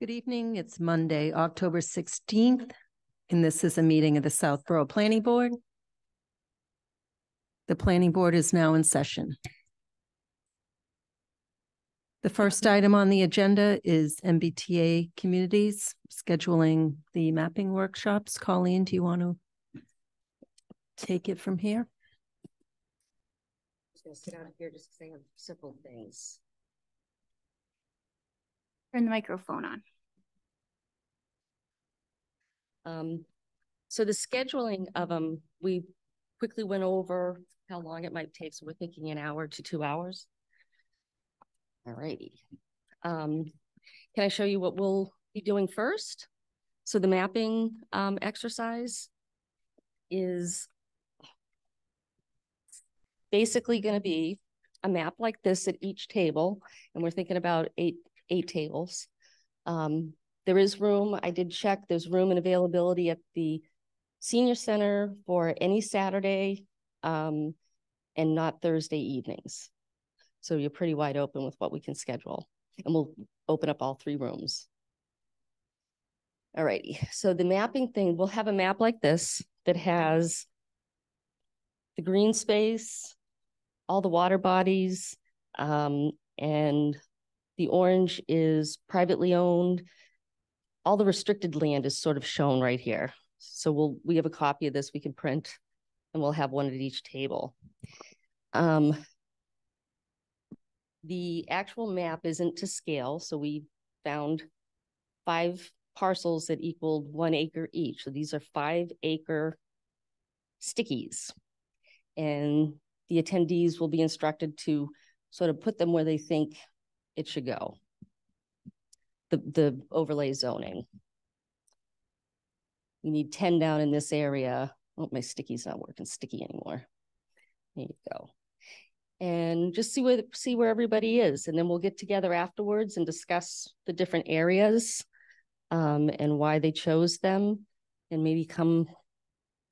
Good evening. It's Monday, October 16th, and this is a meeting of the Southborough Planning Board. The planning board is now in session. The first item on the agenda is MBTA Communities scheduling the mapping workshops. Colleen, do you want to take it from here? Just sit out here just because I things. Turn the microphone on. Um, so the scheduling of them, we quickly went over how long it might take. So we're thinking an hour to two hours. All righty. Um, can I show you what we'll be doing first? So the mapping um, exercise is basically going to be a map like this at each table. And we're thinking about eight, eight tables. Um, there is room, I did check, there's room and availability at the senior center for any Saturday um, and not Thursday evenings. So you're pretty wide open with what we can schedule. And we'll open up all three rooms. All righty, so the mapping thing, we'll have a map like this that has the green space, all the water bodies, um, and the orange is privately owned. All the restricted land is sort of shown right here. So we'll we have a copy of this we can print and we'll have one at each table. Um, the actual map isn't to scale, so we found five parcels that equaled one acre each. So these are five acre stickies. And the attendees will be instructed to sort of put them where they think it should go. The, the overlay zoning. We need 10 down in this area. Oh, my sticky's not working sticky anymore. There you go. And just see where see where everybody is. And then we'll get together afterwards and discuss the different areas um, and why they chose them. And maybe come,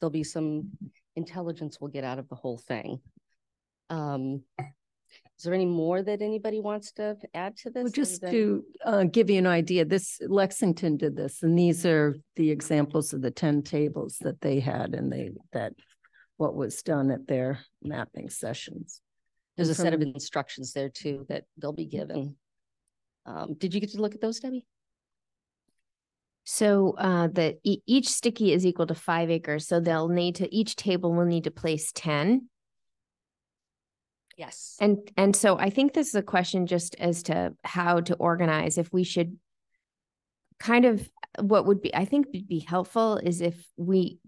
there'll be some intelligence we'll get out of the whole thing. Um, is there any more that anybody wants to add to this? Well, just to uh, give you an idea, this Lexington did this, and these are the examples of the 10 tables that they had and they that what was done at their mapping sessions. There's a set of instructions there too that they'll be given. Um, did you get to look at those, Debbie? So uh, the e each sticky is equal to five acres. So they'll need to each table will need to place ten. Yes. And and so I think this is a question just as to how to organize. If we should kind of what would be I think be helpful is if we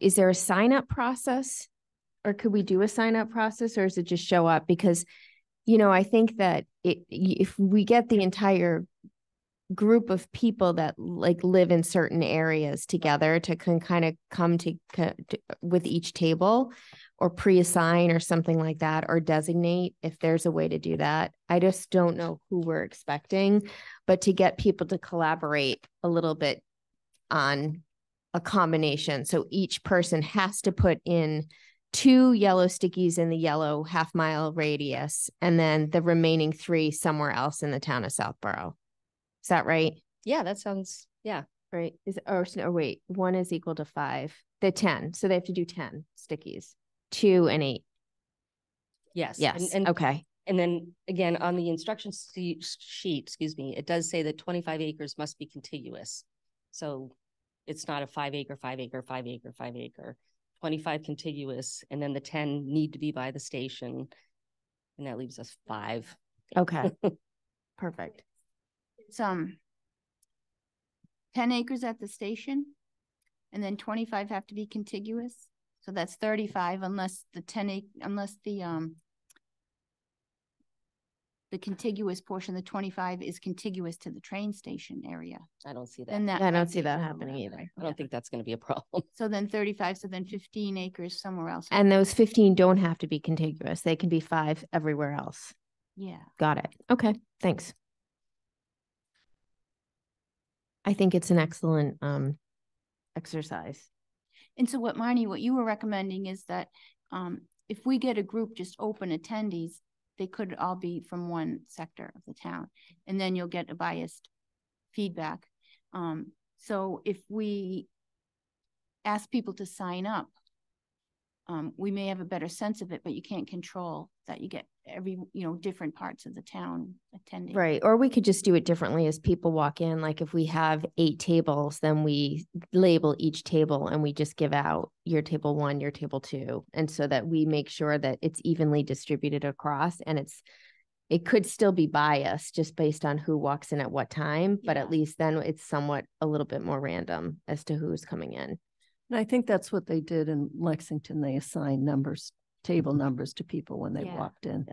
is there a sign up process or could we do a sign up process or is it just show up because you know I think that it if we get the entire group of people that like live in certain areas together to can kind of come to, to with each table or pre-assign or something like that or designate if there's a way to do that. I just don't know who we're expecting but to get people to collaborate a little bit on a combination. So each person has to put in two yellow stickies in the yellow half mile radius and then the remaining three somewhere else in the town of southborough is that right? Yeah, that sounds, yeah. Right. Is or, or wait, one is equal to five. The 10. So they have to do 10 stickies, two and eight. Yes. Yes. And, and, okay. And then again, on the instruction sheet, excuse me, it does say that 25 acres must be contiguous. So it's not a five acre, five acre, five acre, five acre, 25 contiguous, and then the 10 need to be by the station. And that leaves us five. Okay. Perfect it's um ten acres at the station, and then twenty-five have to be contiguous. So that's thirty-five unless the ten acre, unless the um the contiguous portion, the twenty-five is contiguous to the train station area. I don't see that. Then that I don't see that happening little- either. I don't think that's going to be a problem. So then thirty-five, so then fifteen acres somewhere else. And those 15 don't have to be contiguous. They can be five everywhere else. Yeah. Got it. Okay. Thanks. I think it's an excellent um exercise. And so what Marnie, what you were recommending is that um if we get a group just open attendees, they could all be from one sector of the town. And then you'll get a biased feedback. Um, so if we ask people to sign up, um, we may have a better sense of it, but you can't control that you get every, you know, different parts of the town attending. Right. Or we could just do it differently as people walk in. Like if we have eight tables, then we label each table and we just give out your table one, your table two. And so that we make sure that it's evenly distributed across and it's, it could still be biased just based on who walks in at what time, but Yeah. at least then it's somewhat a little bit more random as to who's coming in. And I think that's what they did in Lexington. They assigned numbers, table numbers to people when they Yeah. walked in.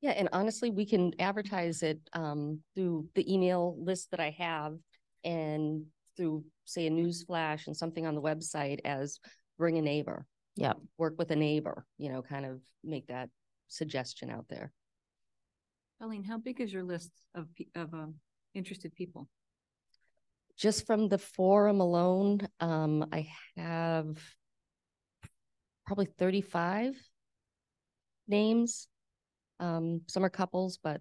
Yeah, and honestly, we can advertise it um through the email list that I have and through, say, a news flash and something on the website as bring a neighbor. Yeah. Work with a neighbor, you know, kind of make that suggestion out there. Colleen, how big is your list of, of, um, interested people? Just from the forum alone, um, I have probably thirty-five names. Um, some are couples, but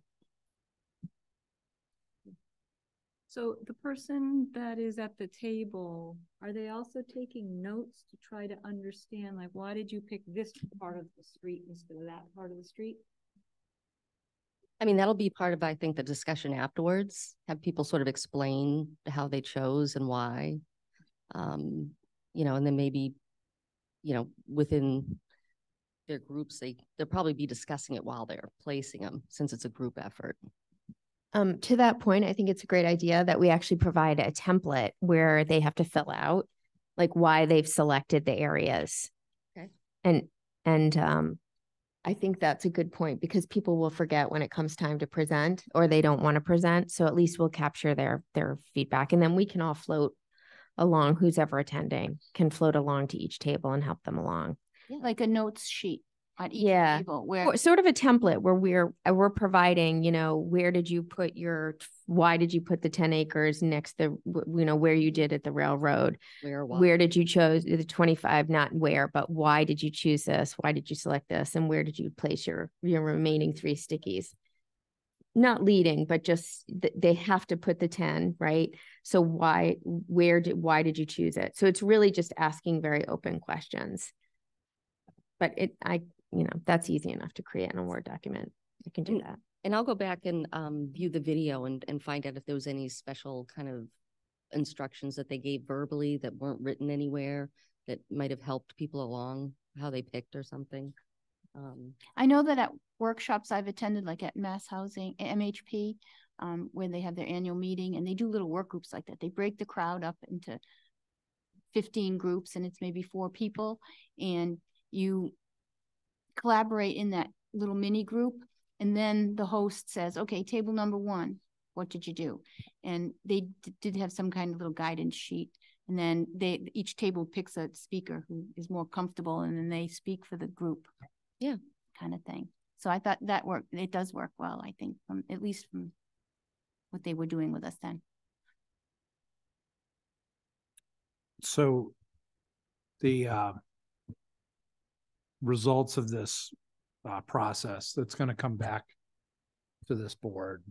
So the person that is at the table, are they also taking notes to try to understand, like, why did you pick this part of the street instead of that part of the street? I mean, that'll be part of, I think, the discussion afterwards, have people sort of explain how they chose and why. Um, you know, and then maybe, you know, within their groups, they, they'll probably be discussing it while they're placing them, since it's a group effort. Um, to that point, I think it's a great idea that we actually provide a template where they have to fill out like why they've selected the areas. Okay. And, and, um, I think that's a good point because people will forget when it comes time to present or they don't want to present. So at least we'll capture their, their feedback and then we can all float along, who's ever attending can float along to each table and help them along. Like a notes sheet on each Yeah. table where, sort of a template where we're uh, we're providing, you know, where did you put your why did you put the 10 acres next the you know where you did at the railroad? Where, why. Where did you chose the 25 not where, but why did you choose this? Why did you select this and where did you place your your remaining three stickies? Not leading, but just th- they have to put the 10, right? So why where did why did you choose it? So it's really just asking very open questions. But it I you know, that's easy enough to create in a Word document. I can do And- that. And I'll go back and um view the video and and find out if there was any special kind of instructions that they gave verbally that weren't written anywhere that might have helped people along, how they picked or something. Um, I know that at workshops I've attended, like at Mass Housing, MHP, um, where they have their annual meeting and they do little work groups like that. They break the crowd up into fifteen groups and it's maybe four people and you collaborate in that little mini group. And then the host says, okay, table number one, what did you do? And they did have some kind of little guidance sheet. And then they, each table picks a speaker who is more comfortable and then they speak for the group. Yeah. Kind of thing. So I thought that worked, it does work well, I think, from, at least from what they were doing with us then. So the uh, results of this uh, process that's going to come back to this board.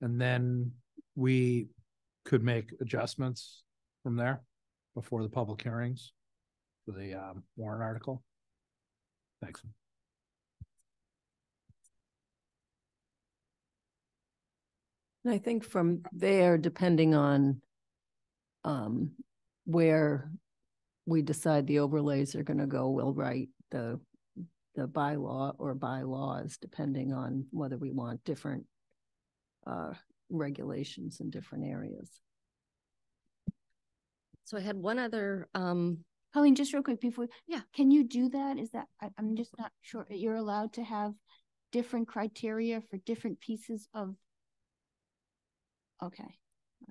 And then we could make adjustments from there before the public hearings for the um, warrant article. Thanks. And I think from there, depending on um, where we decide the overlays are gonna go, we'll write the, the bylaw or bylaws, depending on whether we want different uh, regulations in different areas. so I had one other, um, Colleen, just real quick before. Yeah. Can you do that? Is that, I, I'm just not sure. You're allowed to have different criteria for different pieces of. Okay.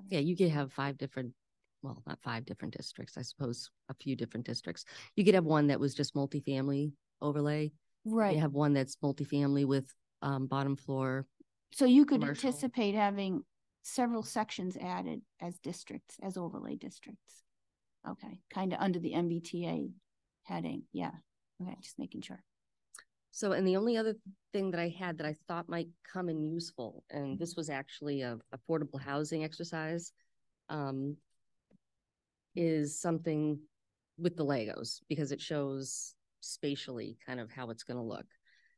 yeah, you could have five different, well, not five different districts, I suppose, a few different districts. You could have one that was just multifamily overlay. Right. You have one that's multifamily with, um, bottom floor. So you could commercial. anticipate having several sections added as districts, as overlay districts. Okay, kind of under the MBTA heading. Yeah. Okay, just making sure. So, and the only other thing that I had that I thought might come in useful, and this was actually a affordable housing exercise, um, is something with the Legos because it shows spatially kind of how it's going to look.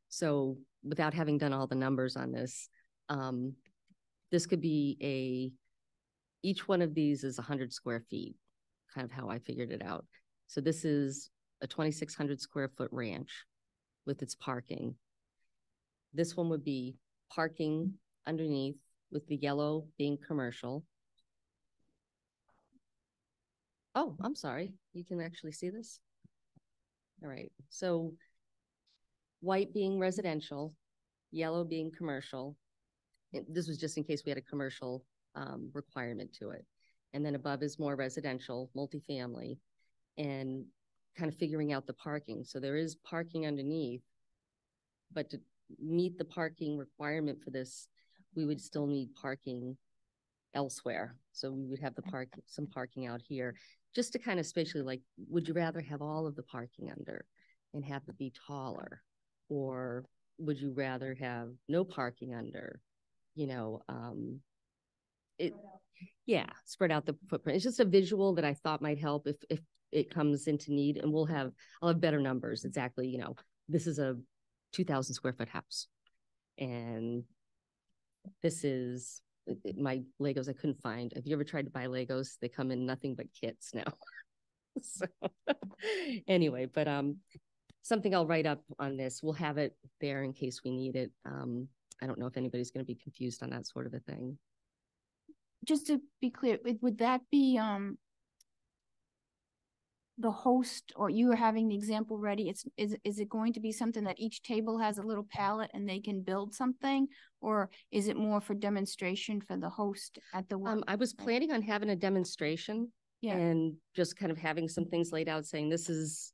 So, without having done all the numbers on this, um, this could be a each one of these is 100 square feet, kind of how I figured it out. So this is a 2,600 square foot ranch with its parking. This one would be parking underneath with the yellow being commercial. Oh, I'm sorry. You can actually see this? All right, so white being residential, yellow being commercial. This was just in case we had a commercial um, requirement to it. And then above is more residential, multifamily, and kind of figuring out the parking. So there is parking underneath. But to meet the parking requirement for this, we would still need parking elsewhere. So we would have the park, some parking out here, just to kind of spatially like, would you rather have all of the parking under and have it be taller? Or would you rather have no parking under? You know, um, it, yeah, spread out the footprint. It's just a visual that I thought might help if, if it comes into need and we'll have, I'll have better numbers. Exactly, you know, this is a two thousand square foot house. And this is my Legos I couldn't find. Have you ever tried to buy Legos? They come in nothing but kits now. So anyway, but um, something I'll write up on this. We'll have it there in case we need it. Um, I don't know if anybody's going to be confused on that sort of a thing. Just to be clear, would, would that be, um, the host, or you are having the example ready, it's, is, is it going to be something that each table has a little palette and they can build something? Or is it more for demonstration for the host at the? Um, I was planning on having a demonstration Yeah, and just kind of having some things laid out saying this is,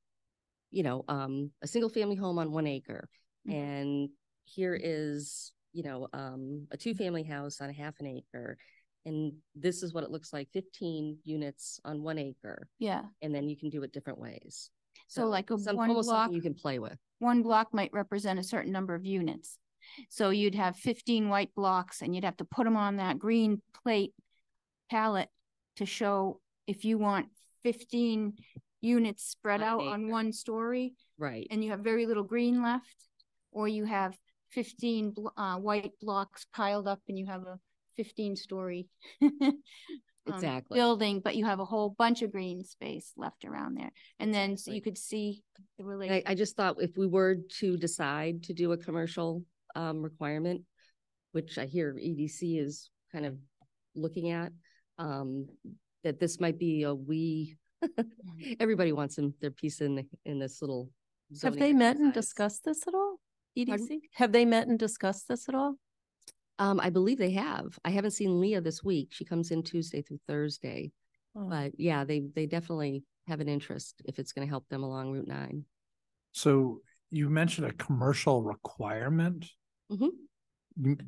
you know, um, a single family home on one acre. Mhm. And here is, you know, um, a two family house on a half an acre. And this is what it looks like, fifteen units on one acre. yeah. And then you can do it different ways. So like a some- one almost block- You can play with. one block might represent a certain number of units. So you'd have fifteen white blocks and you'd have to put them on that green plate palette to show if you want fifteen units spread an out on one story Right. and you have very little green left, or you have fifteen uh, white blocks piled up and you have a fifteen story um, Exactly. building, but you have a whole bunch of green space left around there. And then so you could see the And relation. I, I just thought if we were to decide to do a commercial um requirement, which I hear EDC is kind of looking at, um, that this might be a we, everybody wants them, their piece in, in this little. Have zoning they met and discussed this at all? Pardon? EDC? Have they met and discussed this at all? Um, I believe they have. I haven't seen Leah this week. She comes in Tuesday through Thursday. Oh. But yeah, they, they definitely have an interest if it's gonna help them along Route nine. So you mentioned a commercial requirement. Mhm.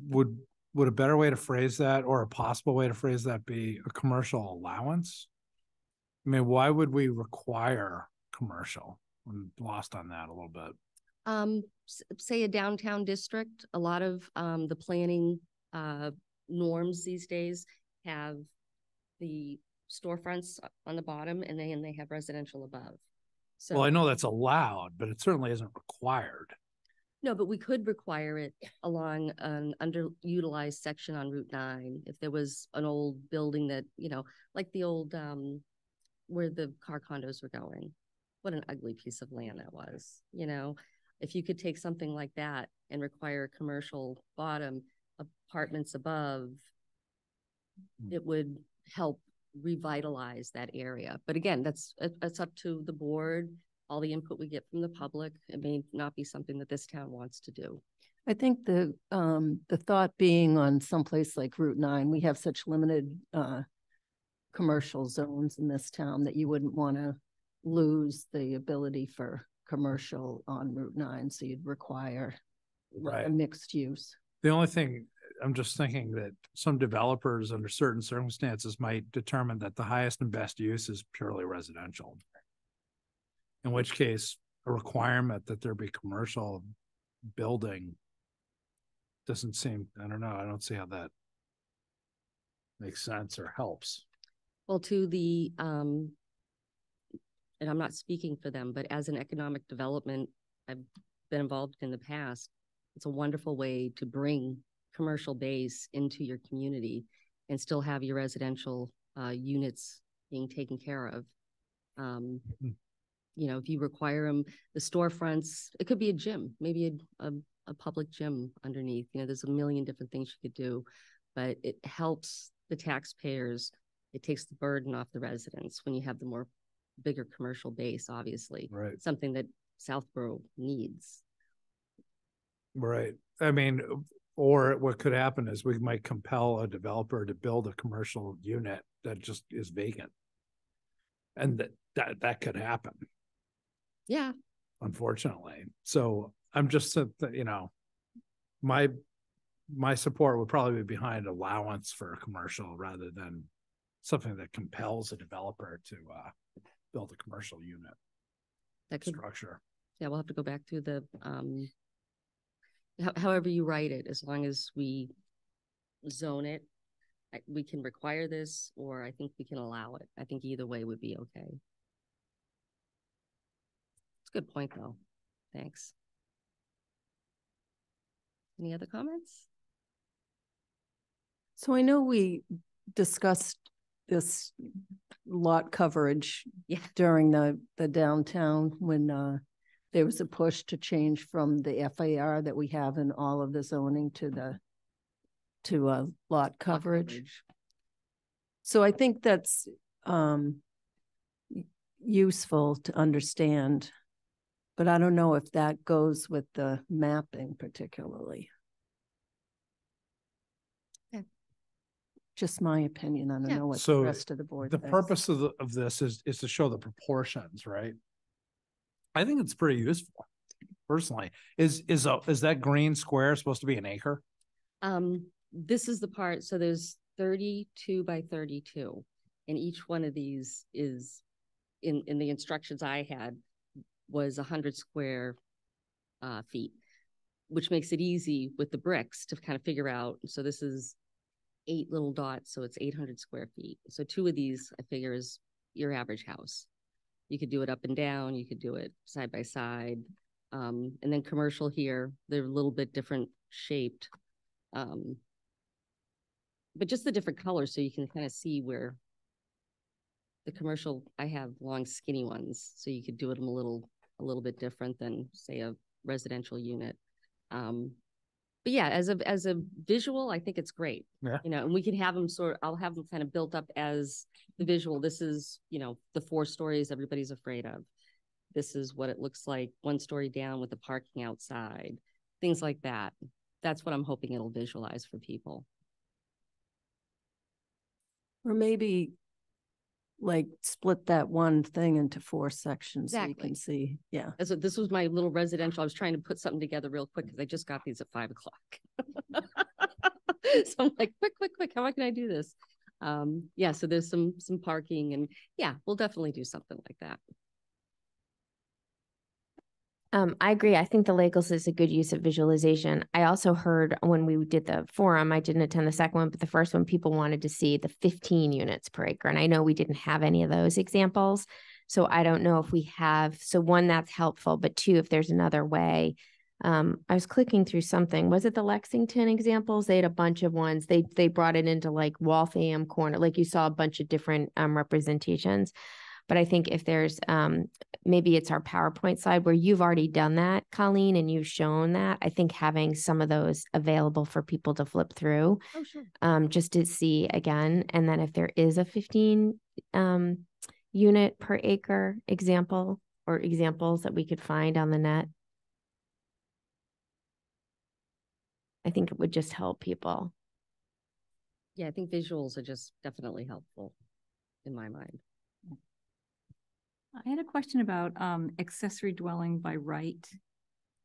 Would, would a better way to phrase that or a possible way to phrase that be a commercial allowance? I mean, why would we require commercial? I'm lost on that a little bit. Um, say a downtown district, a lot of, um, the planning, uh, norms these days have the storefronts on the bottom and then they have residential above. So. Well, I know that's allowed, but it certainly isn't required. No, but we could require it along an underutilized section on Route nine. If there was an old building that, you know, like the old, um, where the car condos were going. What an ugly piece of land that was, you know? If you could take something like that and require a commercial bottom, apartments above, Mm. it would help revitalize that area. But again, that's, it- it's up to the board, all the input we get from the public. It may not be something that this town wants to do. I think the, um, the thought being on someplace like Route nine, we have such limited, uh, commercial zones in this town that you wouldn't want to lose the ability for commercial on Route nine, so you'd require Right. a mixed use. The only thing, I'm just thinking that some developers under certain circumstances might determine that the highest and best use is purely residential. In which case, a requirement that there be commercial building doesn't seem, I don't know, I don't see how that makes sense or helps. Well, to the, um, and I'm not speaking for them, but as an economic development, I've been involved in the past. It's a wonderful way to bring commercial base into your community and still have your residential, uh, units being taken care of. Um, Hmm. you know, if you require them, the storefronts, it could be a gym, maybe a, a, a public gym underneath, you know, there's a million different things you could do. But it helps the taxpayers it takes the burden off the residents when you have the more bigger commercial base, obviously. Right. Something that Southborough needs. Right. I mean, or what could happen is we might compel a developer to build a commercial unit that just is vacant. And that, that, that could happen, Yeah, unfortunately. So I'm just, you know, my, my support would probably be behind allowance for a commercial rather than something that compels a developer to, uh, build a commercial unit that could, structure. yeah, we'll have to go back to the, um, ho- however you write it, as long as we zone it, I- we can require this, or I think we can allow it. I think either way would be okay. It's a good point, though. Thanks. Any other comments? So I know we discussed this lot coverage Yeah. during the, the downtown when, uh, there was a push to change from the FAR that we have in all of the zoning to the, to, uh, lot coverage. So I think that's, um, useful to understand. But I don't know if that goes with the mapping particularly. Okay. Just my opinion. I don't Yeah. know what the rest of the board The thinks. purpose of the, of this is, is to show the proportions, right? I think it's pretty useful, personally. Is, is, a is that green square supposed to be an acre? Um, this is the part, so there's thirty-two by thirty-two. And each one of these is, in, in the instructions I had, was a hundred square uh, feet. Which makes it easy with the bricks to kind of figure out, so this is eight little dots, so it's eight hundred square feet. So two of these, I figure, is your average house. You could do it up and down, you could do it side by side. Um, and then commercial here, they're a little bit different shaped. Um, but just the different colors, so you can kind of see where the commercial, I have long skinny ones, so you could do it a little, a little bit different than say a residential unit. Um, but yeah, as a, as a visual, I think it's great. Yeah. You know, and we can have them sort, of. I'll have them kind of built up as the visual. This is, you know, the four stories everybody's afraid of. This is what it looks like, one story down with the parking outside, things like that. That's what I'm hoping it'll visualize for people. Or maybe like split that one thing into four sections so you can see, yeah. As a- this was my little residential. I was trying to put something together real quick because I just got these at five o'clock. so I'm like, quick, quick, quick. How can I do this? Um, yeah. So there's some some parking, and yeah, we'll definitely do something like that. Um, I agree. I think the Legos is a good use of visualization. I also heard when we did the forum, I didn't attend the second one, but the first one, people wanted to see the fifteen units per acre. And I know we didn't have any of those examples. So I don't know if we have, so one, that's helpful, but two, if there's another way. Um, I was clicking through something. Was it the Lexington examples? They had a bunch of ones. They they brought it into like Waltham corner, like you saw a bunch of different um representations. But I think if there's um maybe it's our PowerPoint slide where you've already done that, Colleen, and you've shown that. I think having some of those available for people to flip through, Oh, sure. um, just to see again. And then if there is a fifteen um unit per acre example or examples that we could find on the net. I think it would just help people. Yeah, I think visuals are just definitely helpful in my mind. I had a question about um accessory dwelling by right.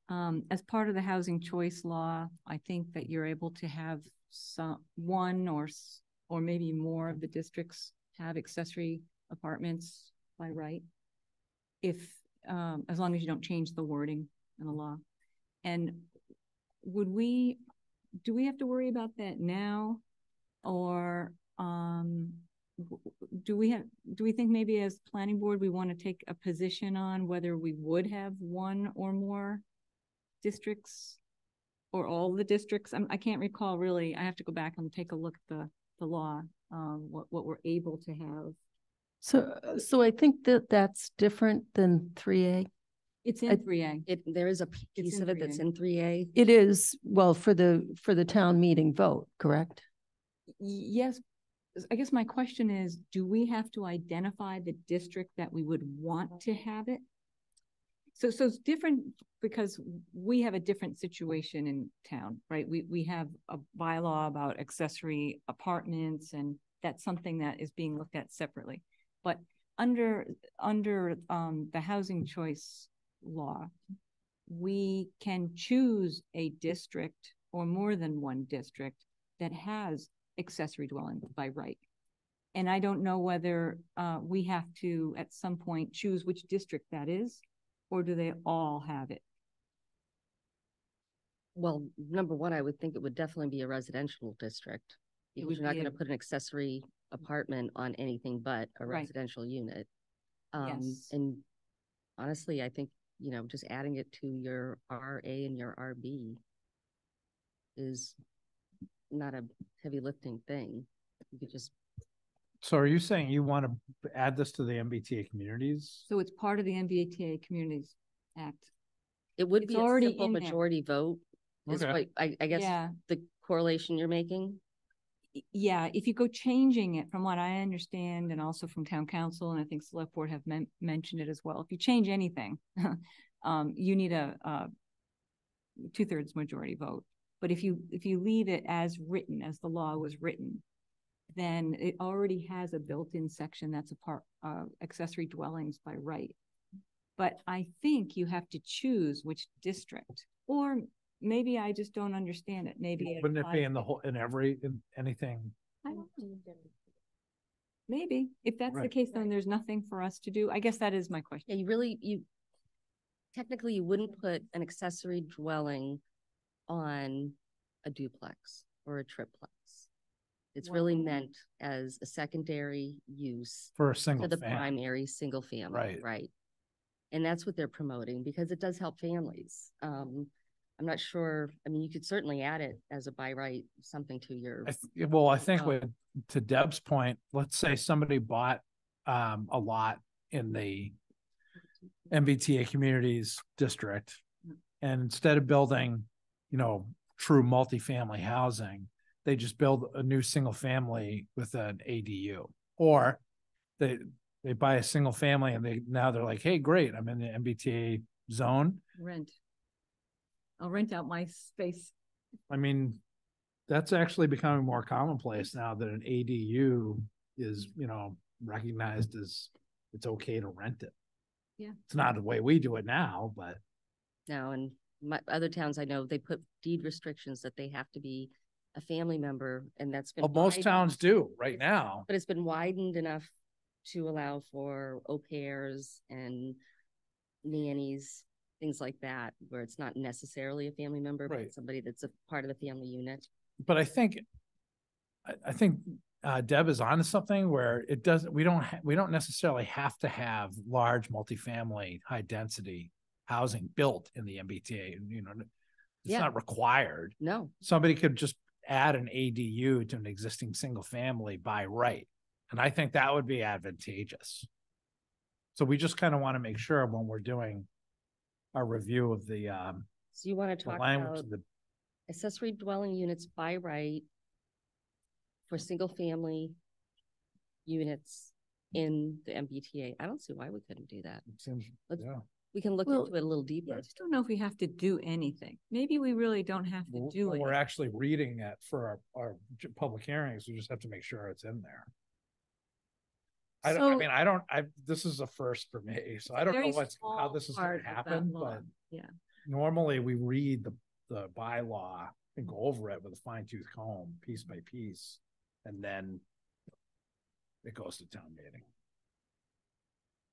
Um, as part of the housing choice law, I think that you're able to have some, one or or maybe more of the districts have accessory apartments by right. If, um, as long as you don't change the wording in the law. And would we, do we have to worry about that now? Or, um, do we have, do we think maybe as planning board, we want to take a position on whether we would have one or more districts? Or all the districts? I'm, I can't recall really. I have to go back and take a look at the, the law, um, what, what we're able to have. So, so I think that that's different than three A. It's I- in three A. It, there is a piece of it that's 3A. in three A. It is, well, for the, for the town meeting vote, correct? Yes, s- I guess my question is, do we have to identify the district that we would want to have it? So, so it's different because we have a different situation in town, right? We, we have a bylaw about accessory apartments and that's something that is being looked at separately. But under, under, um, the housing choice law, we can choose a district or more than one district that has accessory dwelling by right. And I don't know whether uh we have to at some point choose which district that is, or do they all have it? Well, number one, I would think it would definitely be a residential district. Because you're not be gonna put an accessory apartment on anything but a Right. residential unit. Um, Yes. and honestly, I think, you know, just adding it to your RA and your RB is not a heavy lifting thing. You could just, So are you saying you want to add this to the MBTA communities? So it's part of the MBTA Communities Act. it would It's be a already simple in there. majority vote. Is Okay. what, I, I guess Yeah, the correlation you're making. y- yeah, if you go changing it from what I understand and also from town counsel, and I think select board have men- mentioned it as well, if you change anything, um, you need a, uh two-thirds majority vote. But if you, if you leave it as written, as the law was written, then it already has a built-in section that's a part, uh, accessory dwellings by right. But I think you have to choose which district, or maybe I just don't understand it, maybe. Wouldn't it be in the whole, in every, in anything? I don't know. Maybe, if that's the case, then there's nothing for us to do. I guess that is my question. Yeah, question. you really, you, technically you wouldn't put an accessory dwelling on a duplex or a triplex. It's really meant as a secondary use For a to single the family. primary, single family, Right. right? And that's what they're promoting because it does help families. Um, I'm not sure, I mean, you could certainly add it as a by right, something to your, I th- well, I think Oh. with, to Deb's point, let's say somebody bought um a lot in the MBTA communities district. And instead of building, you know, true multifamily housing, they just build a new single family with an ADU. Or they, they buy a single family and they, now they're like, hey, great, I'm in the MBTA zone. Rent. I'll rent out my space. I mean, that's actually becoming more commonplace now that an ADU is, you know, recognized as it's okay to rent it. Yeah. It's not the way we do it now, but now, and my, other towns I know, they put deed restrictions that they have to be a family member and that's been. well, most widened. towns do right now. But it's been widened enough to allow for au pairs and nannies, things like that, where it's not necessarily a family member, Right. but somebody that's a part of the family unit. But I think, I, I think uh, Deb is onto something where it doesn't, we don't, ha- we don't necessarily have to have large multifamily, high density housing built in the MBTA, you know, it's Yeah. not required. No, somebody could just add an ADU to an existing single family by right. And I think that would be advantageous. So we just kind of want to make sure when we're doing our review of the um so you want to talk about the, accessory dwelling units by right for single family units in the MBTA. I don't see why we couldn't do that. seems, Let's- yeah. We can look Well, into it a little deeper. I just don't know if we have to do anything. Maybe we really don't have to Well, do when it. We're actually reading it for our, our public hearings. We just have to make sure it's in there. I don't, I mean, I don't, I, this is a first for me, so I don't know what's, how this is gonna part of that happen, but yeah. normally we read the, the bylaw and go over it with a fine tooth comb, piece by piece, and then it goes to town meeting.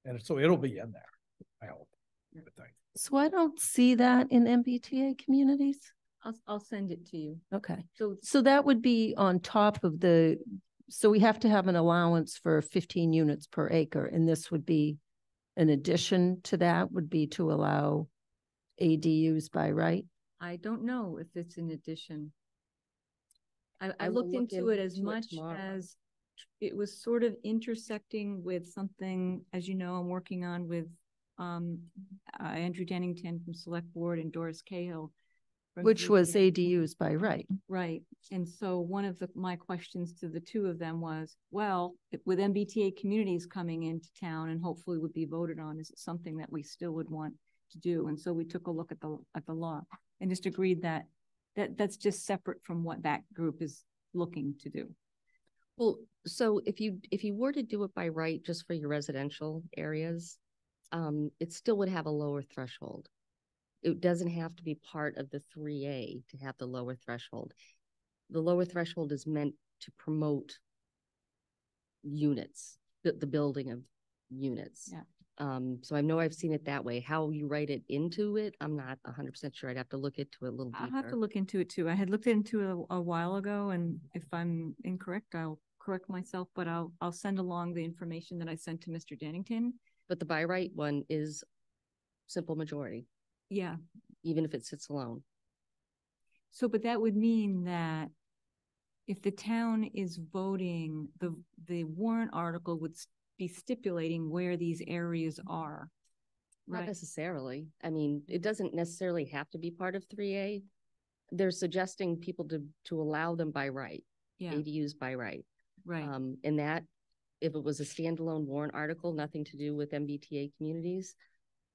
And so it'll be in there, I hope, I think. So I don't see that in MBTA communities. I'll, I'll send it to you. Okay. So So that would be on top of the, so we have to have an allowance for fifteen units per acre, and this would be an addition to that would be to allow ADUs by right? I don't know if it's an addition. I, I I will looked look into it as into it much tomorrow. as it was sort of intersecting with something, as you know, I'm working on with um, uh, Andrew Dennington from Select Board and Doris Cahill. from Which was ZBA. ADUs by right. Right, and so one of the, my questions to the two of them was, well, with MBTA communities coming into town and hopefully would be voted on, is it something that we still would want to do? And so we took a look at the, at the law and just agreed that, that, that's just separate from what that group is looking to do. Well, so if you, if you were to do it by right, just for your residential areas, um, it still would have a lower threshold. It doesn't have to be part of the three A to have the lower threshold. The lower threshold is meant to promote units, the, the building of units. Yeah. Um, so I know I've seen it that way. How you write it into it, I'm not hundred percent sure. I'd have to look into it a little I'll have to look into it too. I had looked into it a, a while ago and if I'm incorrect, I'll correct myself, but I'll, I'll send along the information that I sent to Mr. Dennington. But the by right one is simple majority, Yeah, even if it sits alone. So, but that would mean that if the town is voting, the, the warrant article would s- be stipulating where these areas are. Not Right, necessarily. I mean, it doesn't necessarily have to be part of three A. They're suggesting people to, to allow them by right, yeah, ADUs by right. right. Um, and that, if it was a standalone warrant article, nothing to do with MBTA communities,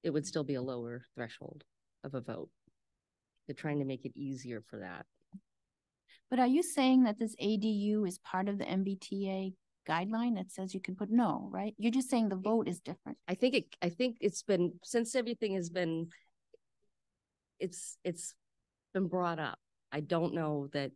it would still be a lower threshold of a vote. They're trying to make it easier for that. But are you saying that this ADU is part of the MBTA guideline that says you can put, no, right? You're just saying the vote is different. I think it, I think it's been, since everything has been, it's, it's been brought up. I don't know that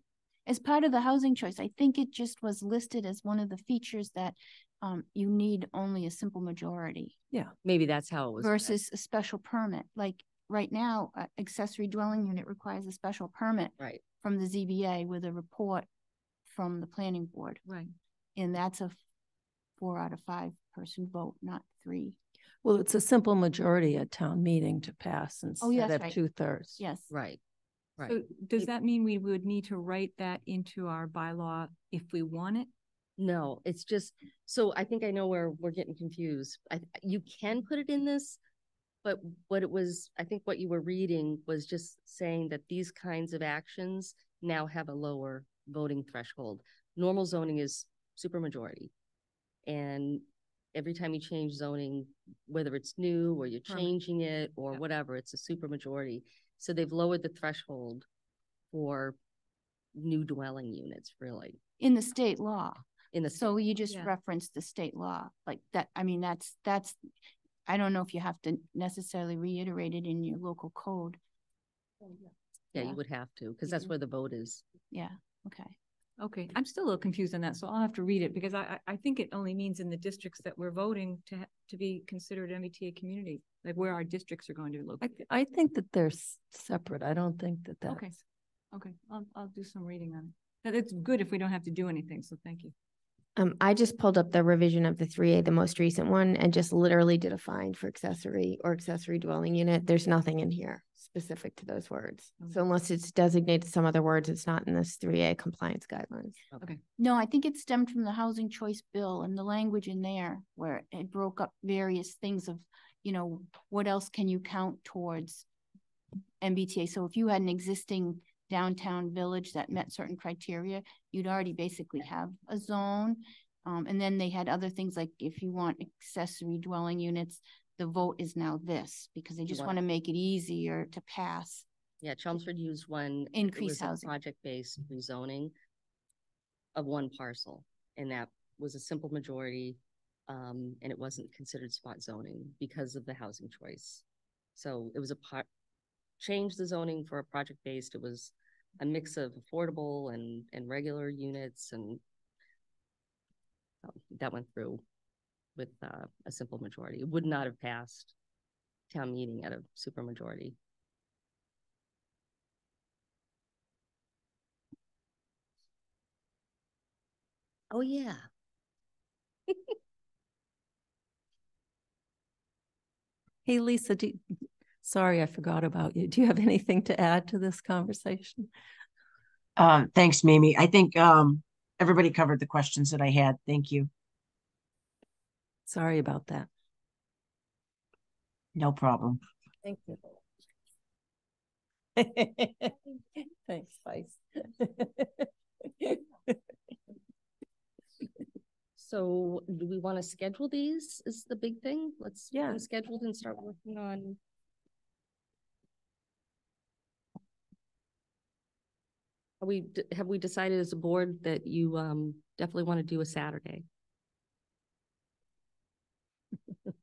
As part of the housing choice, I think it just was listed as one of the features that um, you need only a simple majority Yeah, maybe that's how it was. versus a special permit. Like right now, accessory dwelling unit requires a special permit Right. from the ZBA with a report from the planning board. Right. And that's a four out of five person vote, not three. Well, it's a simple majority at town meeting to pass Oh, yeah, instead of right. two thirds. Yes. Right. Right. So does that mean we would need to write that into our bylaw if we want it? No, it's just, so I think I know where we're getting confused. I, you can put it in this. But what it was, I think what you were reading was just saying that these kinds of actions now have a lower voting threshold. Normal zoning is supermajority. And every time you change zoning, whether it's new or you're changing it or Yep. whatever, it's a supermajority. So they've lowered the threshold for new dwelling units, really, In the state law. in the. state So you just Yeah. referenced the state law, like that, I mean, that's, that's, I don't know if you have to necessarily reiterate it in your local code. Yeah, Yeah. you would have to, because that's where the vote is. Yeah, okay. Okay, I'm still a little confused on that, so I'll have to read it because I, I, I think it only means in the districts that we're voting to, to be considered MBTA community, like where our districts are going to be I, located. I think that they're s- separate. I don't think that that's. Okay. Okay, I'll, I'll do some reading on it. It's good if we don't have to do anything, so thank you. Um, I just pulled up the revision of the three A, the most recent one, and just literally did a find for accessory or accessory dwelling unit. There's nothing in here specific to those words. Okay. So unless it's designated some other words, it's not in this three A compliance guidelines. Okay. No, I think it stemmed from the housing choice bill and the language in there where it broke up various things of, you know, what else can you count towards MBTA? So if you had an existing downtown village that met certain criteria, you'd already basically have a zone. Um, and then they had other things like if you want accessory dwelling units, the vote is now this because they just want to make it easier to pass. Yeah, Chelmsford used one. Increase housing. Project-based rezoning of one parcel, and that was a simple majority. Um, and it wasn't considered spot zoning because of the housing choice. So it was a part, changed the zoning for a project based. It was a mix of affordable and and regular units, and um, that went through with uh, a simple majority. It would not have passed town meeting at a supermajority. Oh yeah. hey Lisa, do, sorry, I forgot about you. Do you have anything to add to this conversation? Um, thanks, Mimi. I think, um, everybody covered the questions that I had. Thank you. Sorry about that. No problem. Thank you. Thanks, Vice. So do we want to schedule these is the big thing? Let's get Yeah. them scheduled and start working on. We, have we decided as a board that you um definitely want to do a Saturday?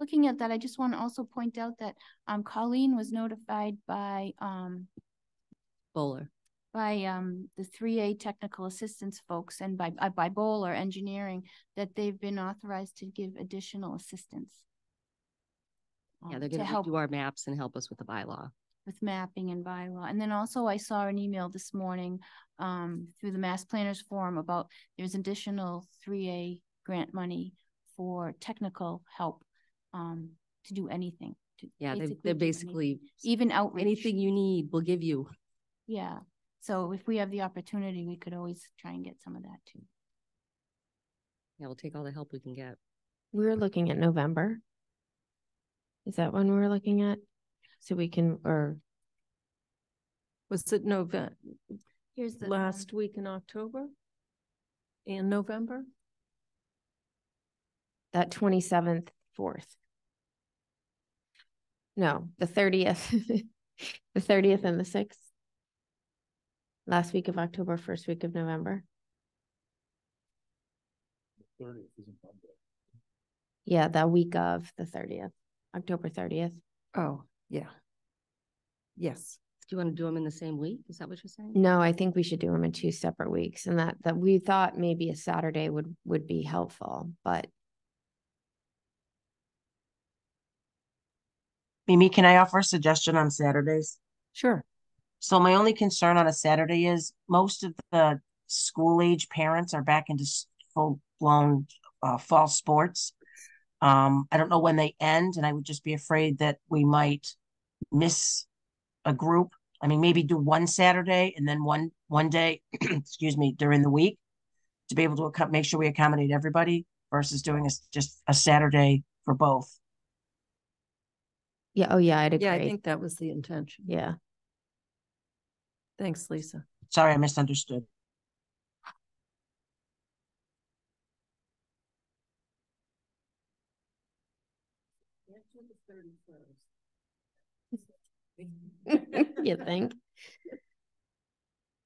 Looking at that, I just want to also point out that um Colleen was notified by um Bowler. by um the three A technical assistance folks and by uh, by Bowler Engineering that they've been authorized to give additional assistance. Yeah, um, they're to gonna help do our maps and help us with the bylaw. With mapping and bylaw. And then also I saw an email this morning um through the Mass Planners Forum about there's additional three A grant money for technical help um to do anything. to Yeah, they, basically they're do anything. basically, Even outreach. anything you need, we'll give you. Yeah, so if we have the opportunity, we could always try and get some of that too. Yeah, we'll take all the help we can get. We're looking at November. Is that when we're looking at? So we can, or Was it November, Here's the. last week in October? And November? that twenty-seventh, fourth? No, the thirtieth, the thirtieth and the sixth. Last week of October, first week of November. Yeah, that week of the thirtieth, October thirtieth. Oh, yeah. Yes. Do you want to do them in the same week? Is that what you're saying? No, I think we should do them in two separate weeks and that, that we thought maybe a Saturday would, would be helpful, but Mimi, can I offer a suggestion on Saturdays? Sure. So my only concern on a Saturday is most of the school age parents are back into full blown uh, fall sports. Um, I don't know when they end, and I would just be afraid that we might miss a group. I mean, maybe do one Saturday and then one one day, excuse me, during the week to be able to accom- make sure we accommodate everybody versus doing a, s- just a Saturday for both. yeah, oh yeah, I'd agree. Yeah, I think that was the intention. Yeah. Thanks, Lisa. Sorry, I misunderstood. You think?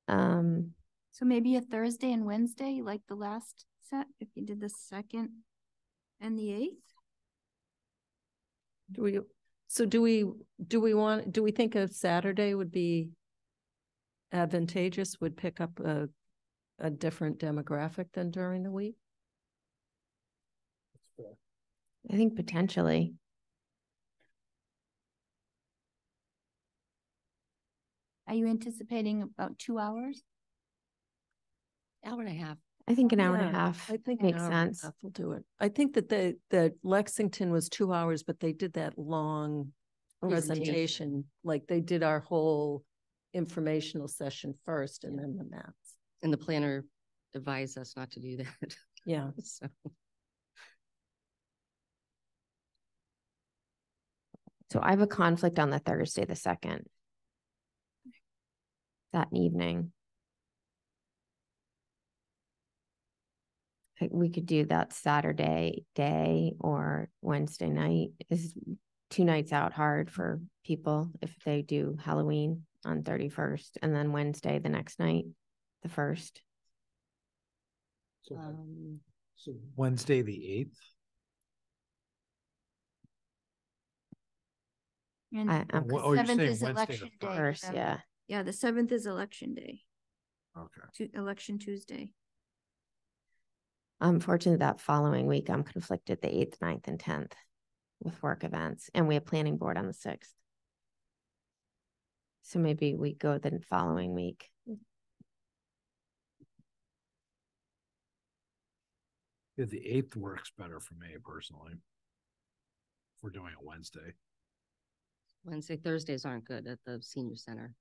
Um, So maybe a Thursday and Wednesday, like the last set, if you did the second and the eighth? Do we, so do we, do we want, do we think a Saturday would be advantageous, would pick up a, a different demographic than during the week? I think potentially. Are you anticipating about two hours? Hour and a half. I think an hour and a Yeah, half I think an makes hour and a sense. half will do it. I think that the, that Lexington was two hours, but they did that long Presentation. presentation. Like they did our whole informational session first and then the maps. And the planner advised us not to do that. Yeah. So, So I have a conflict on the Thursday, the second. That evening. We could do that Saturday day or Wednesday night is two nights out hard for people if they do Halloween on thirty-first and then Wednesday the next night, the first. So, um, so Wednesday, the eighth, And I, I'm the oh, seventh is Wednesday election day. first, yeah. Yeah, the seventh is election day, okay. Tu- election Tuesday. Unfortunately, that following week, I'm conflicted the eighth, ninth, and tenth with work events, and we have planning board on the sixth. So maybe we go the following week. Yeah, the eighth works better for me personally. If we're doing it Wednesday, Wednesday, Thursdays aren't good at the senior center.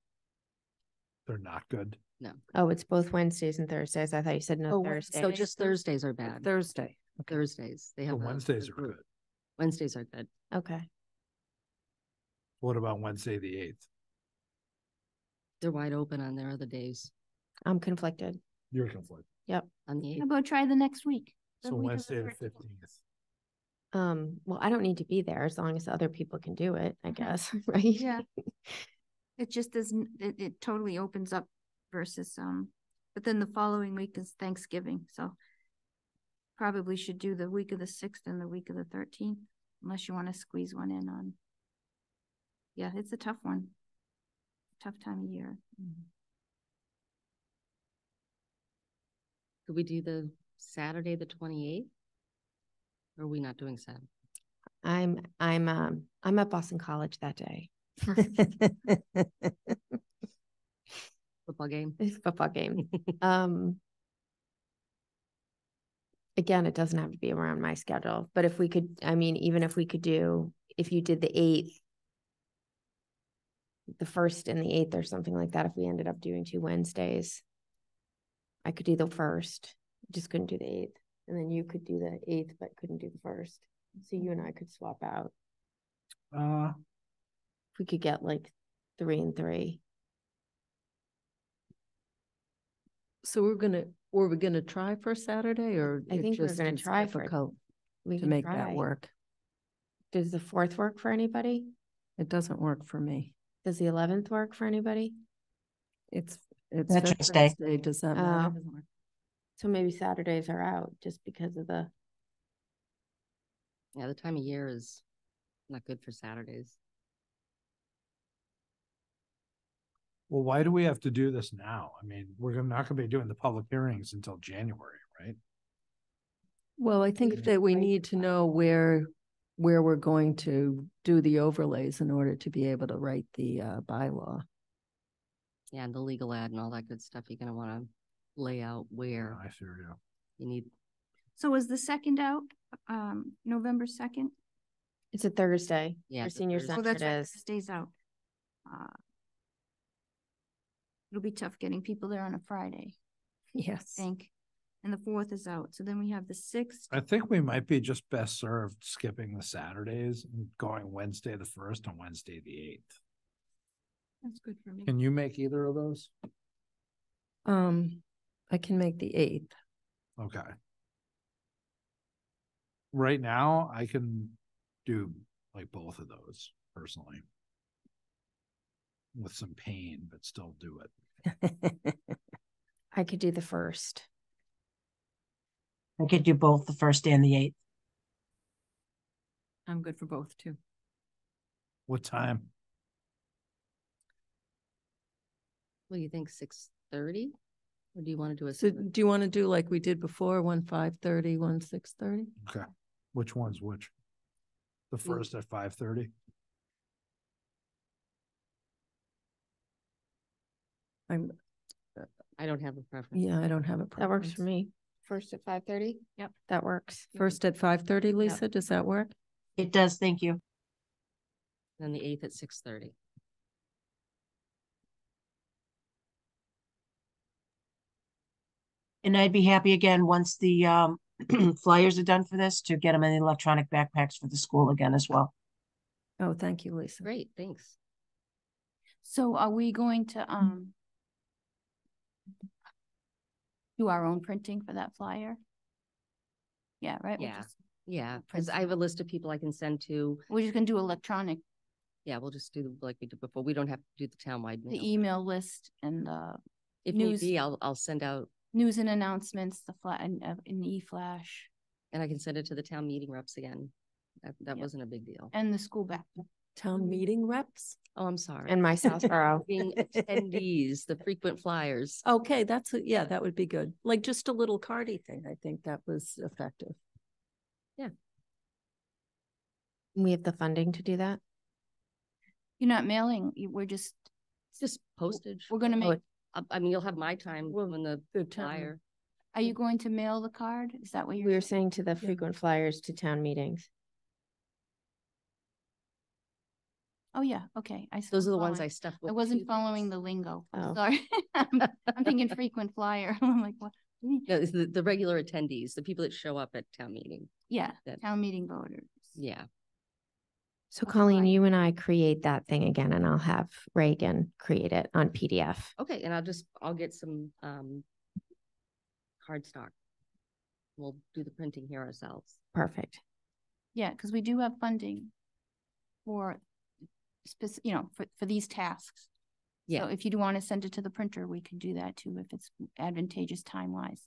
They're not good. No. Oh, it's both Wednesdays and Thursdays. I thought you said no Oh, Thursdays. So just Thursdays are bad. Thursday. Thursdays, they have. a- Wednesdays a are good. Wednesdays are good. Okay. What about Wednesday, the eighth? They're wide open on their other days, I'm conflicted. You're conflicted. Yep. On the eighth. How eighth. about try the next week? the So week Wednesday, the fifteenth. Um, well, I don't need to be there as long as other people can do it, I guess, right? Yeah. It just doesn't, it, it totally opens up versus, um, but then the following week is Thanksgiving, so probably should do the week of the sixth and the week of the thirteenth, unless you want to squeeze one in on. Yeah, it's a tough one. Tough time of year. Could we do the Saturday, the twenty-eighth? Or are we not doing Saturday? I'm, I'm, um, I'm at Boston College that day. Football game? It's a football game. Um. Again, it doesn't have to be around my schedule, but if we could, I mean, even if we could do, if you did the eighth. The first and the eighth or something like that, if we ended up doing two Wednesdays. I could do the first, just couldn't do the eighth, and then you could do the eighth, but couldn't do the first. So you and I could swap out, Uh, if we could get like three and three. So we're gonna, were we gonna try for Saturday or? I it think we're just gonna is try for it. difficult We To can make that try. work. Does the fourth work for anybody? It doesn't work for me. Does the eleventh work for anybody? It's, it's. Veterans Day. Veterans Day, Does that Oh. matter? So maybe Saturdays are out just because of the, Yeah, the time of year is not good for Saturdays. Well, why do we have to do this now? I mean, we're not gonna be doing the public hearings until January, right? Well, I think that we need to know where, where we're going to do the overlays in order to be able to write the uh, bylaw. Yeah, and the legal ad and all that good stuff, you're gonna wanna lay out where I fear you. you need, So is the second out, um, November second? it's a Thursday. Yeah, For it's a senior Thursday. Center that's it right. Stays out. Uh, It'll be tough getting people there on a Friday, Yes. I Yes. think. And the fourth is out, so then we have the sixth. I think we might be just best served skipping the Saturdays and going Wednesday, the first and Wednesday, the eighth. That's good for me. Can you make either of those? Um, I can make the eighth. Okay. Right now, I can do like both of those personally. With some pain, but still do it. I could do the first. I could do both the first and the eighth. I'm good for both too. What time? what do you think, six thirty? Or do you wanna do a? So do you want to do like we did before, one five thirty, one six thirty? Okay, which one's which? The first at five thirty? I'm, I don't have a preference. yeah, I don't have a preference. That works for me. First at five thirty? Yep. That works. First at five thirty, Lisa, does that work? It does, thank you. Then the eighth at six thirty. And I'd be happy again, once the um flyers are done for this, to get them in the electronic backpacks for the school again as well. Oh, thank you, Lisa. Great, thanks. So are we going to, um, do our own printing for that flyer? Yeah, right? We'll Yeah. just- Yeah, cause I have a list of people I can send to, We're just gonna do electronic, yeah, we'll just do like we did before. We don't have to do the townwide mail. the email list and the If need news- be, I'll, I'll send out, news and announcements, the flat, and, uh, e-flash, and I can send it to the town meeting reps again. That, that Yep. wasn't a big deal. and the school back. Town mm-hmm. meeting reps? Oh, I'm sorry. And my Southborough. Being attendees, the frequent flyers. Okay, that's, a- yeah, that would be good. Like just a little cardy thing. I think that was effective. Yeah. We have the funding to do that? You're not mailing, we're just, It's just postage. we're gonna Oh, make, I, I mean, you'll have my time Well, when the The flyer. Are you going to mail the card? Is that what We you're? We were saying to the frequent flyers to town meetings. Oh, yeah, okay. I. s- Those are the ones I following. with. I wasn't following things. the lingo. Oh. Sorry. I'm I'm thinking frequent flyer. I'm like, what? do you mean? No, it's the, the regular attendees, the people that show up at town meeting. Yeah, that- town meeting voters. Yeah. So I'll Colleen, fly. you and I create that thing again and I'll have Reagan create it on PDF. Okay, and I'll just, I'll get some, um, card stock. We'll do the printing here ourselves. Perfect. Yeah, because we do have funding for spec, you know, for, for these tasks. Yeah. So if you do want to send it to the printer, we can do that too, if it's advantageous time wise.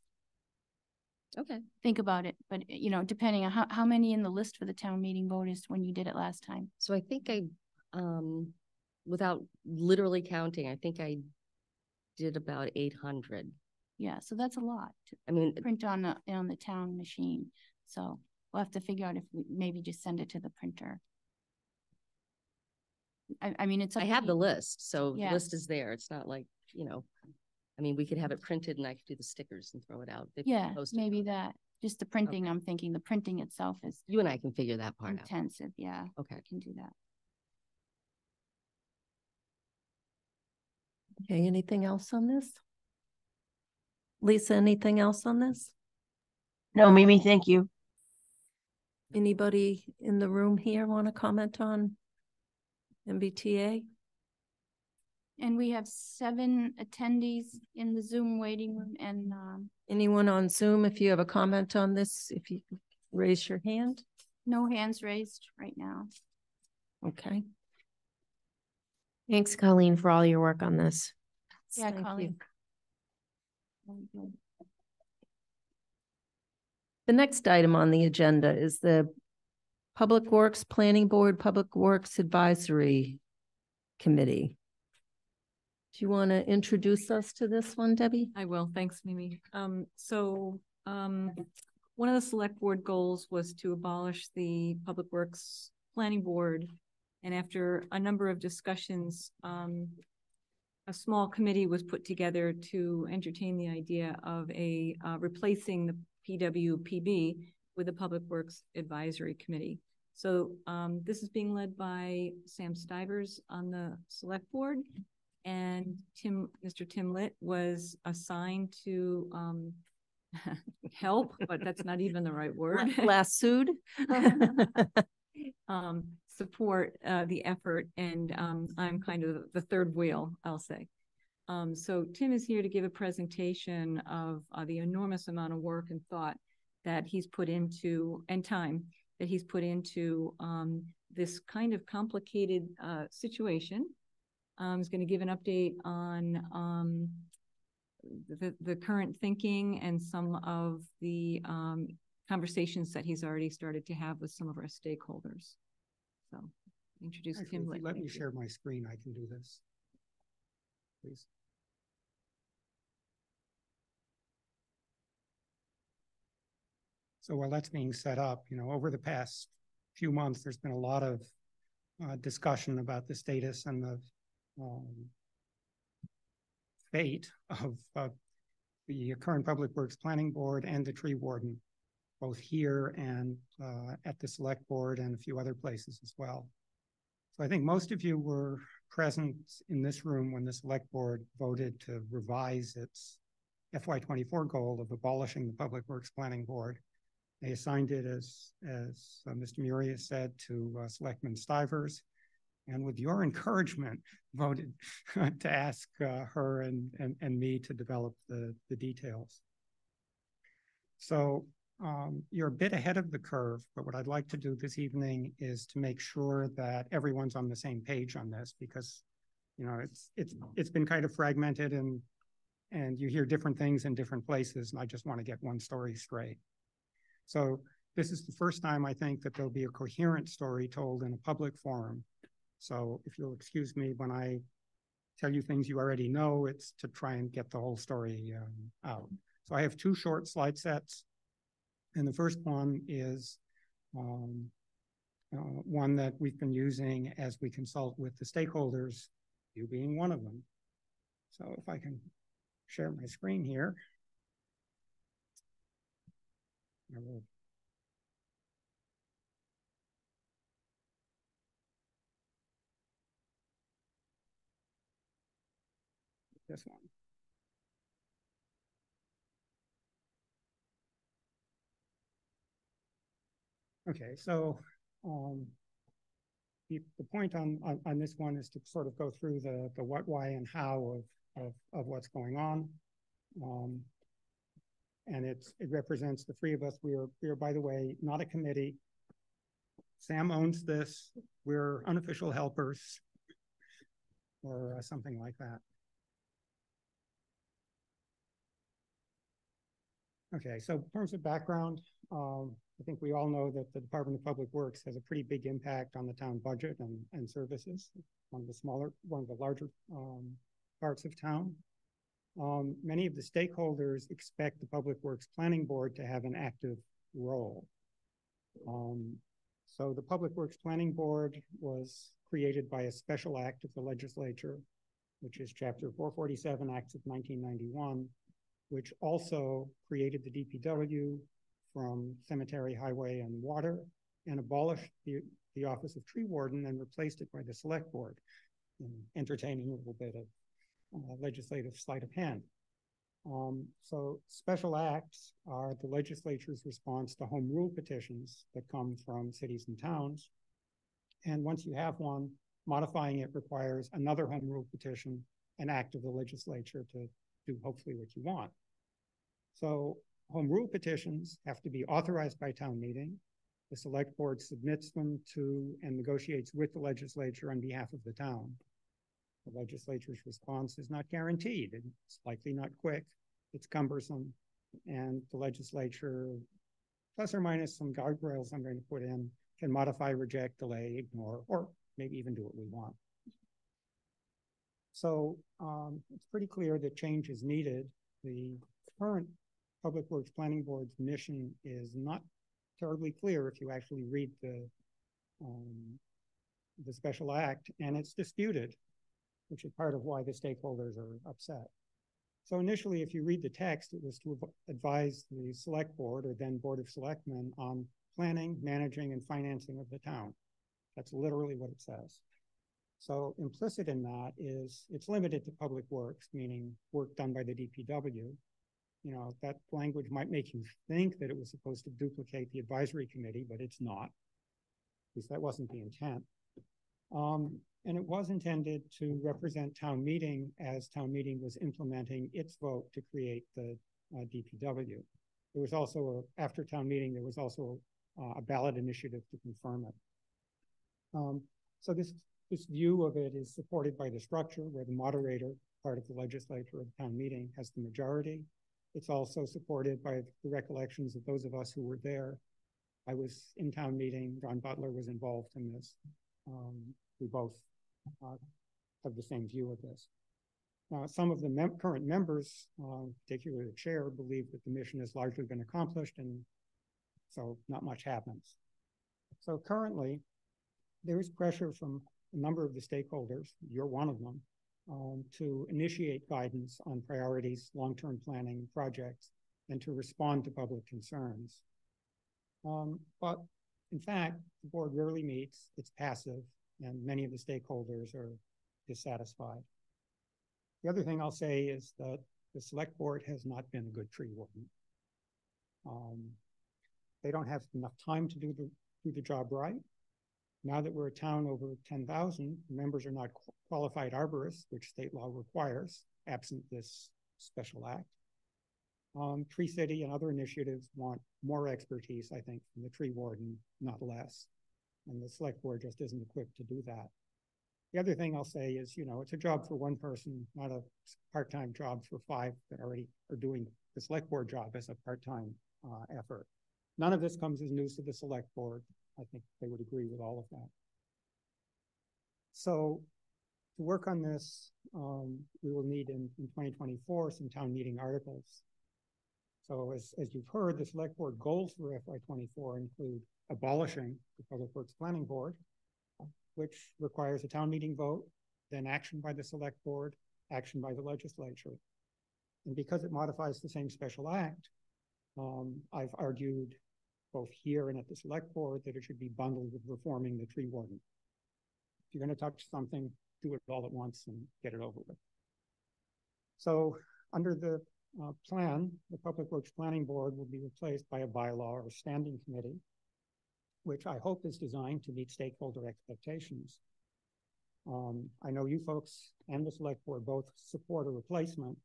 Okay. Think about it, but you know, depending on how, how many in the list for the town meeting voters when you did it last time? So I think I, um, without literally counting, I think I did about eight hundred. Yeah, so that's a lot to I mean, print on the, on the town machine. So we'll have to figure out if we maybe just send it to the printer. I, I mean, it's. I have the list, so the list is there. It's not like, you know, I mean, we could have it printed and I could do the stickers and throw it out. They Yeah, post it. maybe that. Just the printing, I'm thinking the printing itself is You and I can figure that part out. intensive, yeah, Okay. I can do that. Okay, anything else on this? Lisa, anything else on this? No, Mimi, thank you. Anybody in the room here want to comment on MBTA? And we have seven attendees in the Zoom waiting room and, um, Anyone on Zoom, if you have a comment on this, if you raise your hand? no hands raised right now. Okay. Thanks, Colleen, for all your work on this. Yeah, Thank you. Colleen. Very. The next item on the agenda is the Public Works Planning Board, Public Works Advisory Committee. Do you want to introduce us to this one, Debbie? I will, thanks, Mimi. Um, so, um, one of the select board goals was to abolish the Public Works Planning Board. And after a number of discussions, um, a small committee was put together to entertain the idea of a, uh, replacing the PWPB with the Public Works Advisory Committee. So, um, this is being led by Sam Stivers on the select board. And Tim, Mr. Tim Litt was assigned to, um, help, but that's not even the right word. Lassoed? um, support uh, the effort, and um, I'm kind of the third wheel, I'll say. Um, so Tim is here to give a presentation of uh, the enormous amount of work and thought that he's put into, and time that he's put into um, this kind of complicated uh, situation. Um, he's going to give an update on um, the, the current thinking and some of the um, conversations that he's already started to have with some of our stakeholders. So introduce Actually, Tim. if you let me you. share my screen, I can do this. Please. So while that's being set up, you know, over the past few months, there's been a lot of uh, discussion about the status and the um, fate of uh, the current Public Works Planning Board and the tree warden, both here and uh, at the Select Board and a few other places as well. So I think most of you were present in this room when the select board voted to revise its FY twenty-four goal of abolishing the Public Works Planning Board. They assigned it as, as uh, Mr. Has said, to uh, Selectman Stivers. And with your encouragement, voted to ask uh, her and, and, and me to develop the, the details. So um, you're a bit ahead of the curve, but what I'd like to do this evening is to make sure that everyone's on the same page on this because, you know, it's, it's, it's been kind of fragmented and, and you hear different things in different places, and I just want to get one story straight. So this is the first time I think that there'll be a coherent story told in a public forum. So if you'll excuse me when I tell you things you already know, it's to try and get the whole story um, out. So I have two short slide sets. And the first one is um, uh, one that we've been using as we consult with the stakeholders, you being one of them. So if I can share my screen here. This one. Okay, so um, the, the point on, on, on this one is to sort of go through the, the what, why, and how of, of, of what's going on. Um, and it's, it represents the three of us. We are, we are, by the way, not a committee. Sam owns this. We're unofficial helpers or uh, something like that. Okay, so in terms of background, um, I think we all know that the Department of Public Works has a pretty big impact on the town budget and, and services. One of the smaller, one of the larger um, parts of town. Um, many of the stakeholders expect the Public Works Planning Board to have an active role. Um, so the Public Works Planning Board was created by a special act of the legislature, which is Chapter 447, Acts of 1991, which also created the DPW from cemetery, highway, and water, and abolished the, the office of tree warden and replaced it by the select board, entertaining a little bit of uh, legislative sleight of hand. Um, so special acts are the legislature's response to home rule petitions that come from cities and towns. And once you have one, modifying it requires another home rule petition, an act of the legislature to do hopefully what you want. So home rule petitions have to be authorized by town meeting. The select board submits them to and negotiates with the legislature on behalf of the town. The legislature's response is not guaranteed. It's likely not quick. It's cumbersome. And the legislature, plus or minus some guardrails I'm going to put in, can modify, reject, delay, ignore, or maybe even do what we want. So um, it's pretty clear that change is needed. The current Public Works Planning Board's mission is not terribly clear if you actually read the um, the special act, and it's disputed, which is part of why the stakeholders are upset. So initially, if you read the text, it was to advise the select board or then board of selectmen on planning, managing, and financing of the town. That's literally what it says. So implicit in that is it's limited to public works, meaning work done by the DPW, you know, that language might make you think that it was supposed to duplicate the advisory committee, but it's not. Because that wasn't the intent. Um, and it was intended to represent town meeting as town meeting was implementing its vote to create the uh, DPW. There was also, a, after town meeting, there was also uh, a ballot initiative to confirm it. Um, so this, this view of it is supported by the structure where the moderator, part of the legislature of the town meeting, has the majority it's also supported by the recollections of those of us who were there. I was in town meeting. John Butler was involved in this. Um, we both uh, have the same view of this. Now, some of the mem current members, uh, particularly the chair, believe that the mission has largely been accomplished, and so not much happens. So currently, there is pressure from a number of the stakeholders. You're one of them um, to initiate guidance on priorities, long-term planning projects, and to respond to public concerns. Um, but in fact, the board rarely meets, it's passive, and many of the stakeholders are dissatisfied. The other thing I'll say is that the select board has not been a good tree warden. Um, they don't have enough time to do the, do the job right. Now that we're a town over 10,000, members are not qualified arborists, which state law requires, absent this special act. Um, Tree City and other initiatives want more expertise, I think, from the tree warden, not less. And the select board just isn't equipped to do that. The other thing I'll say is, you know, it's a job for one person, not a part-time job for five that already are doing the select board job as a part-time uh, effort. None of this comes as news to the select board. I think they would agree with all of that. So to work on this, um, we will need in, in 2024 some town meeting articles. So as, as you've heard, the select board goals for FY24 include abolishing the Public Works Planning Board, which requires a town meeting vote, then action by the select board, action by the legislature. And because it modifies the same special act, Um, I've argued both here and at the select board that it should be bundled with reforming the tree warden. If you're gonna touch something, do it all at once and get it over with. So under the uh, plan, the Public Works Planning Board will be replaced by a bylaw or standing committee, which I hope is designed to meet stakeholder expectations. Um, I know you folks and the select board both support a replacement,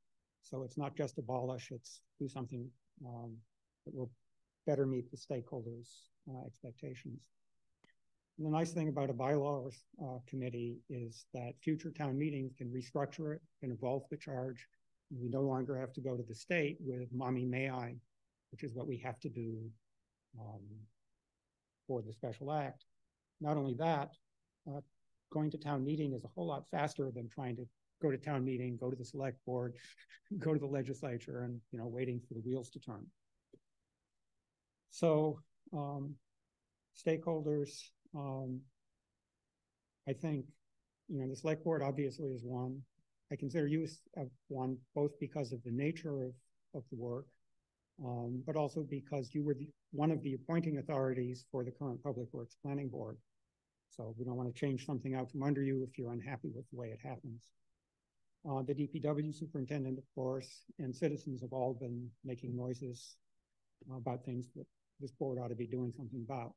so it's not just abolish, it's do something um, that will better meet the stakeholders' uh, expectations. And the nice thing about a bylaw uh, committee is that future town meetings can restructure it, can evolve the charge. We no longer have to go to the state with mommy may I, which is what we have to do um, for the special act. Not only that, uh, going to town meeting is a whole lot faster than trying to go to town meeting, go to the select board, go to the legislature and, you know, waiting for the wheels to turn. So, um, stakeholders, um, I think, you know, the select board obviously is one. I consider you as one, both because of the nature of, of the work, um, but also because you were the, one of the appointing authorities for the current Public Works Planning Board. So we don't want to change something out from under you if you're unhappy with the way it happens. Uh, the DPW superintendent, of course, and citizens have all been making noises about things that this board ought to be doing something about.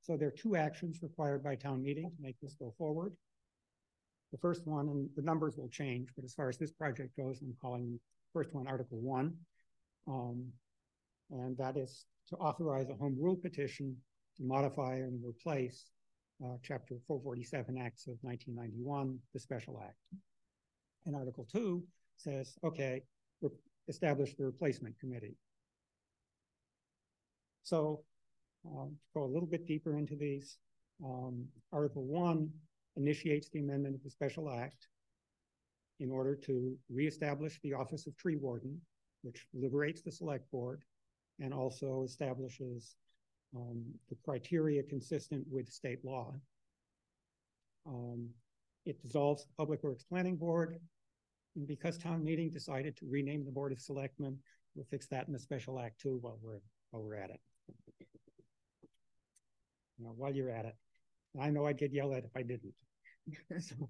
So there are two actions required by town meeting to make this go forward. The first one, and the numbers will change, but as far as this project goes, I'm calling first one Article One. Um, and that is to authorize a home rule petition to modify and replace uh, Chapter 447 Acts of 1991, the Special Act. And Article 2 says, okay, establish the replacement committee. So um, go a little bit deeper into these. Um, Article 1 initiates the amendment of the Special Act in order to reestablish the Office of Tree Warden, which liberates the Select Board and also establishes um, the criteria consistent with state law. Um, it dissolves the Public Works Planning Board. And because town meeting decided to rename the Board of Selectmen, we'll fix that in the special act too while we're while we're at it. Know, while you're at it. I know I'd get yelled at if I didn't. so,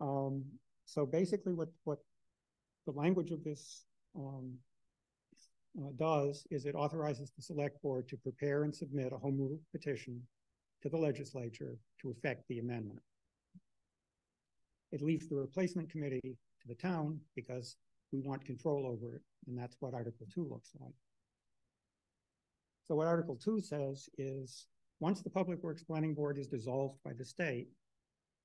um, so basically what what the language of this um, uh, does is it authorizes the select board to prepare and submit a home rule petition to the legislature to effect the amendment. It leaves the replacement committee to the town because we want control over it, and that's what Article 2 looks like. So what Article 2 says is once the Public Works Planning Board is dissolved by the state,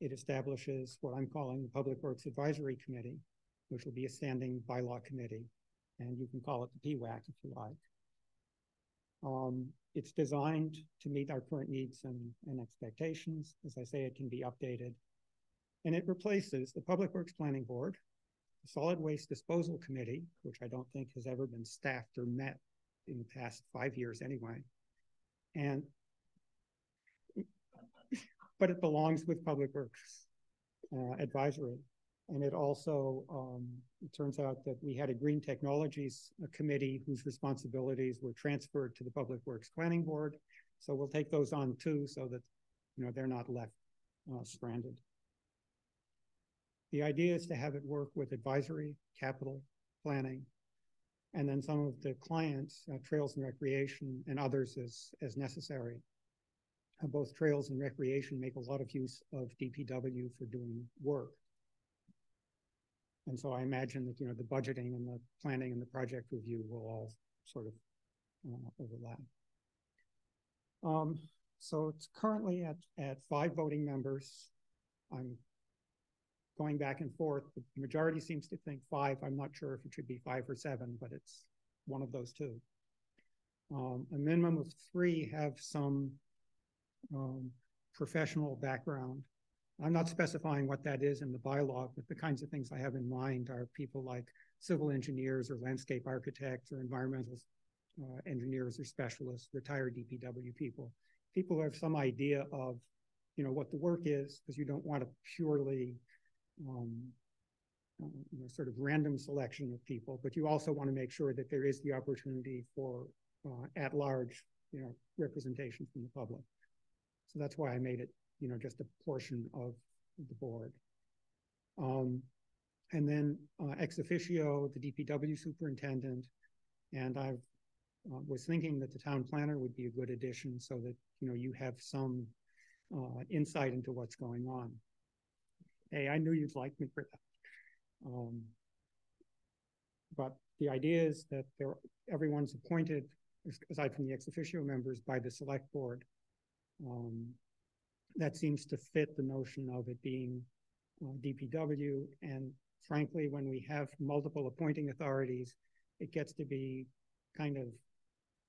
it establishes what I'm calling the Public Works Advisory Committee, which will be a standing bylaw committee and you can call it the PWAC if you like. Um, it's designed to meet our current needs and, and expectations. As I say, it can be updated. And it replaces the Public Works Planning Board, the Solid Waste Disposal Committee, which I don't think has ever been staffed or met in the past five years anyway. And but it belongs with Public Works uh, Advisory. And it also, um, it turns out that we had a green technologies committee whose responsibilities were transferred to the Public Works Planning Board. So we'll take those on too, so that, you know, they're not left uh, stranded. The idea is to have it work with advisory, capital, planning, and then some of the clients, uh, Trails and Recreation and others as, as necessary. Both Trails and Recreation make a lot of use of DPW for doing work. And so I imagine that, you know, the budgeting and the planning and the project review will all sort of uh, overlap. Um, so it's currently at, at five voting members. I'm going back and forth. The majority seems to think five. I'm not sure if it should be five or seven, but it's one of those two. Um, a minimum of three have some um, professional background I'm not specifying what that is in the bylaw, but the kinds of things I have in mind are people like civil engineers or landscape architects or environmental uh, engineers or specialists, retired DPW people, people who have some idea of, you know, what the work is, because you don't want to purely um, you know, sort of random selection of people, but you also want to make sure that there is the opportunity for uh, at-large, you know, representation from the public. So that's why I made it, you know, just a portion of the board. Um, and then uh, ex officio, the DPW superintendent, and I've uh, was thinking that the town planner would be a good addition so that you know you have some uh, insight into what's going on. Hey, I knew you'd like me for that. Um, but the idea is that there, everyone's appointed, aside from the ex officio members, by the select board. Um, that seems to fit the notion of it being uh, DPW. And frankly, when we have multiple appointing authorities, it gets to be kind of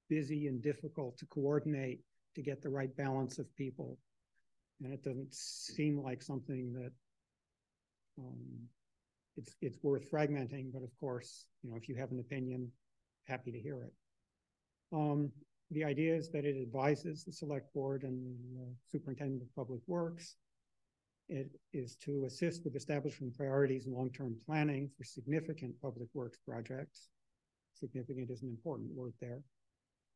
busy and difficult to coordinate to get the right balance of people. And it doesn't seem like something that um, it's it's worth fragmenting. But of course, you know, if you have an opinion, happy to hear it. Um, the idea is that it advises the select board and the superintendent of public works. It is to assist with establishing priorities and long-term planning for significant public works projects. Significant is an important word there.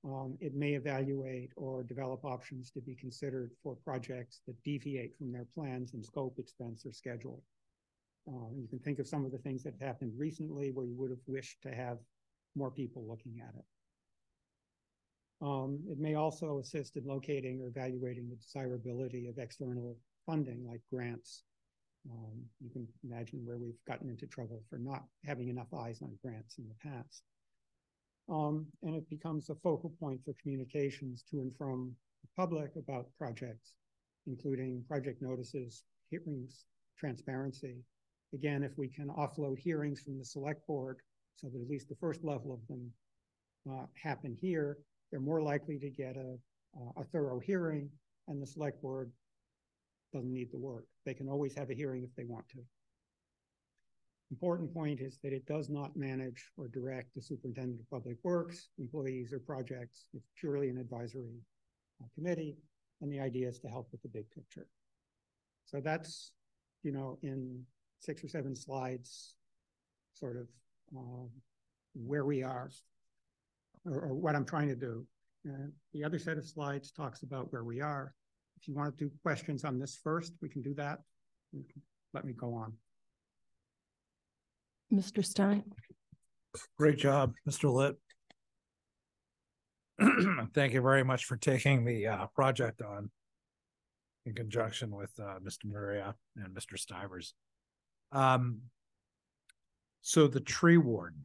Um, it may evaluate or develop options to be considered for projects that deviate from their plans in scope, expense, or schedule. Uh, you can think of some of the things that happened recently where you would have wished to have more people looking at it. Um, it may also assist in locating or evaluating the desirability of external funding like grants. Um, you can imagine where we've gotten into trouble for not having enough eyes on grants in the past. Um, and it becomes a focal point for communications to and from the public about projects, including project notices, hearings, transparency. Again, if we can offload hearings from the select board so that at least the first level of them uh, happen here, they're more likely to get a, a thorough hearing and the select board doesn't need the work. They can always have a hearing if they want to. Important point is that it does not manage or direct the superintendent of public works, employees or projects. It's purely an advisory uh, committee. And the idea is to help with the big picture. So that's, you know, in six or seven slides, sort of uh, where we are or, or, what I'm trying to do. Uh, the other set of slides talks about where we are. If you want to do questions on this first, we can do that. Let me go on. Mr. Stein? Great job, Mr. Litt. Thank you very much for taking the uh, project on in conjunction with uh, Mr. Maria and Mr. Stivers. Um, so the tree warden,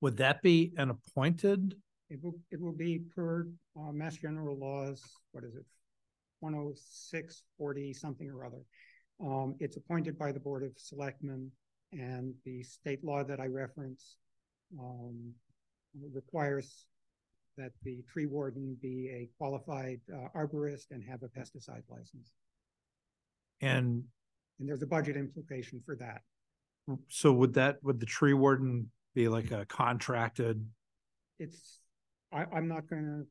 would that be an appointed? It will, it will be per uh, Mass General Laws, what is it? 106, 40, something or other. Um, it's appointed by the Board of Selectmen and the state law that I reference um, requires that the tree warden be a qualified uh, arborist and have a pesticide license. And and there's a budget implication for that. So would that would the tree warden be like a contracted? It's I, I'm not going to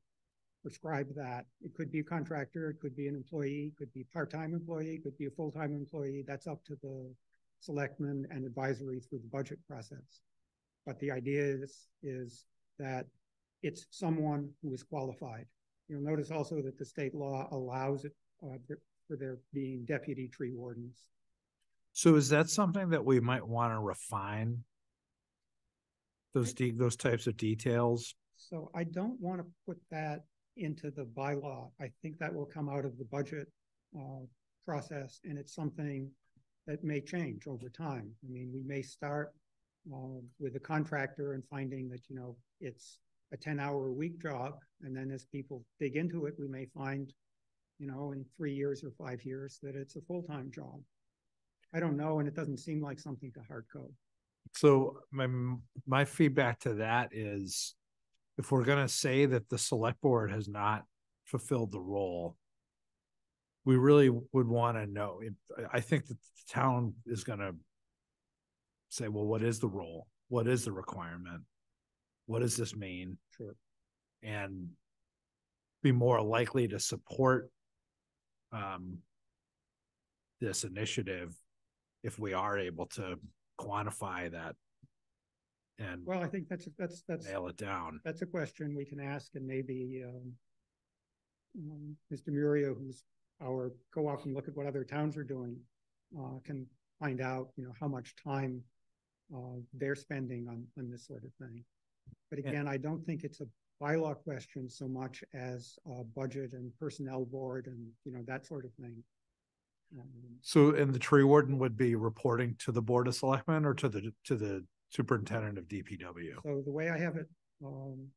prescribe that. It could be a contractor, it could be an employee, it could be part-time employee, it could be a full-time employee. That's up to the selectmen and advisory through the budget process. But the idea is, is that it's someone who is qualified. You'll notice also that the state law allows it uh, for there being deputy tree wardens. So is that something that we might want to refine? Those de- those types of details? So I don't want to put that into the bylaw. I think that will come out of the budget uh, process and it's something that may change over time. I mean, we may start uh, with a contractor and finding that, you know, it's a 10 hour a week job. And then as people dig into it, we may find, you know, in three years or five years that it's a full time job. I don't know. And it doesn't seem like something to hard code. So my my feedback to that is if we're going to say that the select board has not fulfilled the role, we really would want to know. I think that the town is going to say, well, what is the role? What is the requirement? What does this mean? Sure. And be more likely to support um, this initiative if we are able to quantify that and Well, I think that's, that's, that's, nail it down. that's a question we can ask and maybe, um, um, Mr. Murio, who's our, go off and look at what other towns are doing, uh, can find out, you know, how much time, uh, they're spending on, on this sort of thing. But again, I don't think it's a bylaw question so much as a budget and personnel board and, you know, that sort of thing. So, and the tree warden would be reporting to the Board of Selectmen or to the, to the superintendent of DPW? So the way I have it um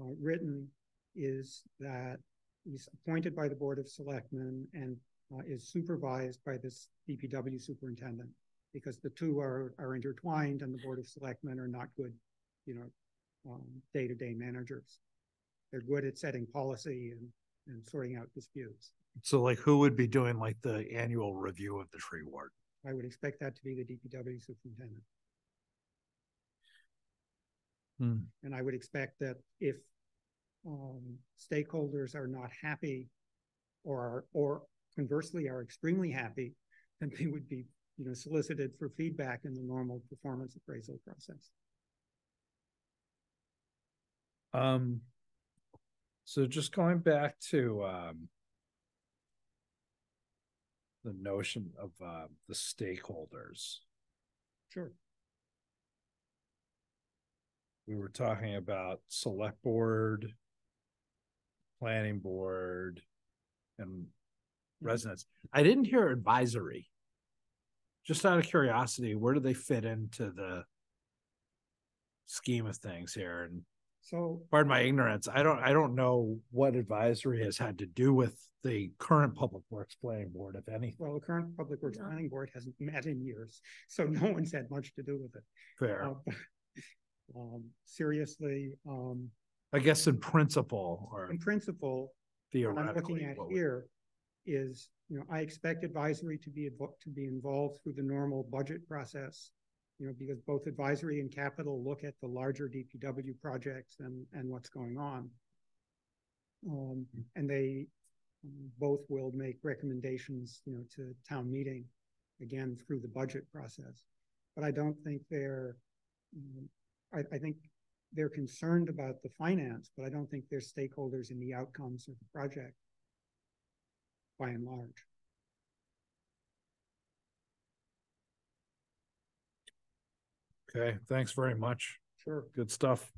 uh, written is that he's appointed by the Board of Selectmen and uh, is supervised by this DPW superintendent. Because the two are are intertwined and the Board of Selectmen are not good, you know, um day-to-day managers. They're good at setting policy and and sorting out disputes. So like who would be doing like the annual review of the tree ward? I would expect that to be the DPW superintendent. Hmm. And I would expect that if um, stakeholders are not happy or, are- or conversely are extremely happy, then they would be, you know, solicited for feedback in the normal performance appraisal process. Um, so just going back to, um, the notion of, uh, the stakeholders, Sure. we were talking about select board, planning board, and residents. I didn't hear advisory. Just out of curiosity, where do they fit into the scheme of things here? And So pardon my ignorance, I don't, I don't know what advisory has had to do with the current Public Works Planning Board, if anything. Well, the current Public Works Planning Board hasn't met in years, so no one's had much to do with it. Fair, Uh, Um, seriously, um, I guess in principle or in principle, what I'm looking at what would- here is, you know, I expect advisory to be, to be involved through the normal budget process. You know, because both advisory and capital look at the larger DPW projects and, and what's going on. Um, and they both will make recommendations, you know, to town meeting, again, through the budget process. But I don't think they're, I, I think they're concerned about the finance, but I don't think they're stakeholders in the outcomes of the project by and large. Okay, thanks very much. Sure. Good stuff.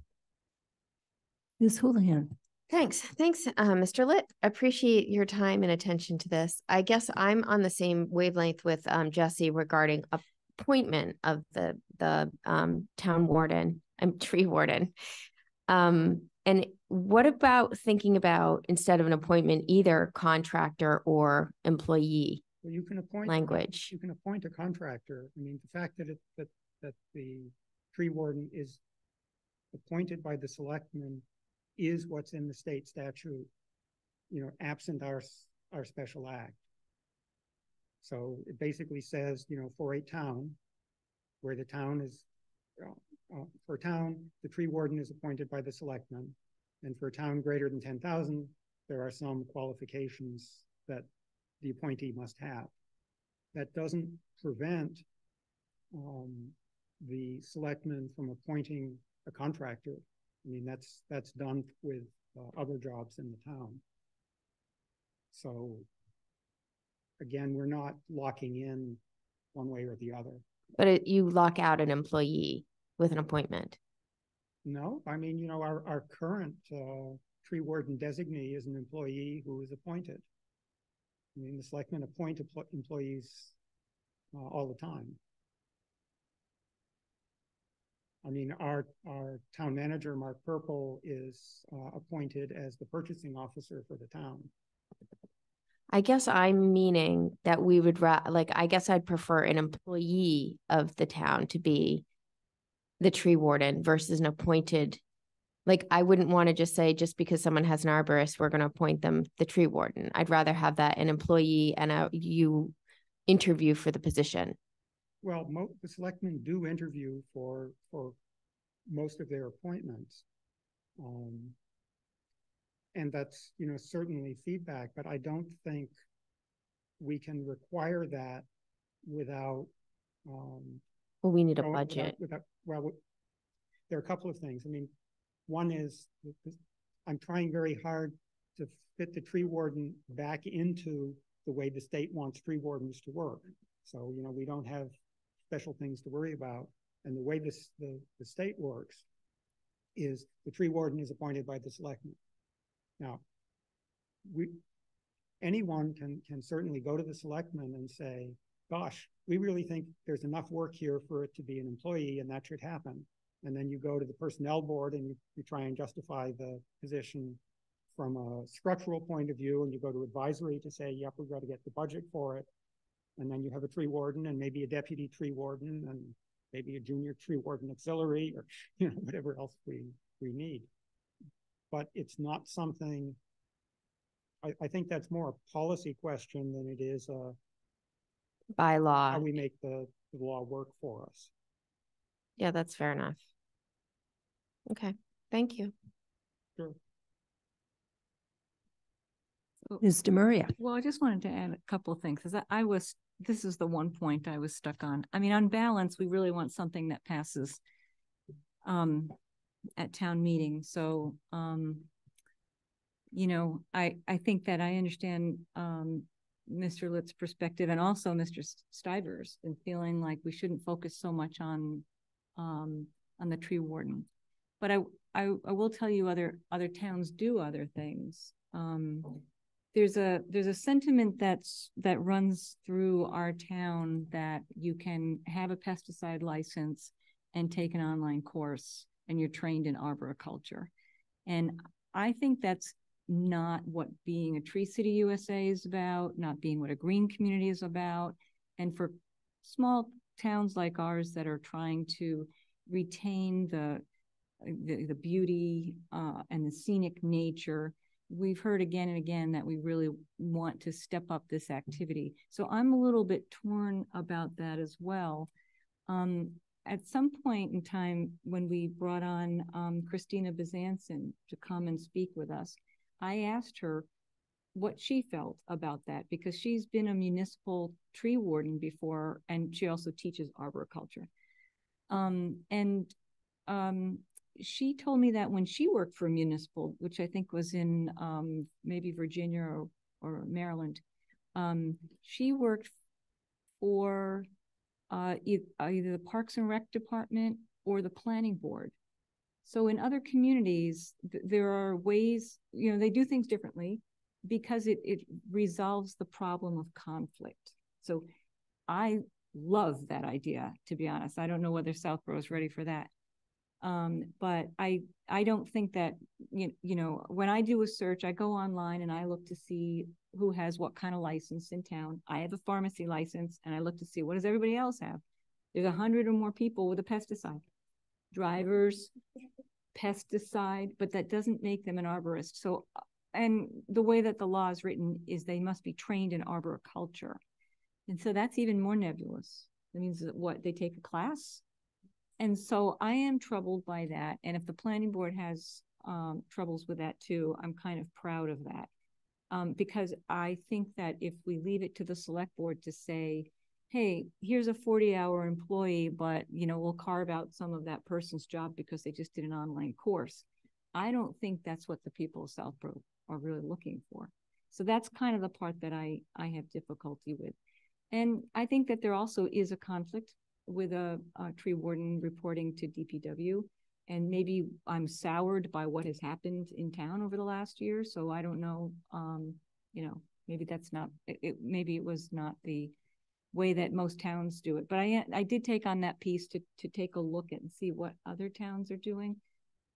Ms. Houlihan. Thanks. Thanks, uh, Mr. Litt. Appreciate your time and attention to this. I guess I'm on the same wavelength with um, Jesse regarding appointment of the the um, town warden and tree warden. Um, and what about thinking about instead of an appointment, either contractor or employee Well, you can appoint. language? You can appoint a contractor. I mean, the fact that it, that, that the tree warden is appointed by the selectmen is what's in the state statute, you know, absent our, our special act. So it basically says, you know, for a town, where the town is, uh, uh, for a town, the tree warden is appointed by the selectmen. And for a town greater than ten thousand, there are some qualifications that the appointee must have. That doesn't prevent um, the selectmen from appointing a contractor. I mean, that's, that's done with uh, other jobs in the town. So again, we're not locking in one way or the other. But it, you lock out an employee with an appointment. No, I mean, you know, our, our current uh, tree warden designee is an employee who is appointed. I mean, the selectmen appoint empl- employees uh, all the time. I mean, our, our town manager, Mark Purple, is uh, appointed as the purchasing officer for the town. I guess I'm meaning that we would ra- like, I guess I'd prefer an employee of the town to be the tree warden versus an appointed. Like, I wouldn't want to just say, just because someone has an arborist, we're going to appoint them the tree warden. I'd rather have that an employee and a, you interview for the position. Well, mo- the selectmen do interview for, for most of their appointments. Um, and that's, you know, certainly feedback, but I don't think we can require that without Um, Well, we need a without- budget. Without, well, there are a couple of things. I mean, one is, th- th- I'm trying very hard to fit the tree warden back into the way the state wants tree wardens to work. So, you know, we don't have special things to worry about. And the way this, the, the state works is the tree warden is appointed by the selectmen. Now, we, anyone can, can certainly go to the selectmen and say, gosh, we really think there's enough work here for it to be an employee and that should happen. And then you go to the personnel board and you, you try and justify the position from a structural point of view and you go to advisory to say, yep, we've got to get the budget for it. And then you have a tree warden and maybe a deputy tree warden and maybe a junior tree warden auxiliary or, you know, whatever else we, we need. But it's not something, I, I think that's more a policy question than it is a, By law. how we make the, the law work for us. Yeah, that's fair enough. Okay, thank you. Sure. Ms. Maria. Well, I just wanted to add a couple of things, because I, I was, this is the one point I was stuck on. I mean, on balance, we really want something that passes um, at town meeting, so, um, you know, I, I think that I understand, um, Mr. Litt's perspective and also Mr. Stivers and feeling like we shouldn't focus so much on, um, on the tree warden. But I, I, I will tell you other, other towns do other things. Um, there's a there's a sentiment that's that runs through our town that you can have a pesticide license and take an online course and you're trained in arboriculture. And i think that's not what being a tree city usa is about not being what a green community is about. And for small towns like ours that are trying to retain the the, the beauty uh, and the scenic nature we've heard again and again that we really want to step up this activity. So I'm a little bit torn about that as well. Um, at some point in time, when we brought on um, Christina Bezanson to come and speak with us, I asked her what she felt about that because she's been a municipal tree warden before, and she also teaches arboriculture. Um, and um, she told me that when she worked for municipal, which I think was in um, maybe Virginia or, or Maryland, um, she worked for uh, either the Parks and Rec Department or the Planning Board. So in other communities, th there are ways, you know, they do things differently because it, it resolves the problem of conflict. So I love that idea, to be honest. I don't know whether Southborough is ready for that. Um, but I, I don't think that, you, you know, when I do a search, I go online and I look to see who has what kind of license in town. I have a pharmacy license and I look to see what does everybody else have? There's a hundred or more people with a pesticide. Drivers, pesticide, but that doesn't make them an arborist. So, and the way that the law is written is they must be trained in arboriculture. And so that's even more nebulous. That means that what, they take a class? And so I am troubled by that. And if the planning board has um, troubles with that too, I'm kind of proud of that. Um, because I think that if we leave it to the select board to say, hey, here's a 40 hour employee, but you know, we'll carve out some of that person's job because they just did an online course. I don't think that's what the people of Southborough are really looking for. So that's kind of the part that I, I have difficulty with. And I think that there also is a conflict with a, a tree warden reporting to DPW. And maybe I'm soured by what has happened in town over the last year. So I don't know, um, you know, maybe that's not, it, maybe it was not the way that most towns do it. But I, I did take on that piece to, to take a look at and see what other towns are doing.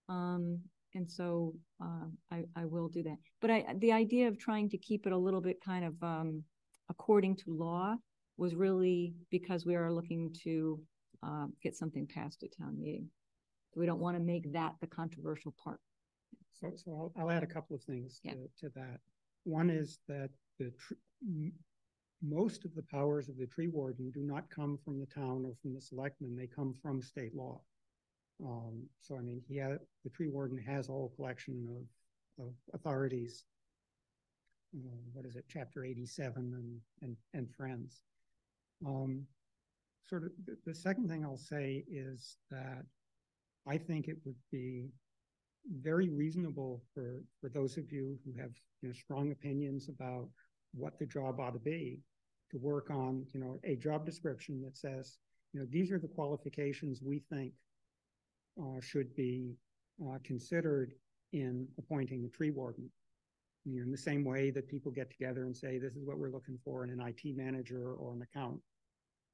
Um, and so uh, I, I will do that. But I, the idea of trying to keep it a little bit kind of um, according to law was really because we are looking to uh, get something passed at town meeting. We don't want to make that the controversial part. So, so I'll, I'll add a couple of things Yeah. to, to that. One is that the tr- most of the powers of the tree warden do not come from the town or from the selectmen. They come from state law. Um, so I mean, he had, the tree warden has a whole collection of, of authorities. Uh, what is it, chapter eighty-seven and, and, and friends. Um, sort of, the, second thing I'll say is that I think it would be very reasonable for, for those of you who have, you know, strong opinions about what the job ought to be, to work on, you know, a job description that says, you know, these are the qualifications we think uh, should be uh, considered in appointing a tree warden. You know, in the same way that people get together and say, this is what we're looking for in an IT manager or an account,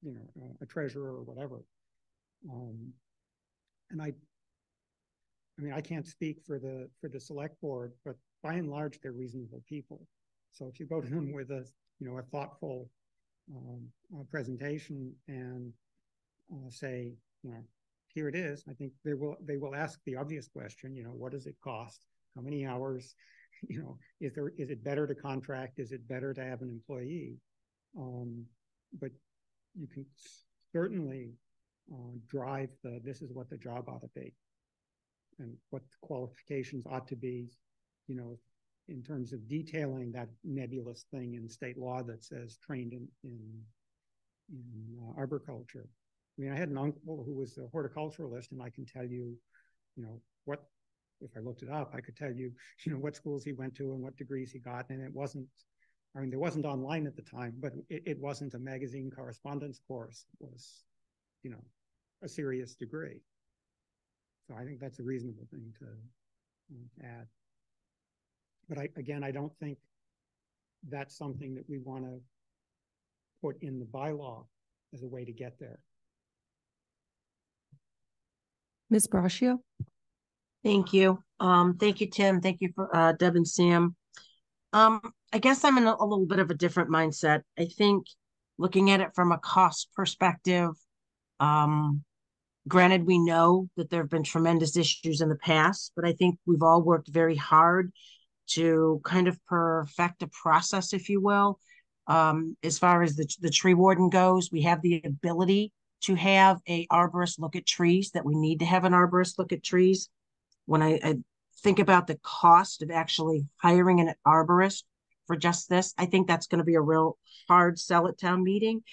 you know, uh, a treasurer or whatever. Um, and I, I mean, I can't speak for the for the select board, but by and large, they're reasonable people. So if you go to them with a, you know, a thoughtful um, uh, presentation and uh, say, you know, here it is, I think they will they will ask the obvious question, you know, what does it cost? How many hours? You know, is there is it better to contract? Is it better to have an employee? Um, but you can certainly uh, drive the this is what the job ought to be and what the qualifications ought to be, you know, in terms of detailing that nebulous thing in state law that says trained in in, in uh, arboriculture. I mean, I had an uncle who was a horticulturalist, and I can tell you, you know, what if I looked it up, I could tell you, you know, what schools he went to and what degrees he got, and it wasn't. I mean, there wasn't online at the time, but it, it wasn't a magazine correspondence course. It was, you know, a serious degree. So I think that's a reasonable thing to um, add. But I, again, I don't think that's something that we want to put in the bylaw as a way to get there. Ms. Braccio? Thank you. Um, thank you, Tim. Thank you for uh, Deb and Sam. Um, I guess I'm in a, a little bit of a different mindset. I think looking at it from a cost perspective, um, granted, we know that there have been tremendous issues in the past, but I think we've all worked very hard to kind of perfect a process, if you will. Um, as far as the, the tree warden goes, we have the ability to have a arborist look at trees that we need to have an arborist look at trees. When I, I think about the cost of actually hiring an arborist for just this, I think that's going to be a real hard sell at town meeting.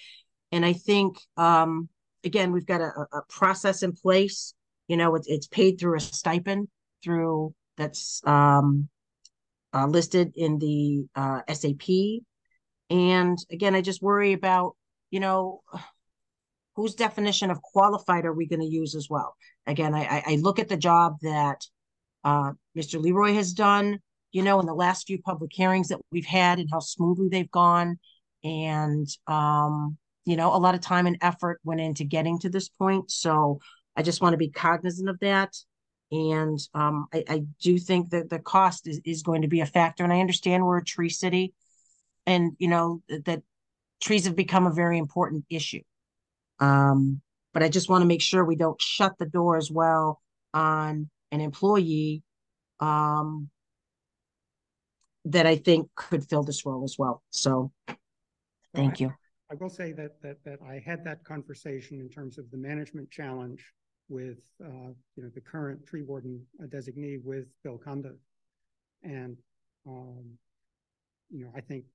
And I think, um, again, we've got a, a process in place. You know, it's, it's paid through a stipend through that's um, uh, listed in the uh, SAP. And again, I just worry about, you know, whose definition of qualified are we going to use as well? Again, I, I look at the job that uh, Mr. Leroy has done, you know, in the last few public hearings that we've had and how smoothly they've gone. And, um, you know, a lot of time and effort went into getting to this point. So I just want to be cognizant of that. And um, I, I do think that the cost is, is going to be a factor. And I understand we're a tree city and, you know, that, trees have become a very important issue. Um, but I just want to make sure we don't shut the door as well on an employee um, that I think could fill this role as well. So thank you. I will say that that that I had that conversation in terms of the management challenge with uh, you know the current tree warden uh, designee with Bill Cundiff, and um, you know I think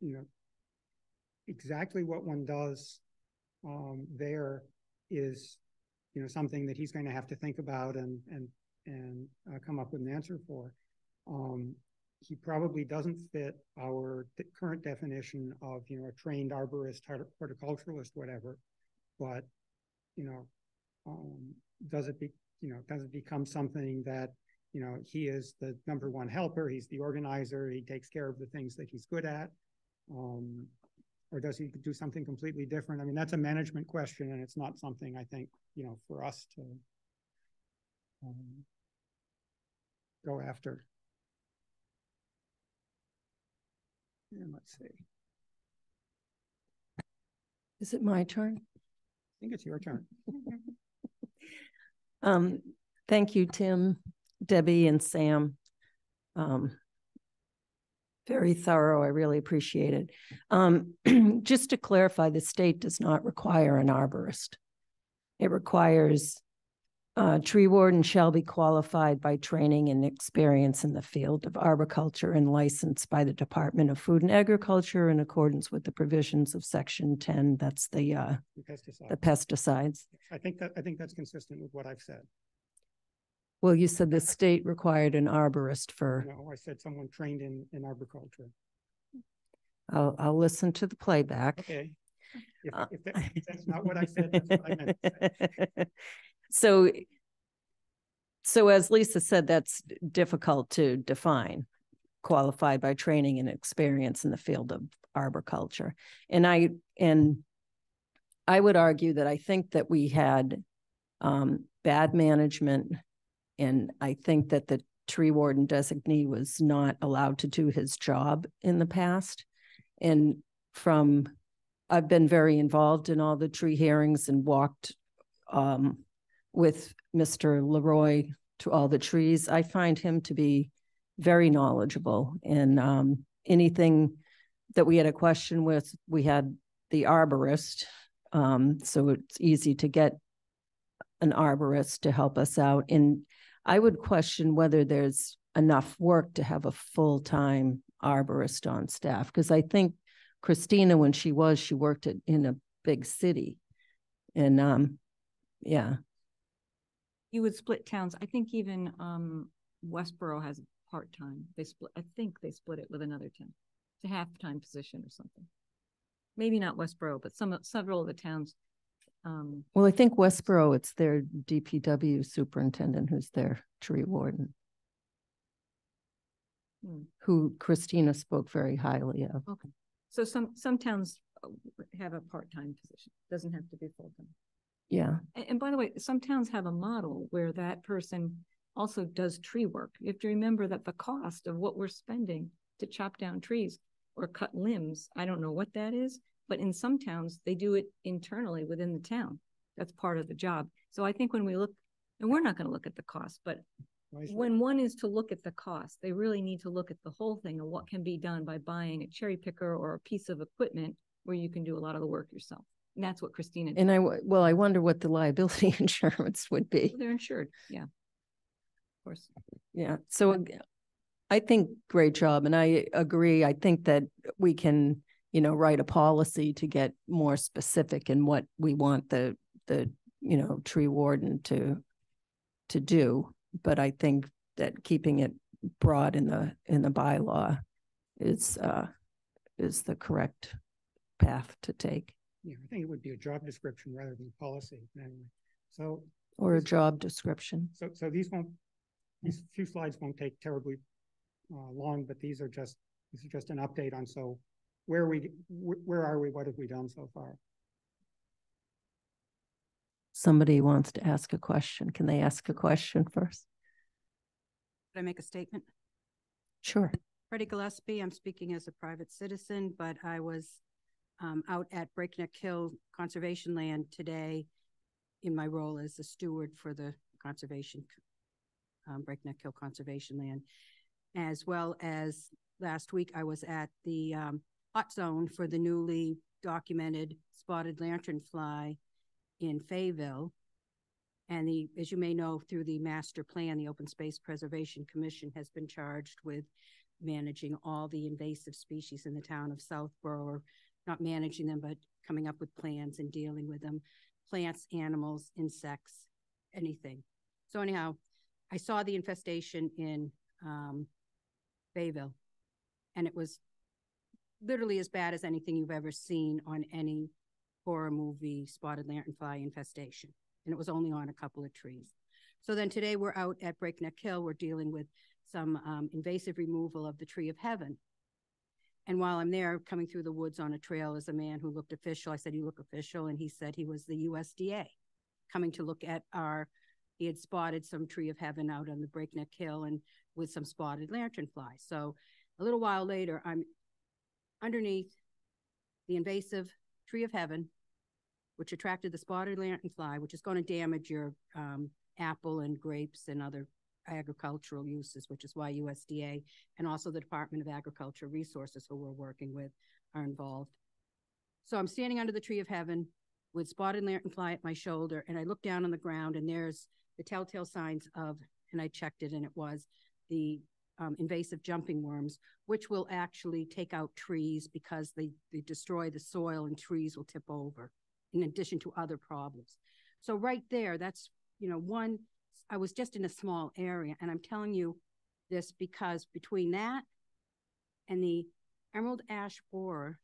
you know exactly what one does um, there is, you know, something that he's going to have to think about and and and uh, come up with an answer for. Um, he probably doesn't fit our current definition of, you know, a trained arborist, horticulturalist, whatever. But, you know, um, does it be, you know, does it become something that, you know, he is the number one helper, he's the organizer, he takes care of the things that he's good at. Um, or does he do something completely different? I mean, that's a management question, and it's not something I think you know for us to um, go after. And let's see. Is it my turn? I think it's your turn. um, thank you, Tim, Debbie, and Sam. Um, very thorough. I really appreciate it. Um, just to clarify, the state does not require an arborist. It requires uh, tree warden shall be qualified by training and experience in the field of arboriculture and licensed by the Department of Food and Agriculture in accordance with the provisions of section ten, that's the, uh, the the pesticides. pesticides. I think that, I think that's consistent with what I've said. Well, you said the state required an arborist for, No, I said someone trained in, in arboriculture. I'll, I'll listen to the playback. Okay. If, Uh, if that- if that's not what I said, that's what I meant to say. So, so as Lisa said, that's difficult to define, qualified by training and experience in the field of arboriculture. And I, and I would argue that I think that we had um, bad management. And I think that the tree warden designee was not allowed to do his job in the past. And from, I've been very involved in all the tree hearings and walked um, with Mr. Leroy to all the trees. I find him to be very knowledgeable and um, anything that we had a question with, we had the arborist. Um, so it's easy to get an arborist to help us out. And I would question whether there's enough work to have a full-time arborist on staff, because I think Christina, when she was, she worked at, in a big city. And um, yeah, You would split towns. I think even um Westboro has part-time. They split, I think they split it with another town. It's a half-time position or something. Maybe not Westboro, but some, several of the towns. Um, well, I think Westboro, it's their DPW superintendent who's their tree warden, hmm. who Christina spoke very highly of. Okay, so some, some towns uh, have a part-time position, doesn't have to be full-time. Yeah, And, and by the way, some towns have a model where that person also does tree work. You have to remember that the cost of what we're spending to chop down trees or cut limbs, I don't know what that is, but in some towns, they do it internally within the town. That's part of the job. So I think when we look, and we're not gonna look at the cost, but Why is- when one is to look at the cost, they really need to look at the whole thing and what can be done by buying a cherry picker or a piece of equipment where you can do a lot of the work yourself. And that's what Christina did. and I, well, I wonder what the liability insurance would be. They're insured, yeah. Of course. Yeah, so I think great job, and I agree. I think that we can, you know, write a policy to get more specific in what we want the, the, you know, tree warden to, to do. But I think that keeping it broad in the, in the bylaw is, uh, is the correct path to take, Yeah, I think it would be a job description rather than policy. Anyway, so, or a job description. so, so these won't, these few slides won't take terribly uh, long, but these are just, this is just an update on, so where we, where are we? What have we done so far? Somebody wants to ask a question. Can they ask a question first? Could I make a statement? Sure. Freddie Gillespie, I'm speaking as a private citizen, but I was um, out at Breakneck Hill Conservation Land today in my role as a steward for the conservation, um, Breakneck Hill Conservation Land. As well as last week, I was at the um, hot zone for the newly documented spotted lanternfly in Fayville. And the, as you may know, through the master plan, the Open Space Preservation Commission has been charged with managing all the invasive species in the town of Southborough, or not managing them, but coming up with plans and dealing with them, plants, animals, insects, anything. So anyhow, I saw the infestation in um, Fayville, and it was literally as bad as anything you've ever seen on any horror movie spotted lanternfly infestation. And it was only on a couple of trees. So then today we're out at Breakneck Hill. We're dealing with some um, invasive removal of the tree of heaven. And while I'm there, coming through the woods on a trail is a man who looked official. I said, You look official. And he said he was the USDA coming to look at our, he had spotted some tree of heaven out on the Breakneck Hill and with some spotted lanternfly. So a little while later, I'm underneath the invasive tree of heaven, which attracted the spotted lanternfly, which is going to damage your um, apple and grapes and other agricultural uses, which is why USDA and also the Department of Agriculture Resources, who we're working with, are involved. So I'm standing under the tree of heaven. with spotted lanternfly at my shoulder, and I look down on the ground, and there's the telltale signs of, and I checked it, and it was the um, invasive jumping worms, which will actually take out trees because they, they destroy the soil and trees will tip over, in addition to other problems. So right there, that's, you know, one, I was just in a small area, and I'm telling you this because between that and the emerald ash borer,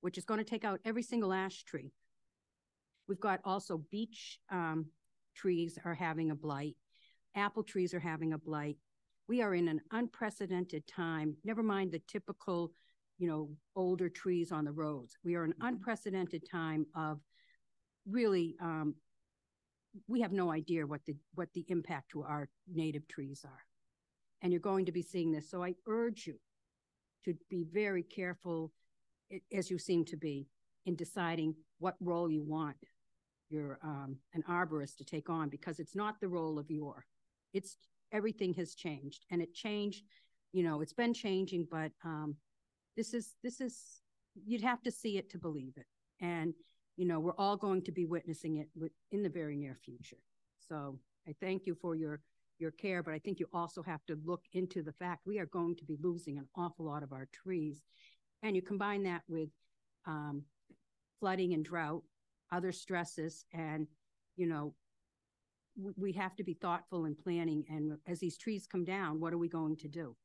which is going to take out every single ash tree. We've got also beech um, trees are having a blight. Apple trees are having a blight. We are in an unprecedented time. Never mind the typical, you know, older trees on the roads. We are in an unprecedented time of really. Um, we have no idea what the what the impact to our native trees are, and you're going to be seeing this. So I urge you to be very careful, as you seem to be, in deciding what role you want your um, an arborist to take on because it's not the role of your. It's everything has changed, and it changed. You know, it's been changing, but um, this is this is you'd have to see it to believe it, and you know we're all going to be witnessing it in the very near future. So I thank you for your your care, but I think you also have to look into the fact we are going to be losing an awful lot of our trees. And you combine that with um, flooding and drought, other stresses, and, you know, we have to be thoughtful in planning. And as these trees come down, what are we going to do?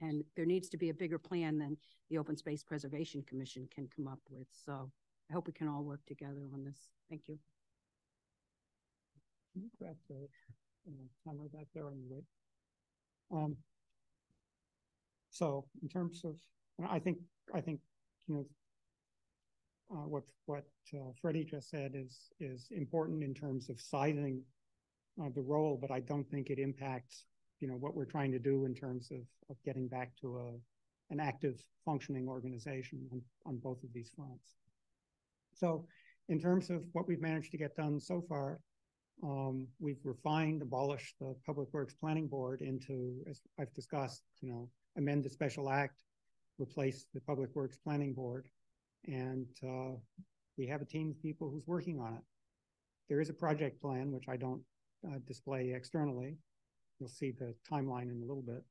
And there needs to be a bigger plan than the Open Space Preservation Commission can come up with. So I hope we can all work together on this. Thank you. Can you grab the camera back there on the right? Um, so in terms of, I think, I think, you know, uh, what what uh, Freddie just said is is important in terms of sizing uh, the role, but I don't think it impacts you know what we're trying to do in terms of of getting back to a an active functioning organization on, on both of these fronts. So in terms of what we've managed to get done so far, um, we've refined, abolished the Public Works Planning Board into, as I've discussed, you know, amend the special act, replace the Public Works Planning Board, and uh, we have a team of people who's working on it. There is a project plan, which I don't uh, display externally. You'll see the timeline in a little bit.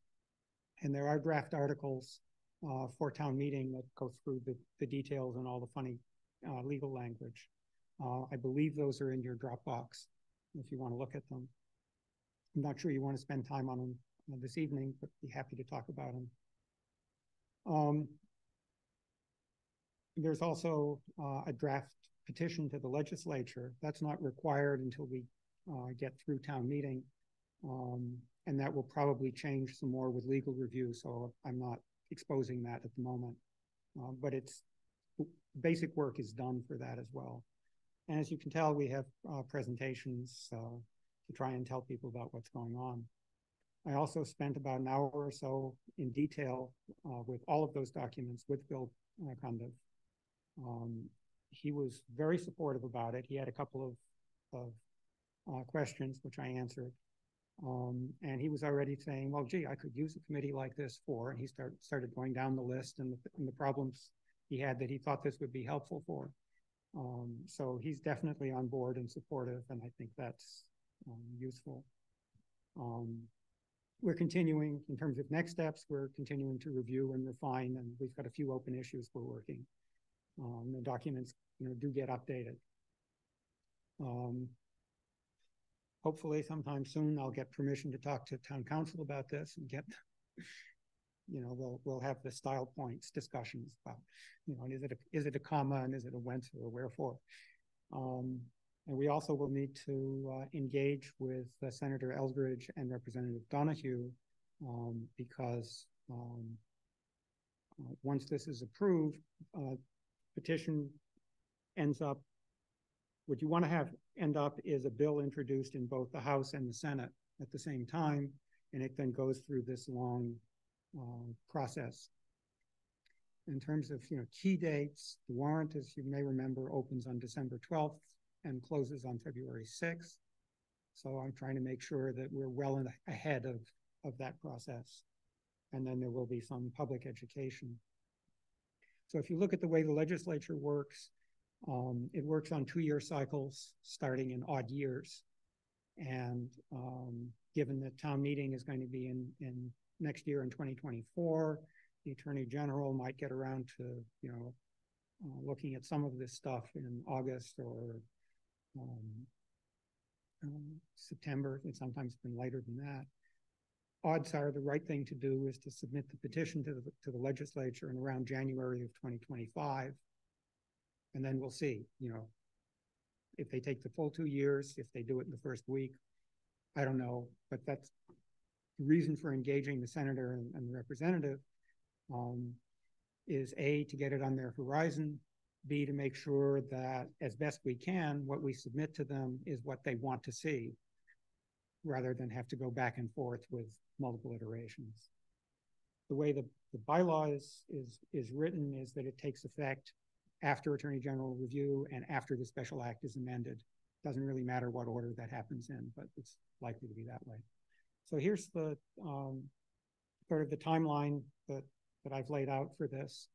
And there are draft articles uh, for town meeting that go through the, the details and all the funny uh, legal language. Uh, I believe those are in your Dropbox if you want to look at them. I'm not sure you want to spend time on them uh, this evening, but be happy to talk about them. Um, there's also uh, a draft petition to the legislature. That's not required until we uh, get through town meeting. Um, and that will probably change some more with legal review. So I'm not exposing that at the moment. Uh, but it's basic work is done for that as well. And as you can tell, we have uh, presentations to try and tell people about what's going on. I also spent about an hour or so in detail uh, with all of those documents with Bill uh, Cundiff. Um, he was very supportive about it. He had a couple of, of uh, questions, which I answered. Um, and he was already saying, well, gee, I could use a committee like this for, and he start, started going down the list and the, and the problems he had that he thought this would be helpful for. Um, so he's definitely on board and supportive, and I think that's um, useful. Um, we're continuing in terms of next steps. We're continuing to review and refine, and we've got a few open issues we're working. Um, the documents, you know, do get updated. Hopefully, sometime soon, I'll get permission to talk to town counsel about this and get you know, we'll we'll have the style points discussions about, you know, is it a, is it a comma and is it a whence or a wherefore? Um, and we also will need to uh, engage with uh, Senator Eldridge and Representative Donahue um, because um, uh, once this is approved, uh, petition ends up. What you want to have end up is a bill introduced in both the House and the Senate at the same time, and it then goes through this long uh, process. In terms of you know key dates, the warrant, as you may remember, opens on December 12th and closes on February 6th. So I'm trying to make sure that we're well in, ahead of, of that process. And then there will be some public education. So if you look at the way the legislature works, Um, it works on two-year cycles, starting in odd years. And, um, given that town meeting is going to be in, in next year in twenty twenty-four, the Attorney General might get around to, you know, uh, looking at some of this stuff in August or, um, um, September, and sometimes been later than that. Odds are the right thing to do is to submit the petition to the, to the legislature in around January of twenty twenty-five. And then we'll see, you know, if they take the full two years, if they do it in the first week. I don't know, but that's the reason for engaging the senator and, and the representative. Um, is A, to get it on their horizon, B, to make sure that as best we can, what we submit to them is what they want to see, rather than have to go back and forth with multiple iterations. The way the, the bylaw is, is, is written is that it takes effect after Attorney General review and after the special act is amended. Doesn't really matter what order that happens in, but it's likely to be that way. So here's the um, sort of the timeline that that I've laid out for this.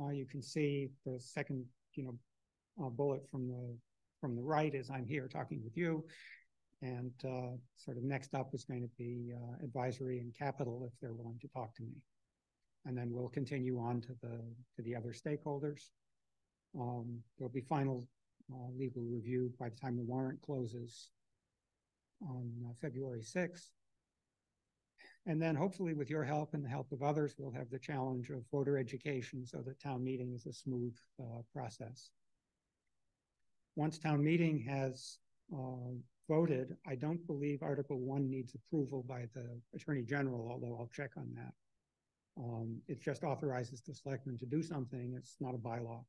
Uh, you can see the second, you know, uh, bullet from the from the right is I'm here talking with you, and uh, sort of next up is going to be uh, advisory and capital if they're willing to talk to me, and then we'll continue on to the to the other stakeholders. Um, there'll be final uh, legal review by the time the warrant closes on uh, February 6th. And then hopefully with your help and the help of others, we'll have the challenge of voter education so that town meeting is a smooth uh, process. Once town meeting has uh, voted, I don't believe Article 1 needs approval by the Attorney General, although I'll check on that. Um, it just authorizes the selectmen to do something. It's not a bylaw.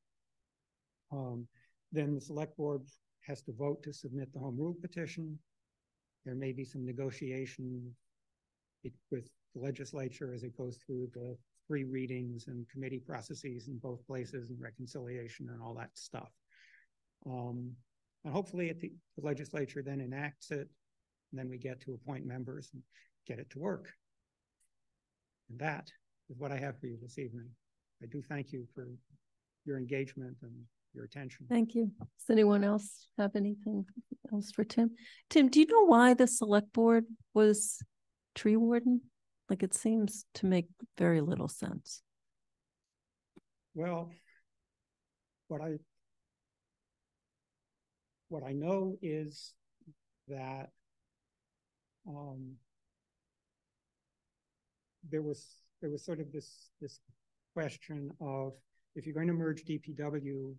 Um, then the select board has to vote to submit the home rule petition. There may be some negotiation with the legislature as it goes through the three readings and committee processes in both places and reconciliation and all that stuff. Um, and hopefully the, the legislature then enacts it, and then we get to appoint members and get it to work. And that is what I have for you this evening. I do thank you for your engagement and your attention. Thank you. Does anyone else have anything else for Tim? Tim, do you know why the select board was tree warden? Like it seems to make very little sense. Well, what I what I know is that um, there was there was sort of this this question of if you're going to merge DPW,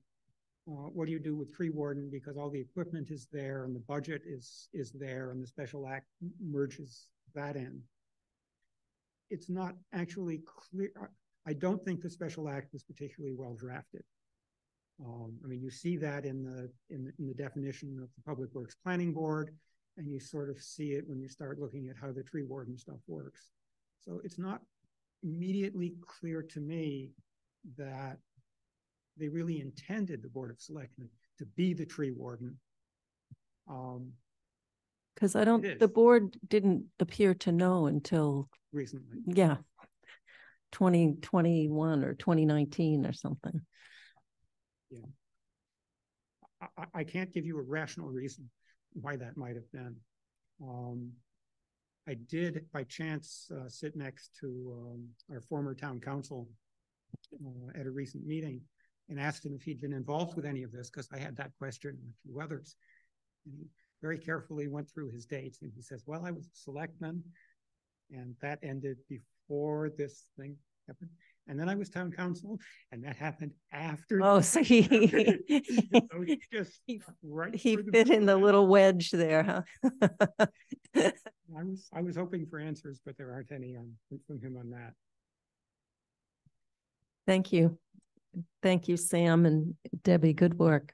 uh, what do you do with tree warden because all the equipment is there and the budget is is there and the special act merges that in. It's not actually clear. I don't think the special act was particularly well drafted. Um, I mean, you see that in the, in the in the definition of the Public Works Planning Board, and you sort of see it when you start looking at how the tree warden stuff works. So it's not immediately clear to me that they really intended the Board of Selectmen to be the tree warden. Um, Because I don't, the is. board didn't appear to know until, recently. yeah, twenty twenty-one or twenty nineteen or something. I, I- I can't give you a rational reason why that might have been. Um, I did by chance, uh, sit next to, um, our former town counsel, uh, at a recent meeting and asked him if he'd been involved with any of this, because I had that question and a few others. And he very carefully went through his dates and he says, well, I was a selectman and that ended before this thing happened. And then I was town counsel and that happened after. Oh, so he, So he just he- right he fit in the little wedge there, huh? I was, I was hoping for answers, but there aren't any on, from him on that. Thank you. Thank you, Sam and Debbie. Good work.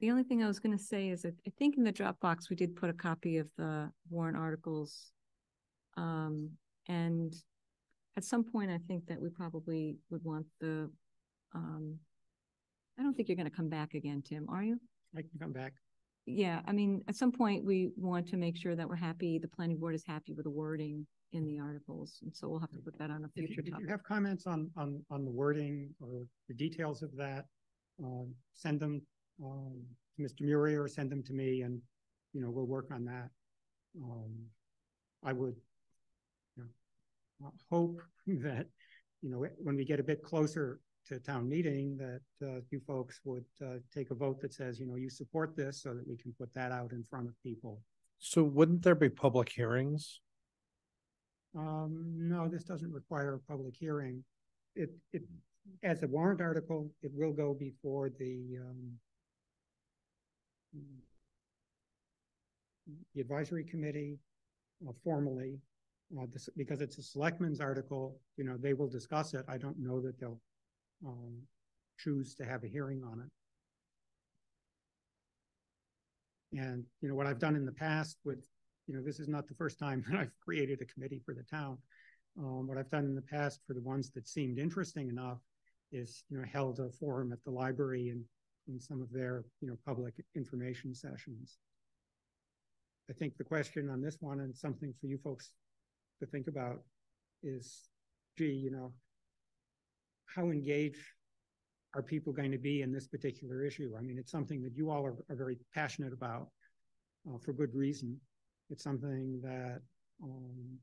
The only thing I was gonna say is that I think in the Dropbox, we did put a copy of the warrant articles. Um, and at some point, I think that we probably would want the, um, I don't think you're gonna come back again, Tim, are you? I can come back. Yeah, I mean, at some point, we want to make sure that we're happy, the planning board is happy with the wording in the articles, and so we'll have to put that on a If you, future if you have comments on, on, on the wording or the details of that, um, send them, um, to Mr. Murray or send them to me and, you know, we'll work on that. Um, I would, you know, uh, hope that, you know, when we get a bit closer to town meeting, that, uh, you folks would, uh, take a vote that says, you know, you support this so that we can put that out in front of people. So wouldn't there be public hearings? Um, no, this doesn't require a public hearing. It, it, as a warrant article, it will go before the, um, the advisory committee uh, formally, uh, this, because it's a selectmen's article, you know, they will discuss it. I don't know that they'll, um, choose to have a hearing on it. And, you know, what I've done in the past with you know, this is not the first time that I've created a committee for the town. Um, what I've done in the past for the ones that seemed interesting enough is, you know, held a forum at the library and in some of their, you know, public information sessions. I think the question on this one and something for you folks to think about is, gee, you know, how engaged are people going to be in this particular issue? I mean, it's something that you all are, are very passionate about uh, for good reason. It's something that um,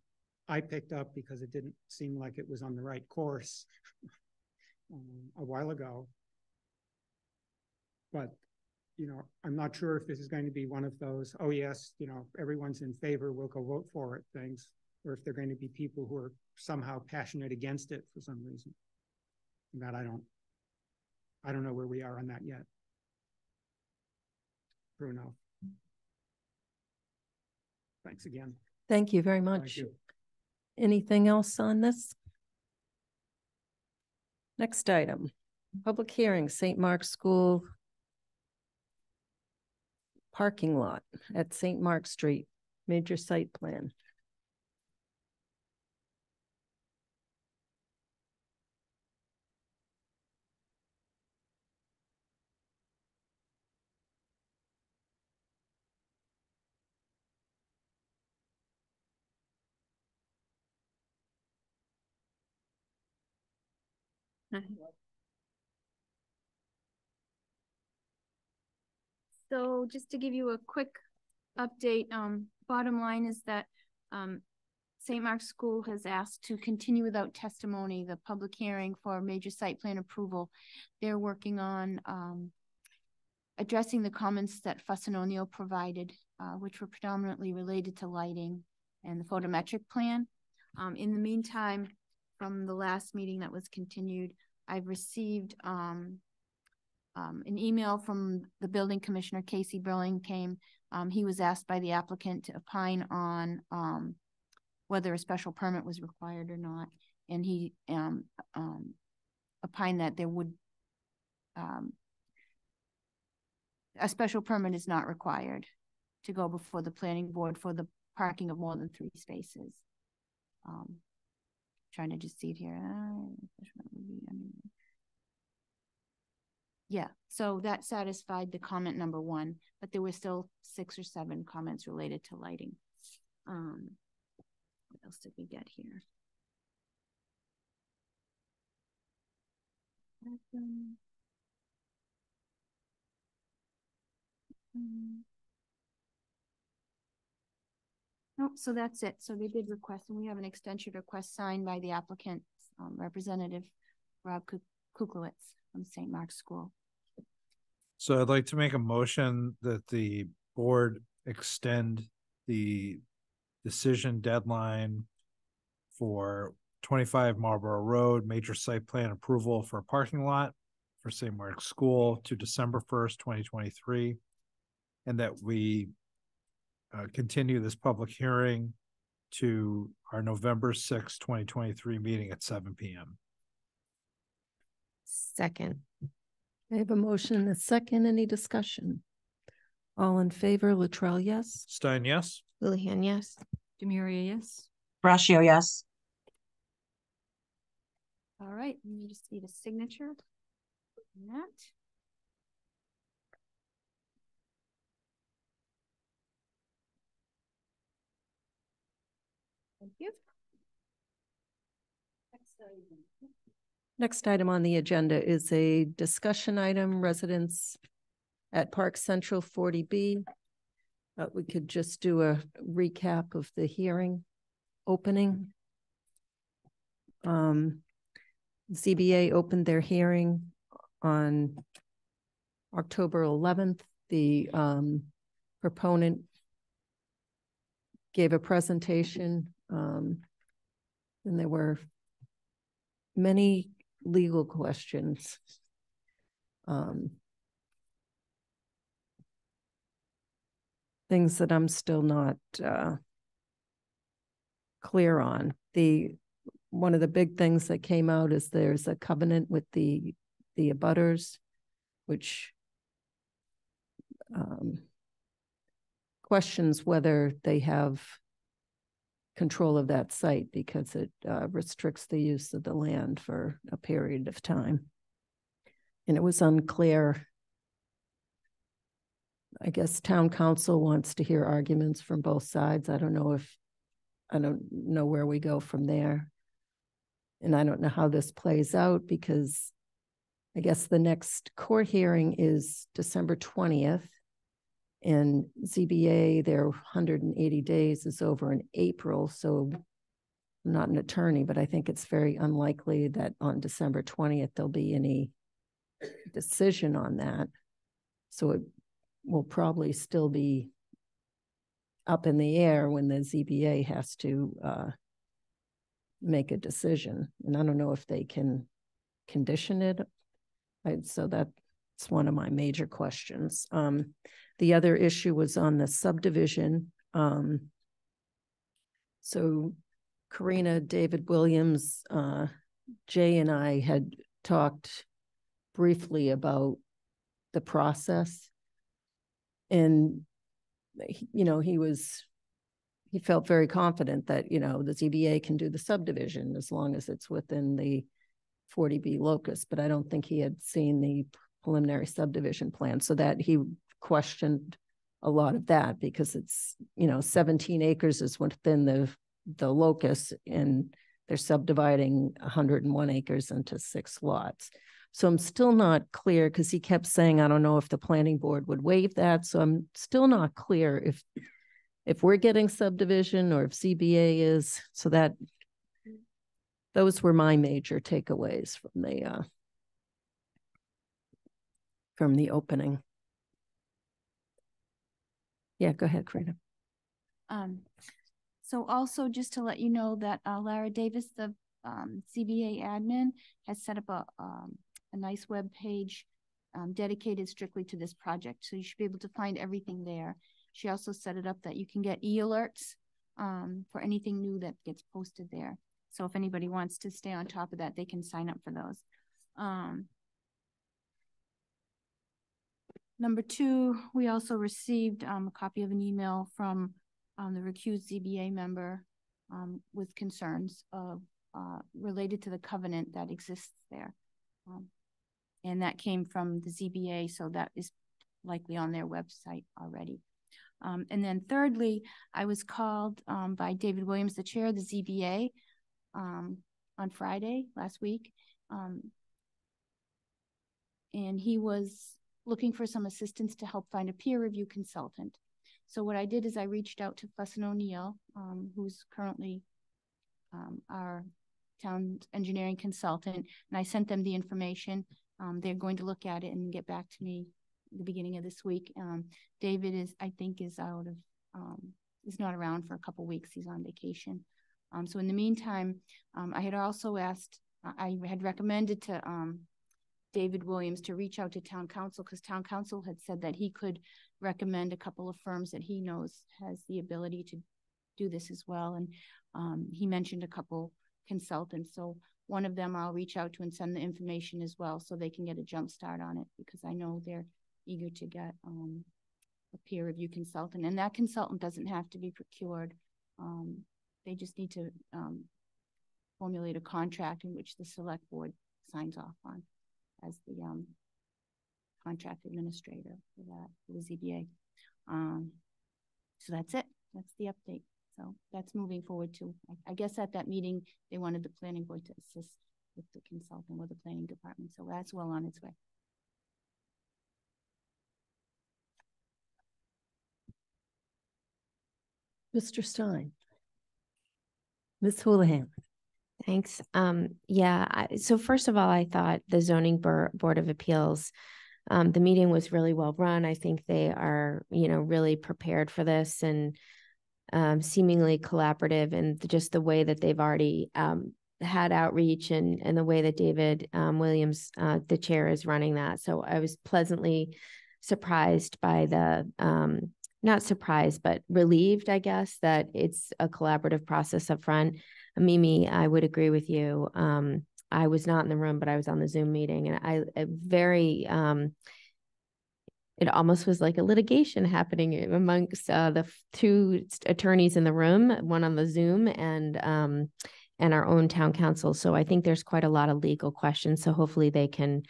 I picked up because it didn't seem like it was on the right course um, a while ago. But, you know, I'm not sure if this is going to be one of those, oh, yes, you know, everyone's in favor, we'll go vote for it things, or if they're going to be people who are somehow passionate against it for some reason. That I don't, I don't know where we are on that yet. Bruno. Thanks again. Thank you very much. you. Anything else on this? Next item, public hearing, St. Mark's School parking lot at St. Mark Street, major site plan. So just to give you a quick update, um, bottom line is that, um, St. Mark's School has asked to continue without testimony, the public hearing for major site plan approval. They're working on, um, addressing the comments that Fuss O'Neill provided, uh, which were predominantly related to lighting and the photometric plan. Um, in the meantime, from the last meeting that was continued, I've received, um, um, an email from the building commissioner, Casey Brilling came. Um, he was asked by the applicant to opine on, um, whether a special permit was required or not. And he, um, um, opined that there would, um, a special permit is not required to go before the planning board for the parking of more than three spaces. Trying to just see it here. Uh, Yeah, so that satisfied the comment number one, but there were still six or seven comments related to lighting. Um, what else did we get here? Um, Nope, so that's it. So they did request, and we have an extension request signed by the applicant, um, representative Rob Kuk- Kuklowitz from St. Mark's School. So I'd like to make a motion that the board extend the decision deadline for twenty-five Marlborough Road, major site plan approval for a parking lot for St. Mark's School to December first, twenty twenty-three. And that we uh, continue this public hearing to our November sixth, twenty twenty-three meeting at seven P M. Second. I have a motion and a second. Any discussion? All in favor, Latrell, yes? Stein, yes? Houlihan, yes. Demiria, yes? Braccio, yes. All right, you just need a signature. on That. Thank you. Next item on the agenda is a discussion item, residents at Park Central forty B. Uh, we could just do a recap of the hearing opening. Um, ZBA opened their hearing on October eleventh. The um proponent gave a presentation, um, and there were many legal questions. Um, things that I'm still not uh, clear on. The one of the big things that came out is there's a covenant with the the abutters, which um, questions whether they have control of that site because it uh, restricts the use of the land for a period of time. And it was unclear. I guess town counsel wants to hear arguments from both sides. I don't know if, I don't know where we go from there. And I don't know how this plays out because I guess the next court hearing is December twentieth. And ZBA, their hundred and eighty days is over in April, so I'm not an attorney, but I think it's very unlikely that on December twentieth, there'll be any decision on that. So it will probably still be up in the air when the ZBA has to uh make a decision. And I don't know if they can condition it. I, so that's one of my major questions. Um, the other issue was on the subdivision. Um, so Karina, David Williams, uh, Jay and I had talked briefly about the process. And, you know, he was, he felt very confident that, you know, the ZBA can do the subdivision as long as it's within the forty B locus, but I don't think he had seen the preliminary subdivision plan, so that he questioned a lot of that because it's, you know, seventeen acres is within the, the locus and they're subdividing hundred and one acres into six lots. So I'm still not clear because he kept saying, I don't know if the planning board would waive that. So I'm still not clear if if we're getting subdivision or if ZBA is, so that those were my major takeaways from the uh from the opening. Yeah, go ahead, Karina. Um, so also just to let you know that uh, Lara Davis, the um, ZBA admin, has set up a um, a nice web page um, dedicated strictly to this project. So you should be able to find everything there. She also set it up that you can get e-alerts um, for anything new that gets posted there. So if anybody wants to stay on top of that, they can sign up for those. Um, Number two, we also received um, a copy of an email from um, the recused ZBA member um, with concerns of uh, related to the covenant that exists there. Um, and that came from the ZBA, so that is likely on their website already. Um, and then thirdly, I was called um, by David Williams, the chair of the ZBA, on Friday last week. And he was looking for some assistance to help find a peer review consultant. So what I did is I reached out to Fuss O'Neill, um, who's currently um, our town engineering consultant, and I sent them the information. Um, they're going to look at it and get back to me the beginning of this week. Um, David is, I think, is out of, um, is not around for a couple weeks. He's on vacation. Um, so in the meantime, I had also asked, I had recommended to David Williams to reach out to town counsel because town counsel had said that he could recommend a couple of firms that he knows has the ability to do this as well. And um, he mentioned a couple consultants. So one of them I'll reach out to and send the information as well so they can get a jump start on it because I know they're eager to get um, a peer review consultant. And that consultant doesn't have to be procured. Um, they just need to um, formulate a contract in which the select board signs off on as the um, contract administrator for that, for the ZBA. Um, so that's it. That's the update. So that's moving forward too. I- I guess at that meeting, they wanted the planning board to assist with the consulting with the planning department. So that's well on its way. Mr. Stein. Ms. Houlihan. Thanks. Um, yeah, I, so first of all, I thought the zoning Board Board of Appeals, um, the meeting was really well run. I think they are, you know, really prepared for this and um, seemingly collaborative and just the way that they've already um, had outreach and and the way that David um, Williams, uh, the chair, is running that. So I was pleasantly surprised by the um, not surprised, but relieved, I guess, that it's a collaborative process up front. Mimi, I would agree with you. Um, I was not in the room, but I was on the Zoom meeting, and I, very um, it almost was like a litigation happening amongst uh, the two attorneys in the room, one on the Zoom and um, and our own town counsel. So I think there's quite a lot of legal questions. So hopefully they can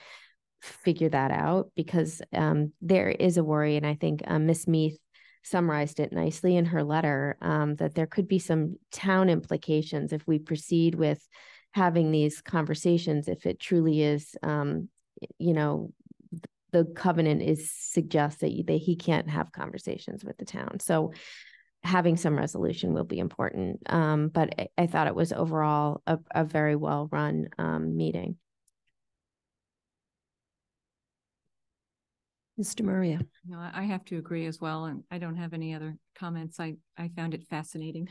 figure that out because um, there is a worry, and I think uh, Miss Meath summarized it nicely in her letter um, that there could be some town implications if we proceed with having these conversations. If it truly is, um, you know, the covenant is suggests that, that he can't have conversations with the town. So having some resolution will be important. Um, but I, I thought it was overall a, a very well run um, meeting. Mr. Maria. No, I have to agree as well, and I don't have any other comments. I, I found it fascinating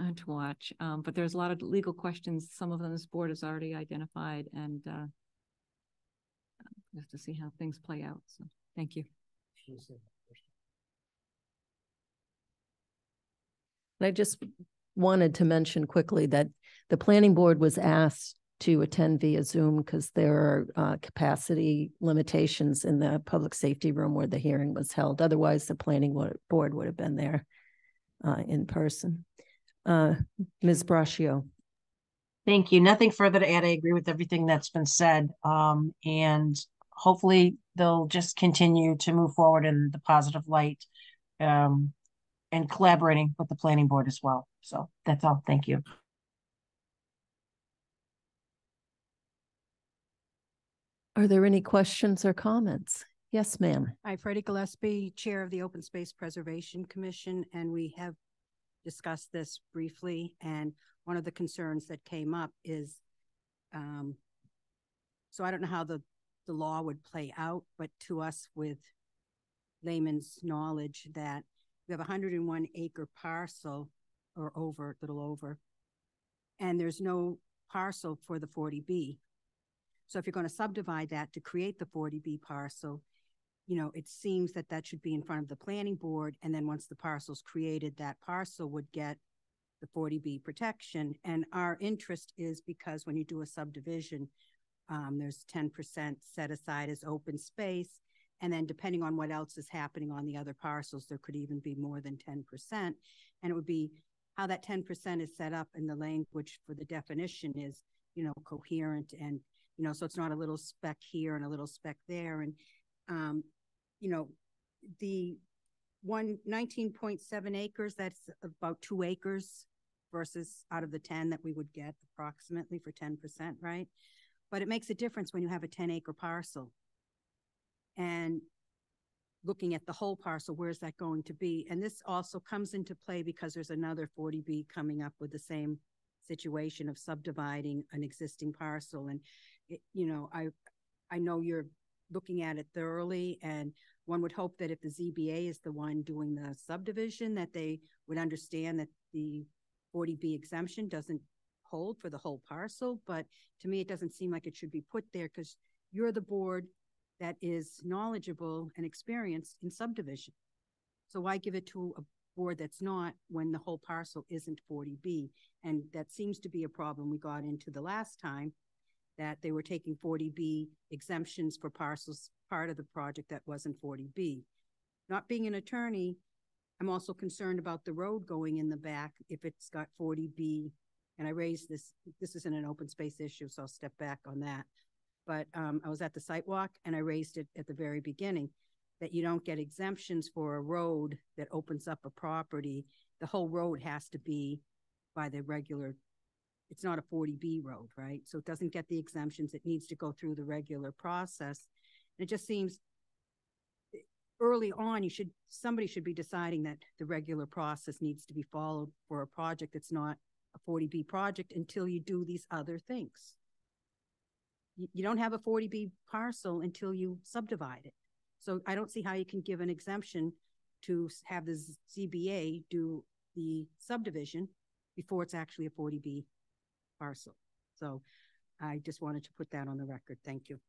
uh, to watch. Um, but there's a lot of legal questions. Some of them this board has already identified and, uh, have to see how things play out. So, thank you. I just wanted to mention quickly that the planning board was asked to attend via Zoom because there are uh, capacity limitations in the public safety room where the hearing was held. Otherwise, the planning board would have been there uh, in person. Uh, Ms. Braccio. Thank you. Nothing further to add. I agree with everything that's been said. Um, and hopefully they'll just continue to move forward in the positive light. Um, and collaborating with the planning board as well. So that's all. Thank you. Are there any questions or comments? Yes, ma'am. Hi, Freddie Gillespie, Chair of the Open Space Preservation Commission, and we have discussed this briefly, and one of the concerns that came up is, um, so I don't know how the, the law would play out, but to us with layman's knowledge that we have a hundred and one acre parcel or over, a little over, and there's no parcel for the forty B. So if you're going to subdivide that to create the forty B parcel, you know, it seems that that should be in front of the planning board, and then once the parcel's created, that parcel would get the forty B protection. And our interest is because when you do a subdivision, um, there's ten percent set aside as open space. And then depending on what else is happening on the other parcels, there could even be more than ten percent. And it would be how that ten percent is set up in the language for the definition is, you know, coherent and, you know, so it's not a little speck here and a little speck there. And, um, you know, the one nineteen point seven acres, that's about two acres versus out of the ten that we would get approximately for ten percent, right? But it makes a difference when you have a ten acre parcel. And looking at the whole parcel, where's that going to be? And this also comes into play because there's another forty B coming up with the same situation of subdividing an existing parcel. And you know, I, I know you're looking at it thoroughly and one would hope that if the ZBA is the one doing the subdivision, that they would understand that the forty B exemption doesn't hold for the whole parcel, but to me, it doesn't seem like it should be put there because you're the board that is knowledgeable and experienced in subdivision. So why give it to a board that's not when the whole parcel isn't forty B? And that seems to be a problem we got into the last time, that they were taking forty B exemptions for parcels, part of the project that wasn't forty B. Not being an attorney, I'm also concerned about the road going in the back if it's got forty B. And I raised this, this isn't an open space issue, so I'll step back on that. But um, I was at the site walk and I raised it at the very beginning that you don't get exemptions for a road that opens up a property. The whole road has to be by the regular, it's not a forty B road, right? So it doesn't get the exemptions. It needs to go through the regular process. It just seems early on, you should, somebody should be deciding that the regular process needs to be followed for a project that's not a forty B project until you do these other things. You, don't have a forty B parcel until you subdivide it. So I don't see how you can give an exemption to have the ZBA do the subdivision before it's actually a forty B parcel. So I just wanted to put that on the record. Thank you.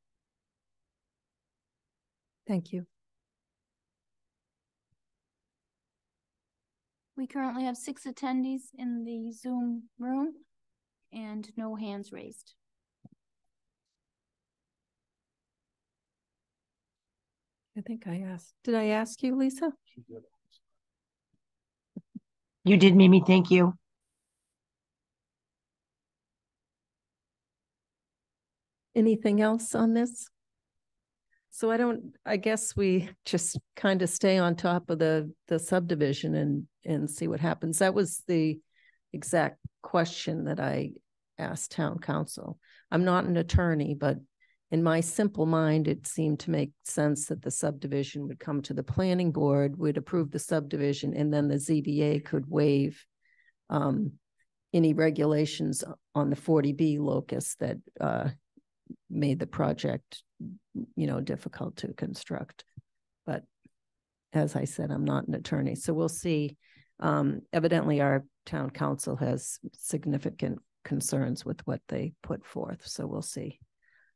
Thank you. We currently have six attendees in the Zoom room and no hands raised. I think I asked, did I ask you, Lisa? You did, Mimi. Thank you. Anything else on this? So I don't, I guess we just kind of stay on top of the, the subdivision and, and see what happens. That was the exact question that I asked town counsel. I'm not an attorney, but in my simple mind, it seemed to make sense that the subdivision would come to the planning board, would approve the subdivision, and then the ZBA could waive um, any regulations on the forty B locus that uh, made the project, you know, difficult to construct. But as I said, I'm not an attorney, so we'll see. Um, evidently, our town counsel has significant concerns with what they put forth, so we'll see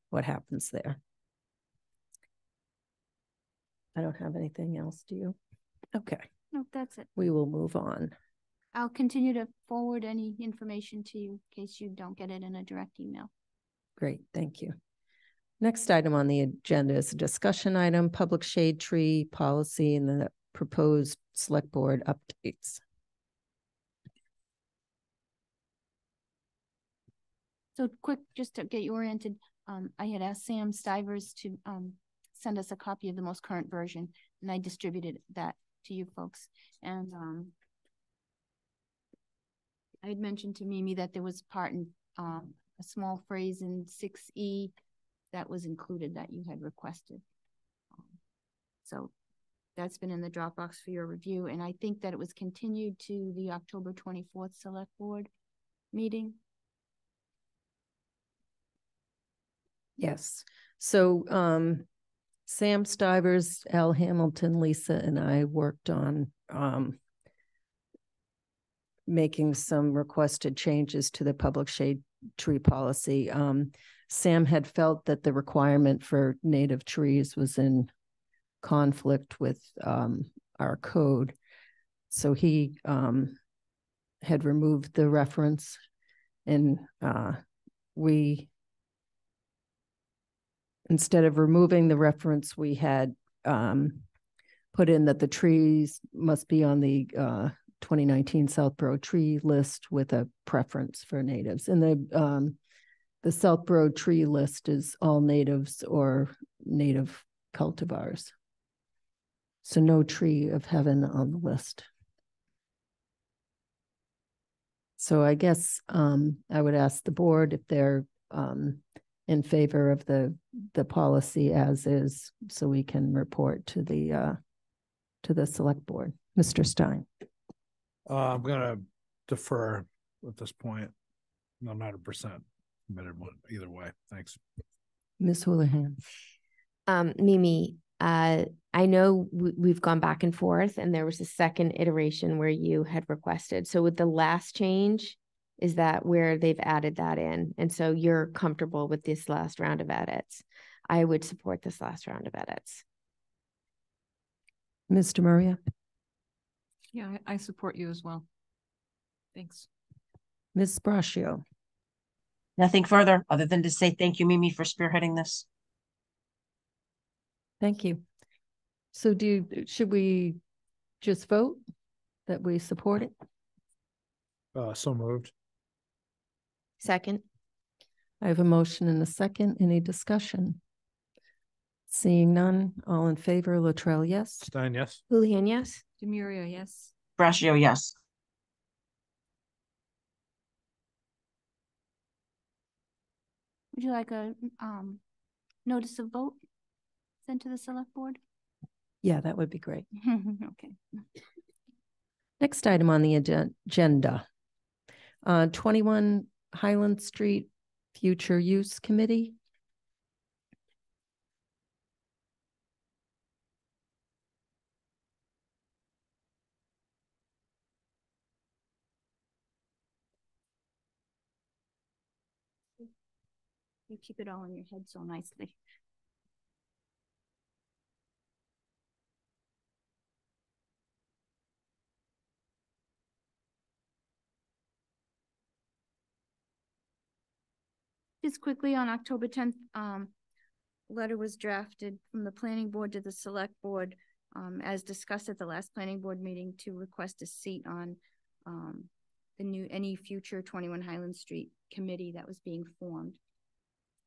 what happens there. I don't have anything else, do you? Okay, No, that's it. we will move on. I'll continue to forward any information to you in case you don't get it in a direct email. Great, thank you. Next item on the agenda is a discussion item, public shade tree policy and the proposed select board updates. So quick, just to get you oriented, um, I had asked Sam Stivers to, um, send us a copy of the most current version, and I distributed that to you folks, and, um, I had mentioned to Mimi that there was part in, um, a small phrase in six E that was included that you had requested. Um, So that's been in the Dropbox for your review, and I think that it was continued to the October twenty-fourth Select Board meeting. Yes, so um Sam Stivers, Al Hamilton, Lisa and I worked on um making some requested changes to the public shade tree policy. Um Sam had felt that the requirement for native trees was in conflict with um our code. So he um had removed the reference and uh we instead of removing the reference, we had um, put in that the trees must be on the uh, 2019 Southborough tree list with a preference for natives. And the um, the Southborough tree list is all natives or native cultivars. So no tree of heaven on the list. So I guess um, I would ask the board if they're um, in favor of the, the policy as is, so we can report to the, uh, to the select board. Mr. Stein. Uh, I'm gonna defer at this point. I'm not hundred percent committed one either way. Thanks. Ms. Houlihan. Um, Mimi, uh, I know we, we've gone back and forth and there was a second iteration where you had requested. So with the last change, is that where they've added that in? And so you're comfortable with this last round of edits? I would support this last round of edits. Mr. Maria, Yeah, I, I support you as well. Thanks. Ms. Braccio, Nothing further other than to say thank you, Mimi, for spearheading this. thank you. So do, you should we just vote that we support it? Uh, so moved. Second, I have a motion and a second. Any discussion? Seeing none, all in favor, Latrell, yes? Stein, yes? Houlihan, yes? Demiria, yes. Braccio, yes. Would you like a, um, notice of vote sent to the select board? Yeah, that would be great. Okay. Next item on the agenda. Uh, twenty-one Highland Street Future Use Committee. You keep it all in your head so nicely. Just quickly, on October tenth, um, letter was drafted from the planning board to the select board, um, as discussed at the last planning board meeting to request a seat on, um, the new, any future twenty-one Highland Street committee that was being formed.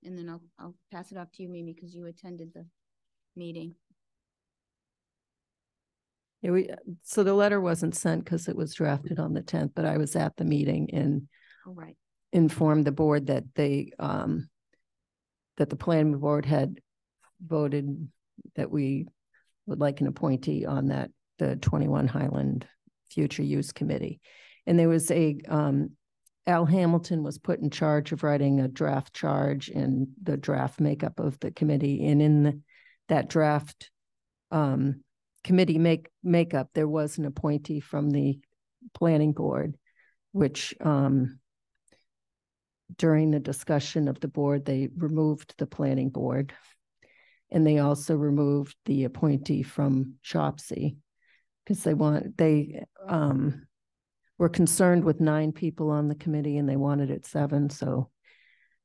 And then I'll, I'll pass it off to you, Mimi, because you attended the meeting. Yeah, we, so the letter wasn't sent because it was drafted on the tenth, but I was at the meeting and All right. informed the board that they, um, that the planning board had voted that we would like an appointee on that, the twenty-one Highland Future Use Committee. And there was a, um, Al Hamilton was put in charge of writing a draft charge and the draft makeup of the committee. And in the- that draft, um, committee make, makeup, there was an appointee from the planning board, which, um, during the discussion of the board, they removed the planning board. And they also removed the appointee from Shopsy. Because they want, they um were concerned with nine people on the committee and they wanted it seven, so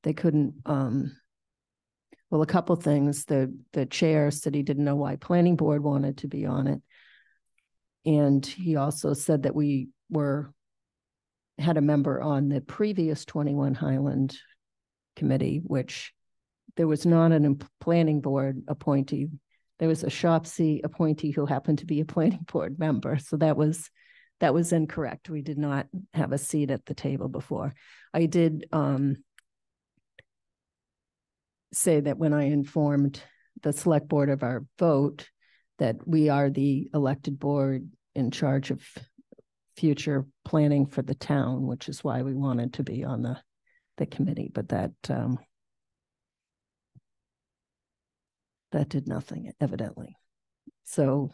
they couldn't um. Well, a couple things, the the chair said he didn't know why planning board wanted to be on it. And he also said that we were had a member on the previous twenty-one Highland committee, which there was not an planning board appointee. There was a Shopsy appointee who happened to be a planning board member, so that was, that was incorrect. We did not have a seat at the table before. I did, um, say that when I informed the select board of our vote, that we are the elected board in charge of future planning for the town, which is why we wanted to be on the, the committee, but that, um, that did nothing evidently. So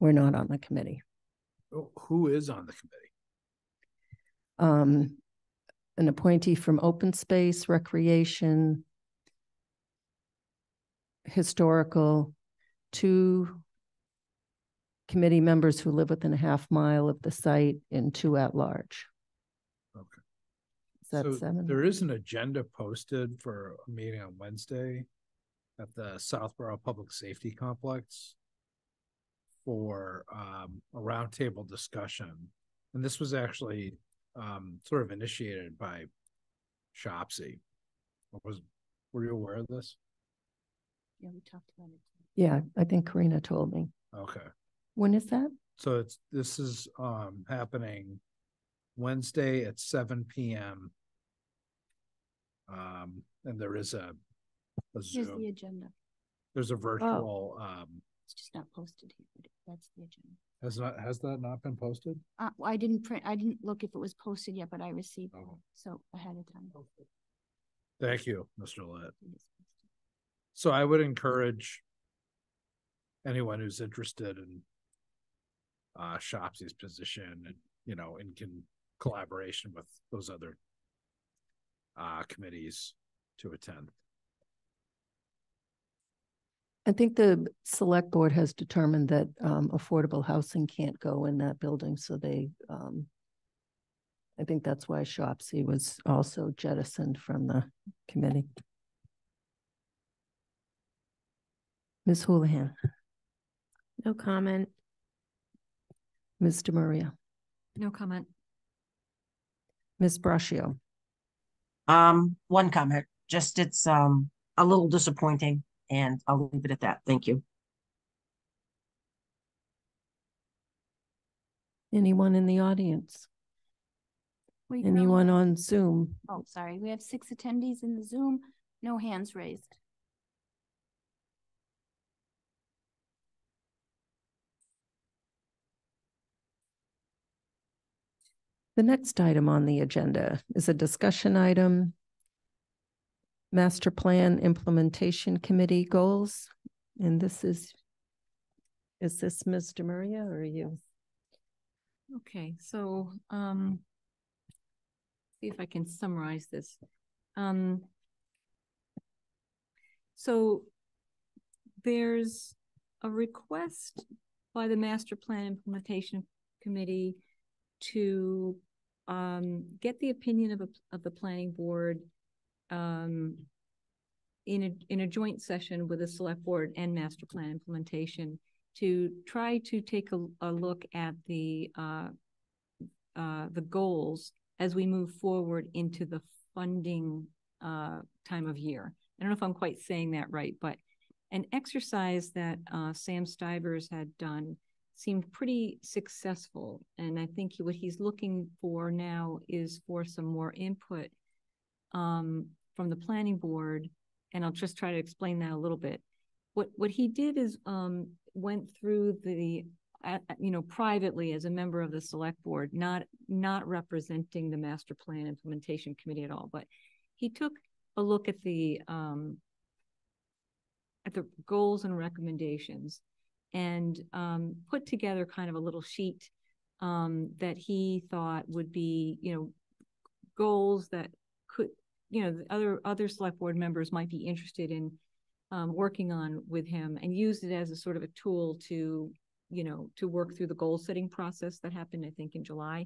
we're not on the committee. Who is on the committee? Um, an appointee from open space, recreation, historical, two committee members who live within a half mile of the site and two at large. Okay. Is that So seven? There is an agenda posted for a meeting on Wednesday at the Southborough Public Safety Complex for um a roundtable discussion. And this was actually um sort of initiated by Shopsy. Was, were you aware of this? Yeah, we talked about it. Yeah, I think Karina told me. Okay. When is that? So it's, this is um happening Wednesday at seven P M. Um, and there is a, a Here's the agenda. there's a virtual, um, It's just not posted here, but that's the agenda. has not, has that not been posted? Uh, well, I didn't print, I didn't look if it was posted yet, but I received, it, Oh. so ahead of time. Thank you, Mr. Litt. It is posted. So I would encourage anyone who's interested in uh Shopsy's position and, you know, in con- collaboration with those other uh committees to attend. I think the select board has determined that um affordable housing can't go in that building, so they um. I think that's why Shopsy was also jettisoned from the committee. Ms. Houlihan, No comment. Mr. Maria, No comment. Ms. Braccio, Um, one comment, just it's, um, a little disappointing And I'll leave it at that. Thank you. Anyone in the audience? Wait, no. Anyone on Zoom? Oh, sorry. We have six attendees in the Zoom. No hands raised. The next item on the agenda is a discussion item. Master Plan Implementation Committee goals. And this is, is this Ms. Maria or you? Okay, so, um, see if I can summarize this. Um, so there's a request by the Master Plan Implementation Committee to um, get the opinion of, a, of the planning board um, in a, in a joint session with the select board and master plan implementation to try to take a, a look at the uh, uh, the goals as we move forward into the funding uh, time of year. I don't know if I'm quite saying that right, but an exercise that uh, Sam Stivers had done seemed pretty successful. And I think what he's looking for now is for some more input um, from the planning board. And I'll just try to explain that a little bit. What what he did is um, went through the uh, you know privately as a member of the select board, not not representing the master plan implementation committee at all, but he took a look at the um, at the goals and recommendations and um, put together kind of a little sheet um, that he thought would be, you know, goals that could, you know, other other select board members might be interested in um, working on with him, and used it as a sort of a tool to, you know, to work through the goal setting process that happened, I think, in July.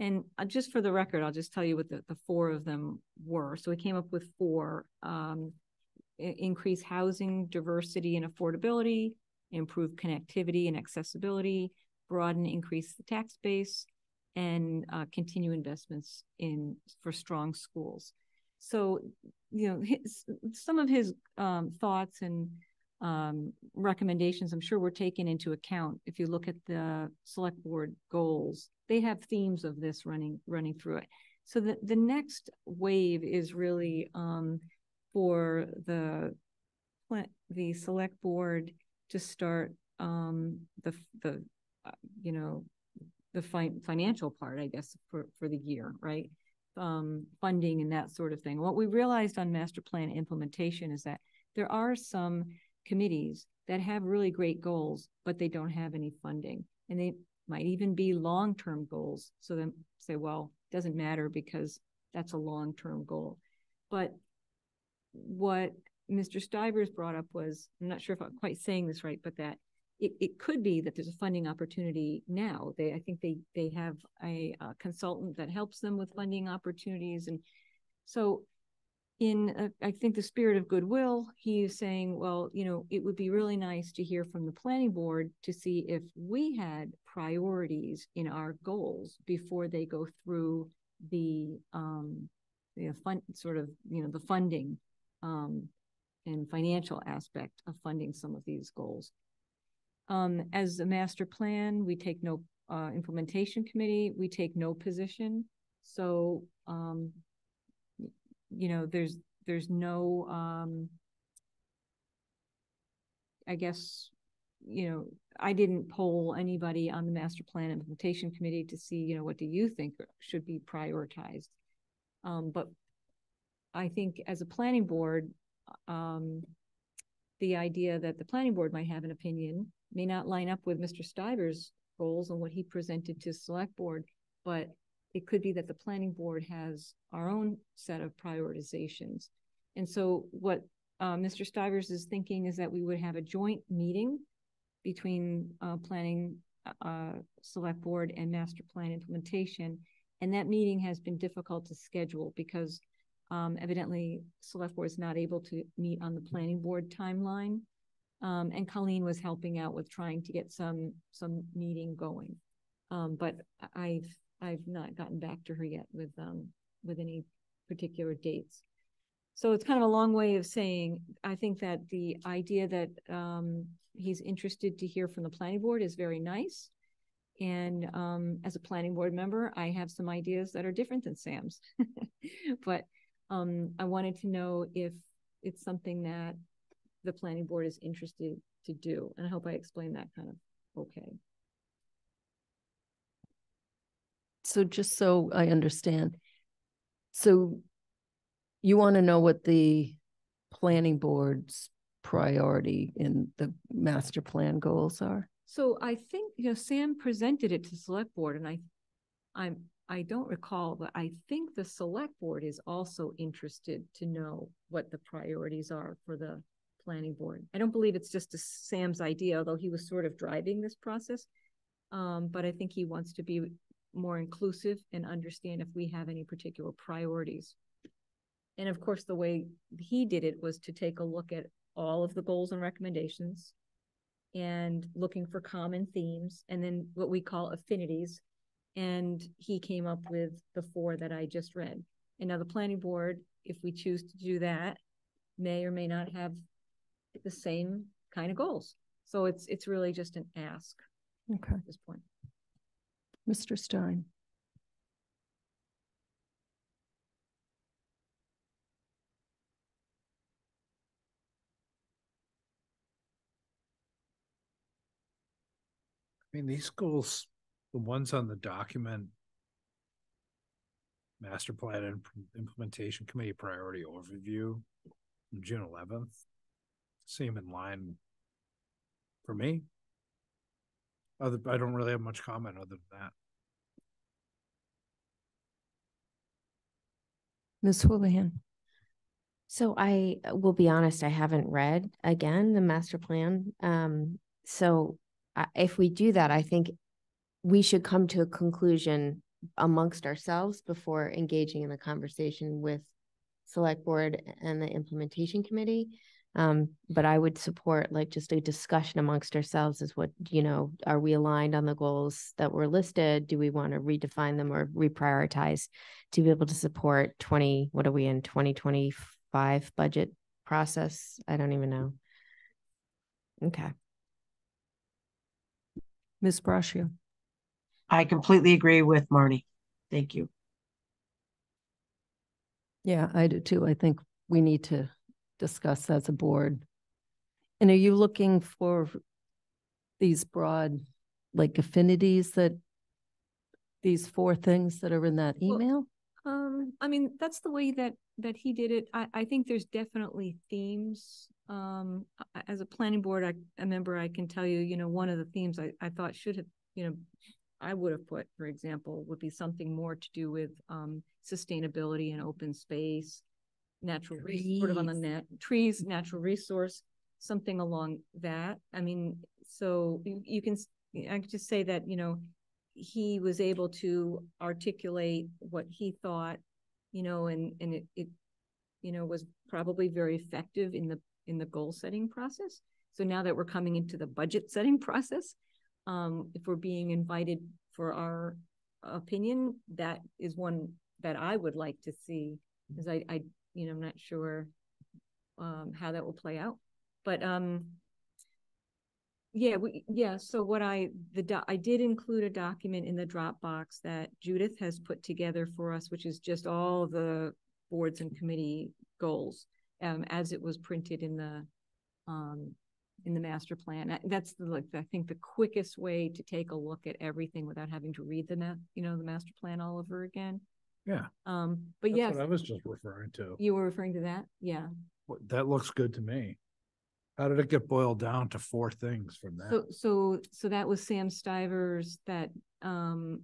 And uh, just for the record, I'll just tell you what the, the four of them were. So we came up with four: um, increase housing diversity and affordability, improve connectivity and accessibility, broaden, increase the tax base, and uh, continue investments in for strong schools. So, you know, his, some of his um, thoughts and um, recommendations, I'm sure, were taken into account. If you look at the select board goals, they have themes of this running running through it. So the the next wave is really um, for the the select board to start um, the the uh, you know the fi- financial part, I guess, for for the year, right? Um, funding and that sort of thing. What we realized on master plan implementation is that there are some committees that have really great goals, but they don't have any funding, and they might even be long-term goals. So then say, well, it doesn't matter because that's a long-term goal. But what Mr. Stivers brought up was, I'm not sure if I'm quite saying this right, but that it, it could be that there's a funding opportunity now. They, I think they, they have a, a consultant that helps them with funding opportunities. And so in, uh, I think the spirit of goodwill, he is saying, well, you know, it would be really nice to hear from the planning board to see if we had priorities in our goals before they go through the, um, the fund, sort of, you know, the funding um, and financial aspect of funding some of these goals. Um, as a master plan, we take no uh, implementation committee, we take no position. So, um, you know, there's there's no, um, I guess, you know, I didn't poll anybody on the master plan implementation committee to see, you know, what do you think should be prioritized? Um, but I think as a planning board, um, the idea that the planning board might have an opinion may not line up with Mr. Stivers' goals and what he presented to select board, but it could be that the planning board has our own set of prioritizations. And so what uh, Mr. Stivers is thinking is that we would have a joint meeting between uh, planning, uh, select board and master plan implementation. And that meeting has been difficult to schedule because um, evidently, select board is not able to meet on the planning board timeline. Um, and Colleen was helping out with trying to get some some meeting going. Um, but I've I've not gotten back to her yet with um with any particular dates. So it's kind of a long way of saying, I think that the idea that um, he's interested to hear from the planning board is very nice. And um, as a planning board member, I have some ideas that are different than Sam's. but um, I wanted to know if it's something that the planning board is interested to do. And I hope I explained that kind of okay. So just so I understand, so you want to know what the planning board's priority in the master plan goals are? So I think, you know, Sam presented it to select board and I, I'm, I don't recall, but I think the select board is also interested to know what the priorities are for the planning board. I don't believe it's just a Sam's idea, although he was sort of driving this process. Um, but I think he wants to be more inclusive and understand if we have any particular priorities. And of course, the way he did it was to take a look at all of the goals and recommendations and looking for common themes and then what we call affinities. And he came up with the four that I just read. And now the planning board, if we choose to do that, may or may not have the same kind of goals. So it's it's really just an ask Okay. at this point. Mr. Stein? I mean, these goals, the ones on the document. Master plan and implementation committee priority overview, June eleventh. Seem in line. For me. Other, I don't really have much comment other than that. Ms. Houlihan? So I will be honest, I haven't read again the master plan. Um, so I if we do that, I think we should come to a conclusion amongst ourselves before engaging in the conversation with select board and the implementation committee. Um, but I would support like just a discussion amongst ourselves is what, you know, are we aligned on the goals that were listed? Do we want to redefine them or reprioritize to be able to support twenty, what are we in, twenty twenty-five budget process? I don't even know. Okay. Ms. Braccio? I completely agree with marnie Thank you. Yeah, I do too. I think we need to discuss as a board. And are you looking for these broad, like affinities that these four things that are in that Well, email? Um, I mean, that's the way that, that he did it. I, I think there's definitely themes. Um, as a planning board, I, a member, I can tell you, you know, one of the themes I, I thought should have, you know, I would have put, for example, would be something more to do with, um, sustainability and open space, natural, res- sort of on the net, trees, natural resource, something along that. I mean, so you, you can, I could just say that, you know, he was able to articulate what he thought, you know, and, and it, it, you know, was probably very effective in the, in the goal setting process. So now that we're coming into the budget setting process, um, if we're being invited for our opinion, that is one that I would like to see. Cause I, I, you know, I'm not sure, um, how that will play out, but, um, yeah, we, yeah, so what I, the, doc- I did include a document in the Dropbox that Judith has put together for us, which is just all the boards and committee goals, um, as it was printed in the, um, in the master plan. That's the, like, I think the quickest way to take a look at everything without having to read the you know, the master plan all over again. Yeah. Um, but That's yes, what I was just referring to. you were referring to that? Yeah. What- That looks good to me. How did it get boiled down to four things from So, that? so, so that was Sam Stivers that, um,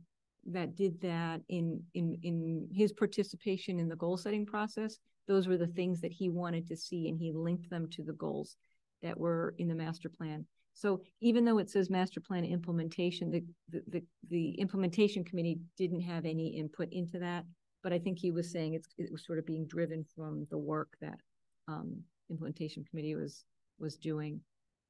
that did that in, in, in his participation in the goal setting process. Those were the things that he wanted to see and he linked them to the goals that were in the master plan. So even though it says master plan implementation, the, the, the, the implementation committee didn't have any input into that. But I think he was saying it's, it was sort of being driven from the work that, um, implementation committee was, was doing.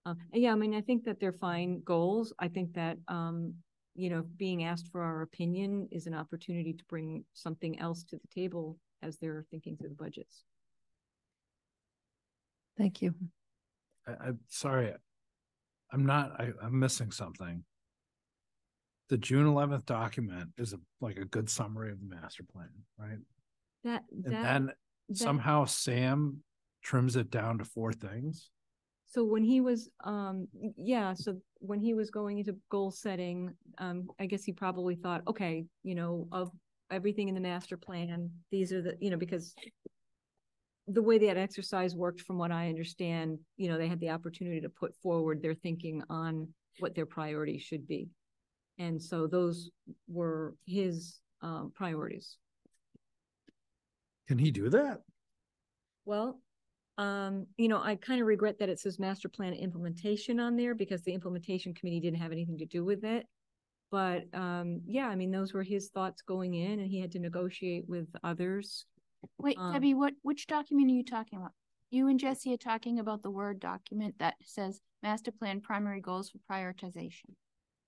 Um, yeah, I mean, I think that they're fine goals. I think that, um, you know, being asked for our opinion is an opportunity to bring something else to the table as they're thinking through the budgets. Thank you. I, I'm sorry. I'm not, I, I'm missing something. The June eleventh document is a, like a good summary of the master plan, right? That, And then that- somehow Sam trims it down to four things. so when he was, um, yeah, so when he was going into goal setting, um, I guess he probably thought, okay, you know, of everything in the master plan, these are the, you know, because the way that exercise worked, from what I understand, you know, they had the opportunity to put forward their thinking on what their priorities should be. And so those were his, um, priorities. Can he do that? Well, um, you know, I kind of regret that it says master plan implementation on there because the implementation committee didn't have anything to do with it. But, um, yeah, I mean, those were his thoughts going in and he had to negotiate with others. Wait, Um, Debbie, what, which document are you talking about? You and Jesse are talking about the Word document that says Master Plan Primary Goals for Prioritization.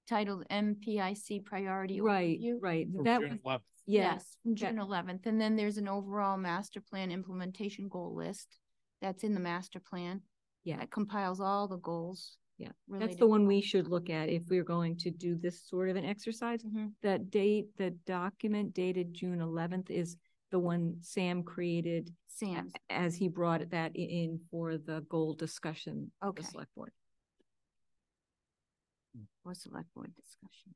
Titled MPIC Priority Right, Overview. right. From That June was, 11th. yes, From that- June eleventh, and then there's an overall master plan implementation goal list that's in the master plan. Yeah. That compiles all the goals. Yeah, that's the one we should look at if we're going to do this sort of an exercise. Mhm. That date, the document dated June eleventh is the one Sam created Sam. as he brought that in for the goal discussion. of the Select board. or select board discussion.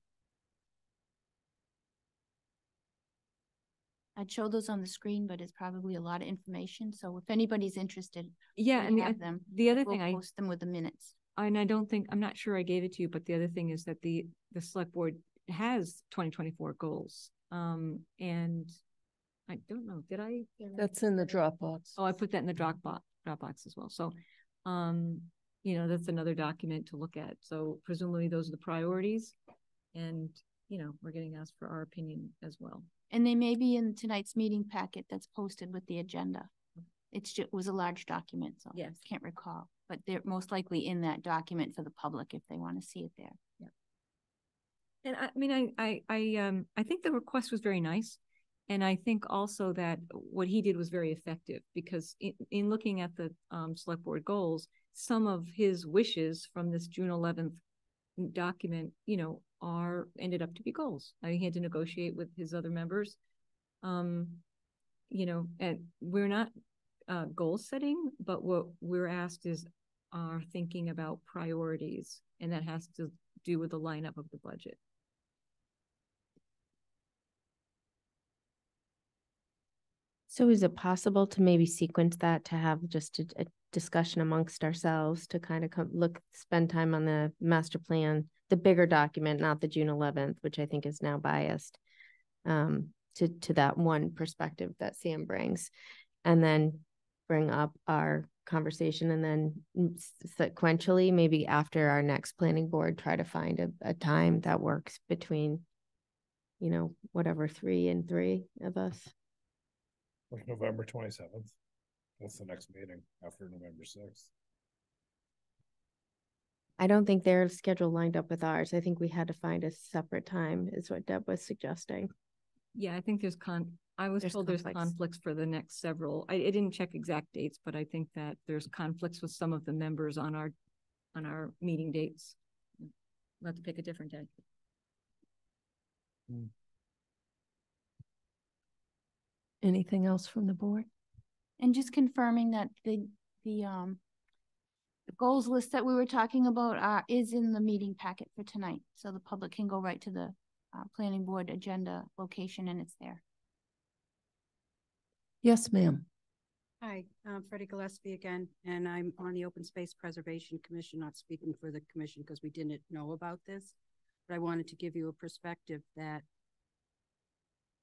I'd show those on the screen, but it's probably a lot of information, so if anybody's interested, Yeah, and the, have oth- them. the other We'll thing I, post them with the minutes. and I don't think, I'm not sure I gave it to you, but the other thing is that the, the select board has twenty twenty-four goals. Um, and I don't know, did I? That's in the Dropbox. Oh, I put that in the Dropbox, Dropbox as well. So, um, you know, that's another document to look at. So presumably those are the priorities. And, you know, we're getting asked for our opinion as well. And they may be in tonight's meeting packet that's posted with the agenda. It's ju- it was a large document, so I Yes. can't recall, but they're most likely in that document for the public if they want to see it there. Yeah. And I, I mean, I, I, I, um, I think the request was very nice. And I think also that what he did was very effective because in, in looking at the, um, select board goals, some of his wishes from this June eleventh document, you know, are, ended up to be goals. I he had to negotiate with his other members. Um, you know, and we're not, uh, goal setting, but what we're asked is our thinking about priorities. And that has to do with the lineup of the budget. So is it possible to maybe sequence that to have just a, a discussion amongst ourselves to kind of come look, spend time on the master plan, the bigger document, not the June eleventh, which I think is now biased. Um, to, to that one perspective that Sam brings. And then bring up our conversation and then sequentially, maybe after our next planning board, try to find a, a time that works between. You know, whatever, three and three of us. Like November twenty-seventh. That's the next meeting after November sixth. I don't think their schedule lined up with ours. I think we had to find a separate time is what Deb was suggesting. Yeah, I think there's con, I was There's told there's conflicts. conflicts for the next several, I, I didn't check exact dates, but I think that there's conflicts with some of the members on our, on our meeting dates. We'll have to pick a different day. Hmm. Anything else from the board? And just confirming that the, the, um, the goals list that we were talking about are, is in the meeting packet for tonight, so the public can go right to the, uh, planning board agenda location and it's there. Yes, ma'am. Hi, I'm Freddie Gillespie again, and I'm on the Open Space Preservation Commission, not speaking for the commission because we didn't know about this. But I wanted to give you a perspective that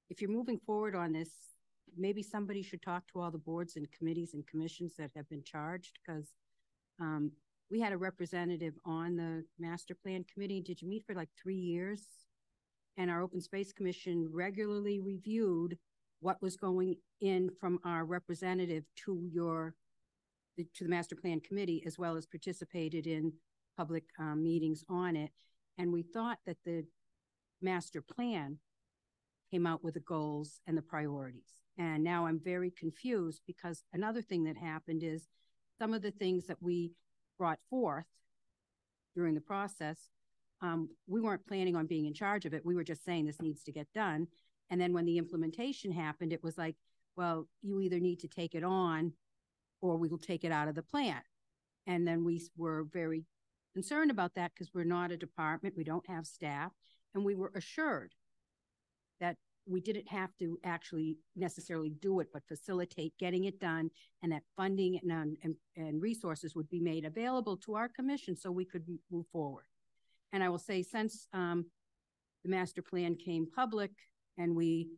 if you're moving forward on this, maybe somebody should talk to all the boards and committees and commissions that have been charged, because um, we had a representative on the master plan committee. Did you meet for like three years? And our Open Space Commission regularly reviewed what was going in from our representative to your, to the master plan committee, as well as participated in public um, meetings on it. And we thought that the master plan came out with the goals and the priorities. And now I'm very confused because another thing that happened is some of the things that we brought forth during the process, um, we weren't planning on being in charge of it. We were just saying this needs to get done. And then when the implementation happened, it was like, well, you either need to take it on or we will take it out of the plan. And then we were very concerned about that because we're not a department, we don't have staff, and we were assured that we didn't have to actually necessarily do it, but facilitate getting it done and that funding and, um, and, and resources would be made available to our commission so we could move forward. And I will say, since, um, the master plan came public and we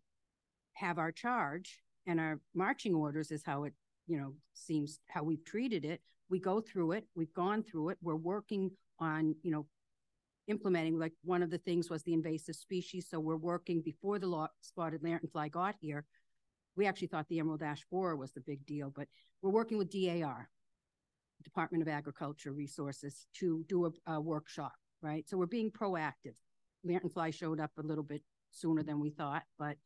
have our charge and our marching orders is how it, you know, seems how we've treated it. We go through it, we've gone through it, we're working on, you know, implementing, like one of the things was the invasive species. So we're working before the law spotted lanternfly got here. We actually thought the emerald ash borer was the big deal, but we're working with DAR, Department of Agriculture Resources, to do a, a workshop, right? So we're being proactive. Lanternfly showed up a little bit sooner than we thought, but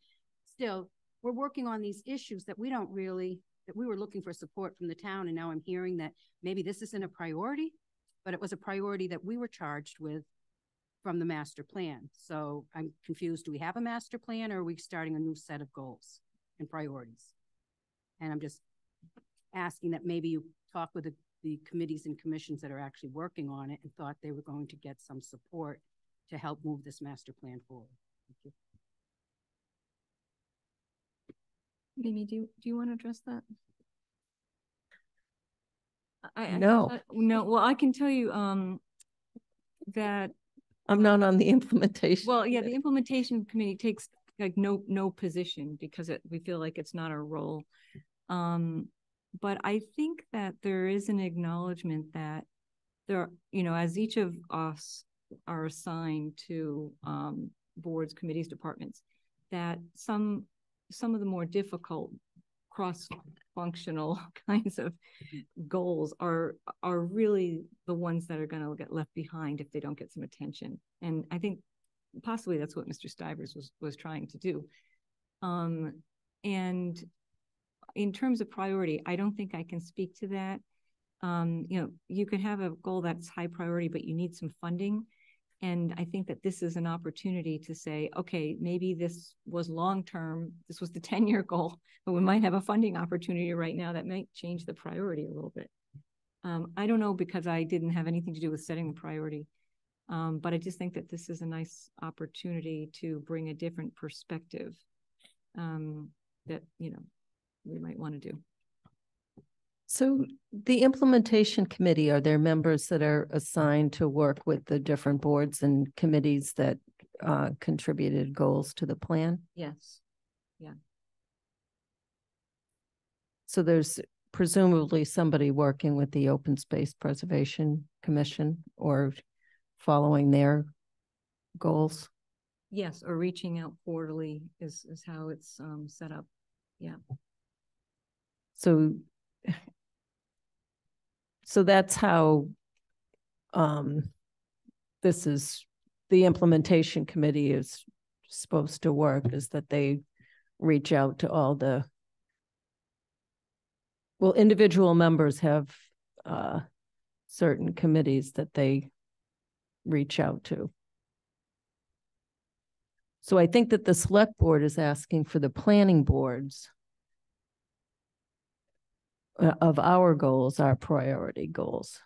still, we're working on these issues that we don't really, that we were looking for support from the town, and now I'm hearing that maybe this isn't a priority, but it was a priority that we were charged with from the master plan. So I'm confused. Do we have a master plan or are we starting a new set of goals and priorities? And I'm just asking that maybe you talk with the, the committees and commissions that are actually working on it and thought they were going to get some support to help move this master plan forward. Thank you. Mimi, do you, do you want to address that? I- I No. tell- No, well, I can tell you, um, that, I'm not on the implementation. well, yeah, the implementation committee takes like no, no position because it, we feel like it's not our role. Um, but I think that there is an acknowledgement that there, you know, as each of us are assigned to, um, boards, committees, departments, that some, some of the more difficult cross-functional kinds of goals are, are really the ones that are gonna get left behind if they don't get some attention. And I think possibly that's what Mr. Stivers was, was trying to do. Um, and in terms of priority, I don't think I can speak to that. Um, you know, you could have a goal that's high priority, but you need some funding. And I think that this is an opportunity to say, okay, maybe this was long-term, this was the ten-year goal, but we might have a funding opportunity right now that might change the priority a little bit. Um, I don't know because I didn't have anything to do with setting the priority. Um, but I just think that this is a nice opportunity to bring a different perspective um, that, you know, we might want to do. So the implementation committee, are there members that are assigned to work with the different boards and committees that uh, contributed goals to the plan? Yes. Yeah. So there's presumably somebody working with the Open Space Preservation Commission or following their goals? Yes, or reaching out quarterly is, is how it's um, set up. Yeah. So so that's how um this is, the implementation committee is supposed to work, is that they reach out to all the well, individual members have uh certain committees that they reach out to. So I think that the select board is asking for the planning boards Uh, of our goals, our priority goals.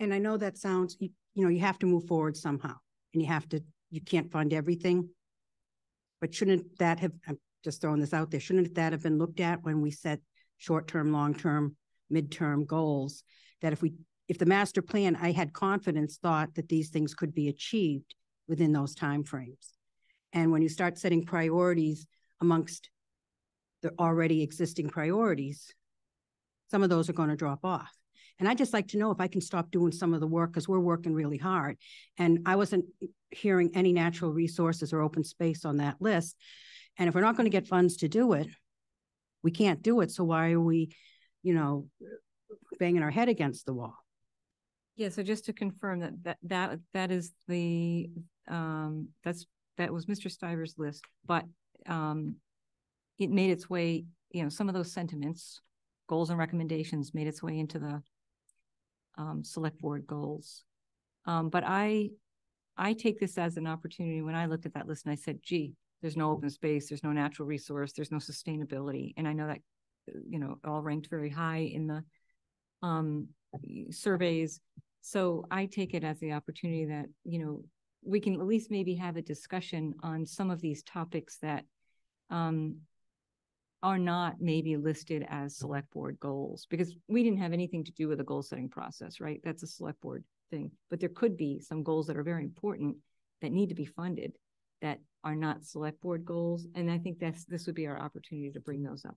And I know that sounds, you, you know, you have to move forward somehow and you have to, you can't fund everything. But shouldn't that have, I'm just throwing this out there, shouldn't that have been looked at when we set short-term, long-term, midterm goals? That if we, if the master plan, I had confidence, thought that these things could be achieved within those timeframes. And when you start setting priorities amongst the already existing priorities, some of those are going to drop off. And I'd just like to know if I can stop doing some of the work because we're working really hard. And I wasn't hearing any natural resources or open space on that list. And if we're not going to get funds to do it, we can't do it. So why are we, you know, banging our head against the wall. Yeah, so just to confirm that, that, that, that is the, um, that's, that was Mr. Stiver's list, but, um, it made its way, you know, some of those sentiments, goals and recommendations made its way into the, um, select board goals. Um, but I, I take this as an opportunity, when I looked at that list and I said, gee, there's no open space, there's no natural resource, there's no sustainability, and I know that, uh, you know, all ranked very high in the, um, surveys. So I take it as the opportunity that, you know, we can at least maybe have a discussion on some of these topics that um, are not maybe listed as select board goals because we didn't have anything to do with the goal setting process, right? That's a select board thing. But there could be some goals that are very important that need to be funded that are not select board goals. And I think that's this would be our opportunity to bring those up.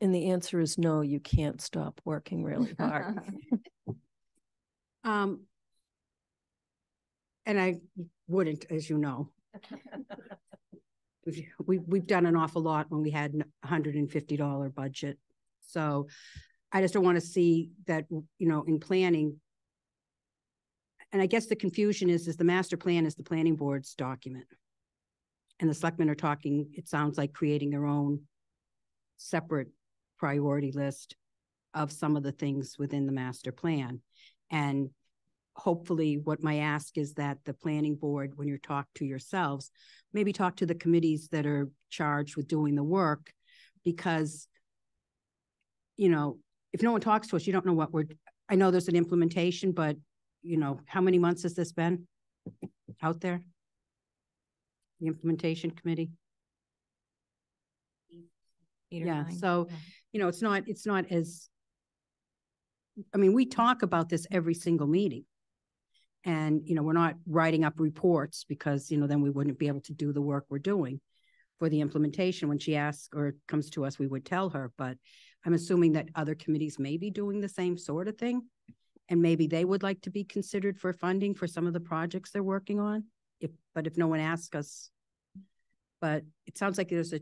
And the answer is no, you can't stop working really hard. Um, and I wouldn't, as you know. We've, we've done an awful lot when we had a hundred and fifty dollar budget. So I just don't want to see that, you know, in planning. And I guess the confusion is, is the master plan is the planning board's document. And the selectmen are talking, it sounds like creating their own separate priority list of some of the things within the master plan. And hopefully what my ask is that the planning board, when you talk to yourselves, maybe talk to the committees that are charged with doing the work because, you know, if no one talks to us, you don't know what we're, I know there's an implementation, but you know, how many months has this been out there? The implementation committee? Eight Yeah, so, you know, it's not, it's not as, I mean, we talk about this every single meeting. And, you know, we're not writing up reports because, you know, then we wouldn't be able to do the work we're doing for the implementation. When she asks or comes to us, we would tell her, but I'm assuming that other committees may be doing the same sort of thing. And maybe they would like to be considered for funding for some of the projects they're working on. If, but if no one asks us, but it sounds like there's a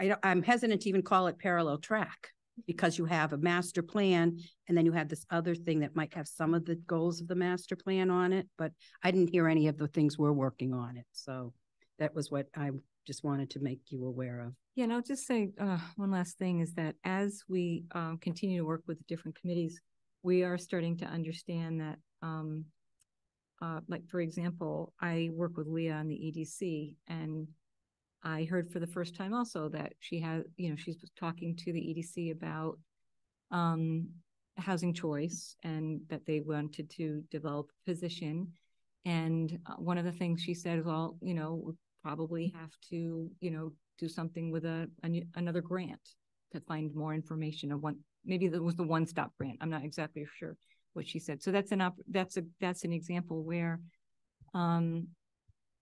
I don't, I'm hesitant to even call it parallel track because you have a master plan and then you have this other thing that might have some of the goals of the master plan on it, but I didn't hear any of the things we're working on it. So that was what I just wanted to make you aware of. Yeah, and I'll just say uh, one last thing is that as we um, continue to work with the different committees, we are starting to understand that, um, uh, like for example, I work with Leah on the EDC, and I heard for the first time also that she has, you know, she's talking to the EDC about um, housing choice and that they wanted to develop a position. And uh, one of the things she said, is, well, you know, probably have to, you know, do something with a, a another grant to find more information of one, maybe that was the one-stop grant. I'm not exactly sure what she said. So that's an op, that's a, that's an example where um,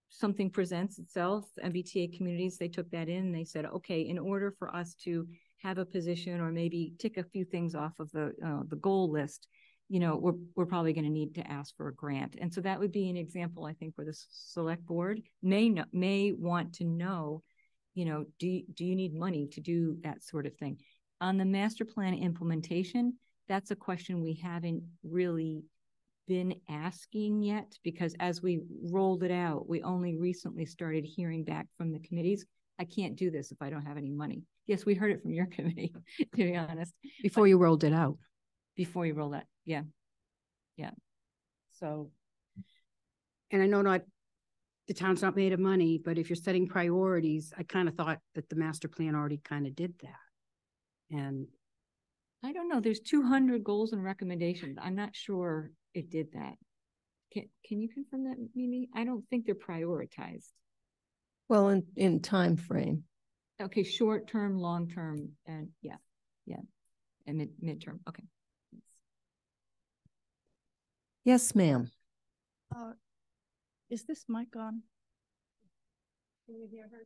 something presents itself, MBTA communities, they took that in, they said, okay, in order for us to have a position or maybe tick a few things off of the, uh, the goal list, you know, we're, we're probably going to need to ask for a grant. And so that would be an example, I think, where the select board may know, may want to know, you know, do, you- do you need money to do that sort of thing? On the master plan implementation, that's a question we haven't really been asking yet because as we rolled it out, we only recently started hearing back from the committees. I can't do this if I don't have any money. Yes, we heard it from your committee, to be honest, Before you rolled it out. before you rolled that. Yeah. Yeah. So. And I know not, the town's not made of money, but if you're setting priorities, I kind of thought that the master plan already kind of did that. And I don't know. There's two hundred goals and recommendations. I'm not sure it did that. Can, can you confirm that, Mimi? I don't think they're prioritized. Well, in, in time frame. Okay, short term, long term, and yeah, yeah, and mid, midterm. Okay. Yes, ma'am. Uh, is this mic on? Can you hear her?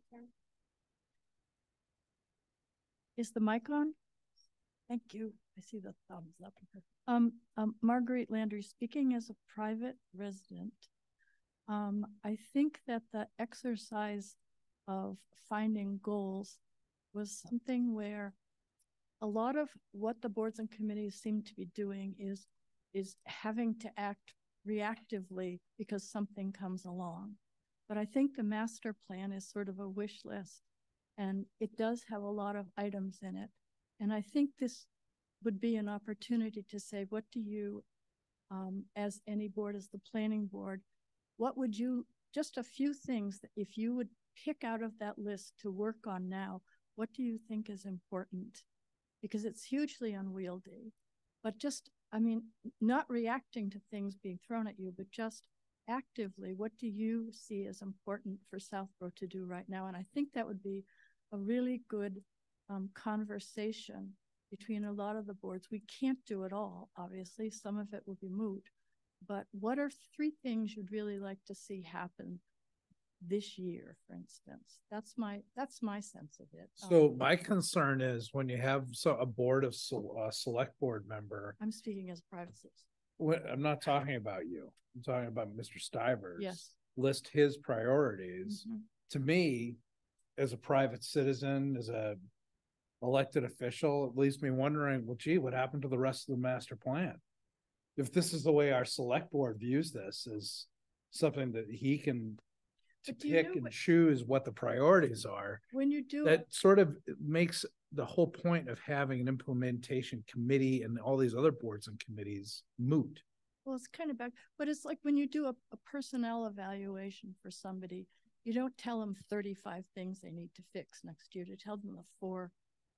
Is the mic on? Thank you. I see the thumbs up. Um, um, Marguerite Landry, speaking as a private resident, um, I think that the exercise of finding goals was something where a lot of what the boards and committees seem to be doing is is having to act reactively because something comes along. But I think the master plan is sort of a wish list and it does have a lot of items in it. And I think this would be an opportunity to say, what do you, um, as any board, as the planning board, what would you, just a few things that if you would pick out of that list to work on now, what do you think is important? Because it's hugely unwieldy. But just, I mean, not reacting to things being thrown at you, but just actively, what do you see as important for Southborough to do right now? And I think that would be a really good um, conversation between a lot of the boards. We can't do it all, obviously. Some of it will be moot. But what are three things you'd really like to see happen this year, for instance? That's my that's my sense of it. So Um, my concern is when you have so a board of a select board member, I'm speaking as a private citizen. I'm not talking about you. I'm talking about Mr. Stivers. Yes. List his priorities. Mhm. To me, as a private citizen, as a elected official, it leaves me wondering, well, gee, what happened to the rest of the master plan? If this is the way our select board views this as something that he can to you pick know and what- choose what the priorities are, When you do that sort of makes the whole point of having an implementation committee and all these other boards and committees moot. Well, it's kind of back, but it's like when you do a, a personnel evaluation for somebody, you don't tell them thirty-five things they need to fix next year. To tell them the four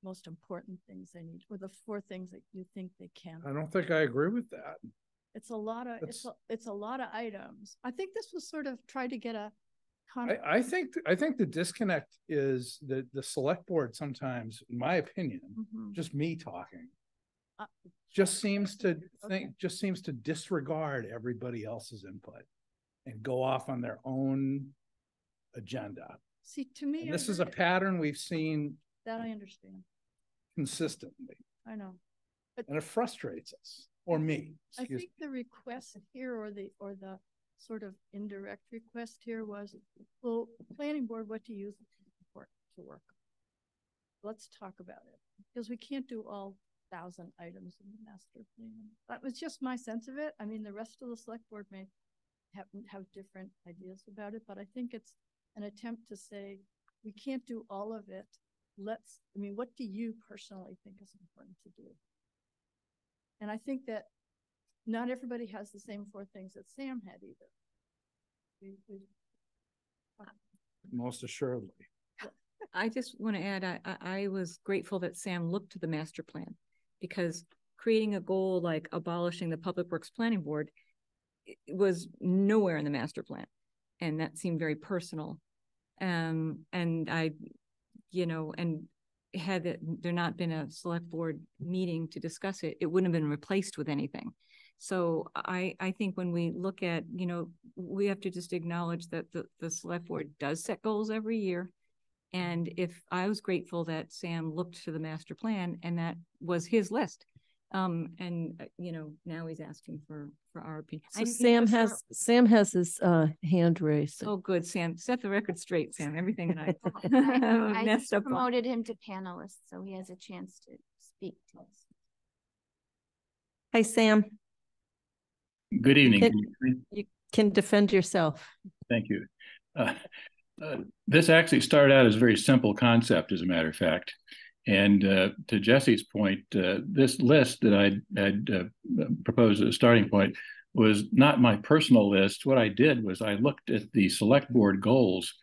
most important things they need, or the four things that you think they can. I don't think I agree with that. It's a lot of, it's, a- it's a lot of items. I think this was sort of try to get a. I, I think, I think the disconnect is that the select board sometimes, in my opinion, Mhm. just me talking, Uh, just seems to Okay. think, just seems to disregard everybody else's input and go off on their own agenda. See, to me. This is a pattern we've seen That I understand. consistently, I know. and it frustrates us, or me, I excuse me. think the request here or the, or the sort of indirect request here was, well, planning board, what do you think to work? Let's talk about it, because we can't do all thousand items in the master plan. That was just my sense of it. I mean, the rest of the select board may have, have different ideas about it, but I think it's an attempt to say, we can't do all of it. Let's, I mean, what do you personally think is important to do? And I think that not everybody has the same four things that Sam had either. We, we, Most assuredly. I just want to add, I, I, I was grateful that Sam looked to the master plan because creating a goal like abolishing the Public Works Planning Board i- was nowhere in the master plan. And that seemed very personal. Um, and I, you know, and had it, there not been a select board meeting to discuss it, it wouldn't have been replaced with anything. So I, I think when we look at, you know, we have to just acknowledge that the, the select board does set goals every year. And if I was grateful that Sam looked to the master plan and that was his list. Um, and, uh, you know, now he's asking for, for our opinion. So And, you Sam know, for- has, Sam has his uh hand raised. Oh, good, Sam. Set the record straight, Sam. Everything that I I I messed up on. promoted him to panelist, so he has a chance to speak to us. Hi, Sam, Good evening. Can- Can you you can defend yourself. Thank you. Uh, uh, This actually started out as a very simple concept, as a matter of fact. And uh, to Jesse's point, uh, this list that I had uh, proposed as a starting point was not my personal list. What I did was I looked at the select board goals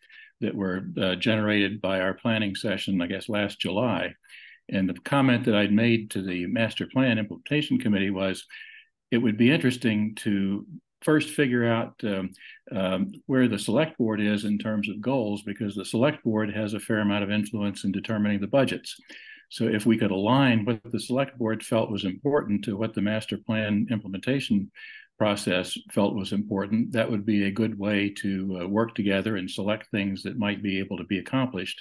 that were uh, generated by our planning session, I guess, last July. And the comment that I'd made to the master plan implementation committee was it would be interesting to first figure out um, um, where the select board is in terms of goals, because the select board has a fair amount of influence in determining the budgets. So if we could align what the select board felt was important to what the master plan implementation process felt was important, that would be a good way to uh, work together and select things that might be able to be accomplished.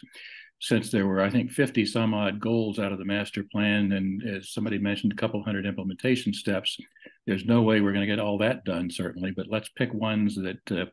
Since there were, I think, 50 some odd goals out of the master plan, and as somebody mentioned, a couple hundred implementation steps, there's no way we're going to get all that done, certainly, but let's pick ones that uh,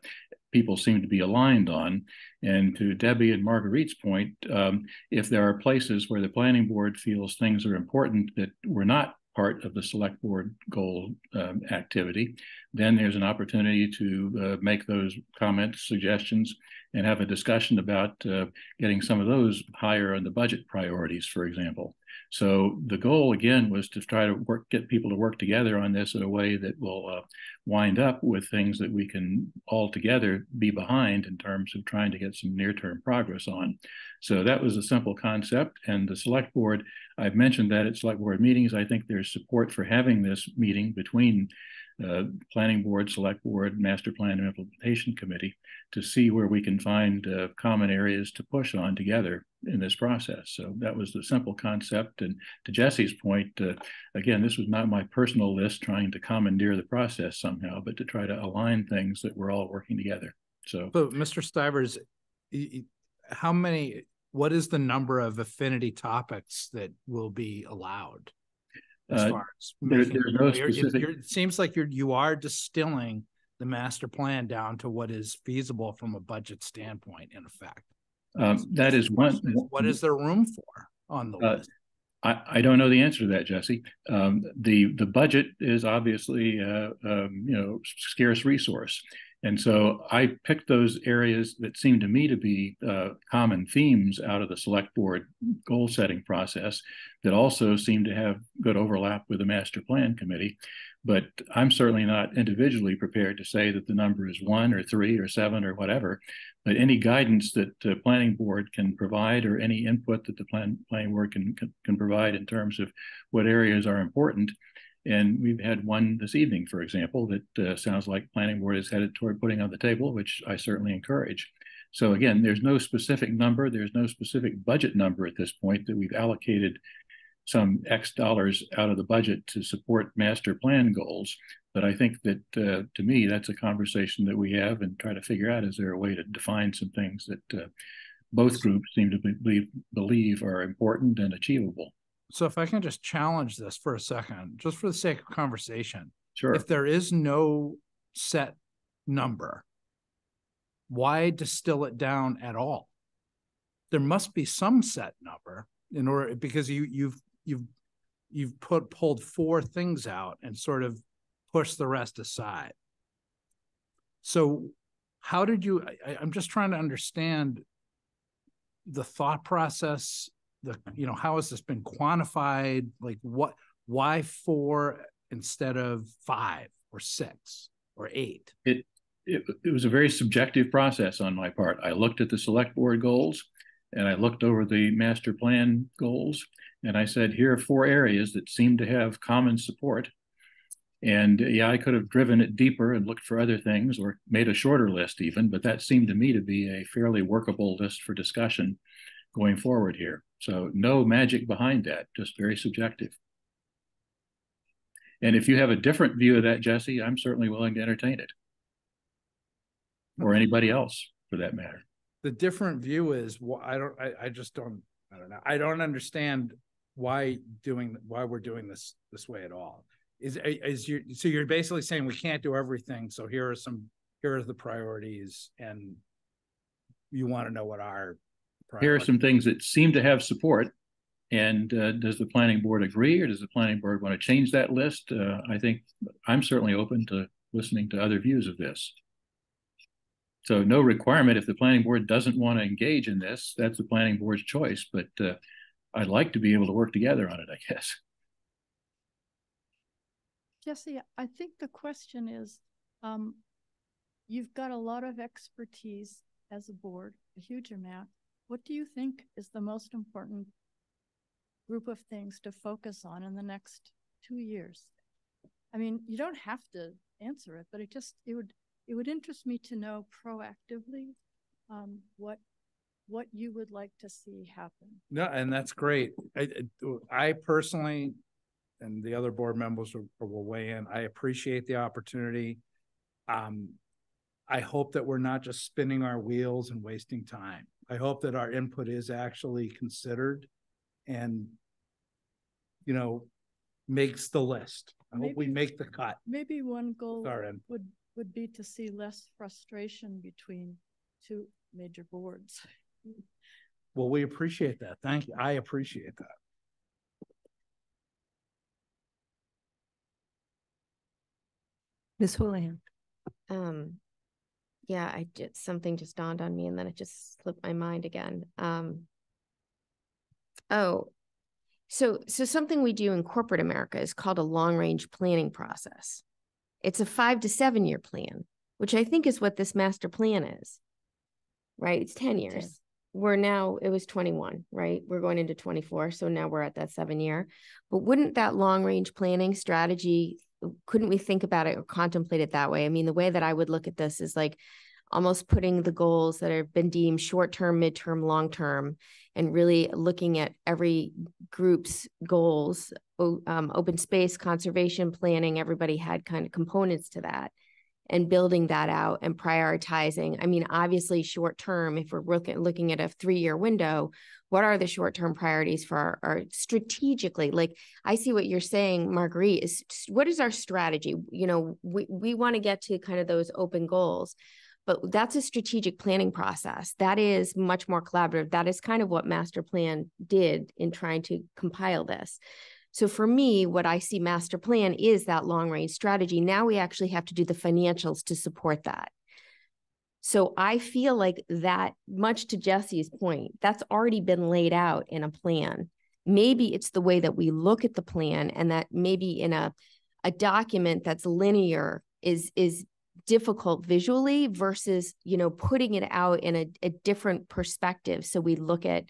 people seem to be aligned on. And to Debbie and Marguerite's point, um, if there are places where the planning board feels things are important that were not part of the select board goal um, activity, then there's an opportunity to uh, make those comments, suggestions, and have a discussion about uh, getting some of those higher on the budget priorities, for example. So the goal again was to try to work, get people to work together on this in a way that will uh, wind up with things that we can all together be behind in terms of trying to get some near-term progress on. So that was a simple concept. And the select board, I've mentioned that at select board meetings. I think there's support for having this meeting between uh, planning board, select board, master plan and implementation committee to see where we can find uh, common areas to push on together in this process. So that was the simple concept. And to Jesse's point, uh, again, this was not my personal list trying to commandeer the process somehow, but to try to align things that we're all working together. So, So, Mr. Stivers, how many, what is the number of affinity topics that will be allowed? As Uh, far as there- there's no specific- you're- It seems like you're, you are distilling the master plan down to what is feasible from a budget standpoint, in effect. um, that is one. What is there room for on the Uh, list? I, I don't know the answer to that, Jesse. Um, the the budget is obviously uh, um, you know scarce resource, and so I picked those areas that seem to me to be uh, common themes out of the select board goal setting process that also seem to have good overlap with the master plan committee. But I'm certainly not individually prepared to say that the number is one or three or seven or whatever. But any guidance that the planning board can provide or any input that the plan, planning board can, can, can provide in terms of what areas are important. And we've had one this evening, for example, that uh, sounds like planning board is headed toward putting on the table, which I certainly encourage. So again, there's no specific number, there's no specific budget number at this point that we've allocated some X dollars out of the budget to support master plan goals. But I think that uh, to me, that's a conversation that we have and try to figure out is there a way to define some things that uh, both groups seem to believe, believe are important and achievable. So if I can just challenge this for a second, just for the sake of conversation, Sure. if there is no set number, why distill it down at all? There must be some set number in order because you you've you've you've put pulled four things out and sort of pushed the rest aside. So how did you I, I'm just trying to understand the thought process, the you know, how has this been quantified? Like what why four instead of five or six or eight? It, it, it was a very subjective process on my part. I looked at the select board goals and I looked over the master plan goals and I said, here are four areas that seem to have common support. And yeah, I could have driven it deeper and looked for other things or made a shorter list even, but that seemed to me to be a fairly workable list for discussion going forward here. So no magic behind that, just very subjective. And if you have a different view of that, Jesse, I'm certainly willing to entertain it. Or anybody else for that matter. The different view is wh- I don't I, I just don't I don't know. I don't understand why doing why we're doing this this way at all. Is is you so you're basically saying we can't do everything. So here are some here are the priorities and you want to know what our Here are some things that seem to have support. And uh, does the planning board agree or does the planning board want to change that list? Uh, I think I'm certainly open to listening to other views of this. So no requirement if the planning board doesn't want to engage in this, that's the planning board's choice. But uh, I'd like to be able to work together on it, I guess. Jesse, I think the question is, um, you've got a lot of expertise as a board, a huge amount. What do you think is the most important group of things to focus on in the next two years? I mean, you don't have to answer it, but it just, it would, it would interest me to know proactively, um, what, what you would like to see happen. No, and that's great. I, I personally, and the other board members will, will weigh in. I appreciate the opportunity. Um, I hope that we're not just spinning our wheels and wasting time. I hope that our input is actually considered and, you know, makes the list. I hope we Maybe- make the cut. Maybe one goal Sorry, I'm- would, would be to see less frustration between two major boards. Well, we appreciate that. Thank you. I appreciate that. Ms. Houlihan. Um, yeah, I just, something just dawned on me and then it just slipped my mind again. Um, oh, so, so something we do in corporate America is called a long range planning process. It's a five to seven year plan, which I think is what this master plan is. Right? It's 10 years. We're now, it was 21, right? We're going into 24. So now we're at that seven year. But wouldn't that long range planning strategy, couldn't we think about it or contemplate it that way? I mean, the way that I would look at this is like almost putting the goals that have been deemed short term, midterm, long term, and really looking at every group's goals, um, open space, conservation planning, everybody had kind of components to that and building that out and prioritizing. I mean, obviously, short term, if we're looking, at a three year window, what are the short term priorities for our, our, strategically? Like, I see what you're saying, Marguerite, is what is our strategy? You know, we, we want to get to kind of those open goals. But that's a strategic planning process. That is much more collaborative. That is kind of what Master Plan did in trying to compile this. So for me, what I see master plan is that long range strategy. Now we actually have to do the financials to support that. So I feel like that, much to Jesse's point, that's already been laid out in a plan. Maybe it's the way that we look at the plan and that maybe in a, a document that's linear is is difficult visually versus you know putting it out in a, a different perspective so we look at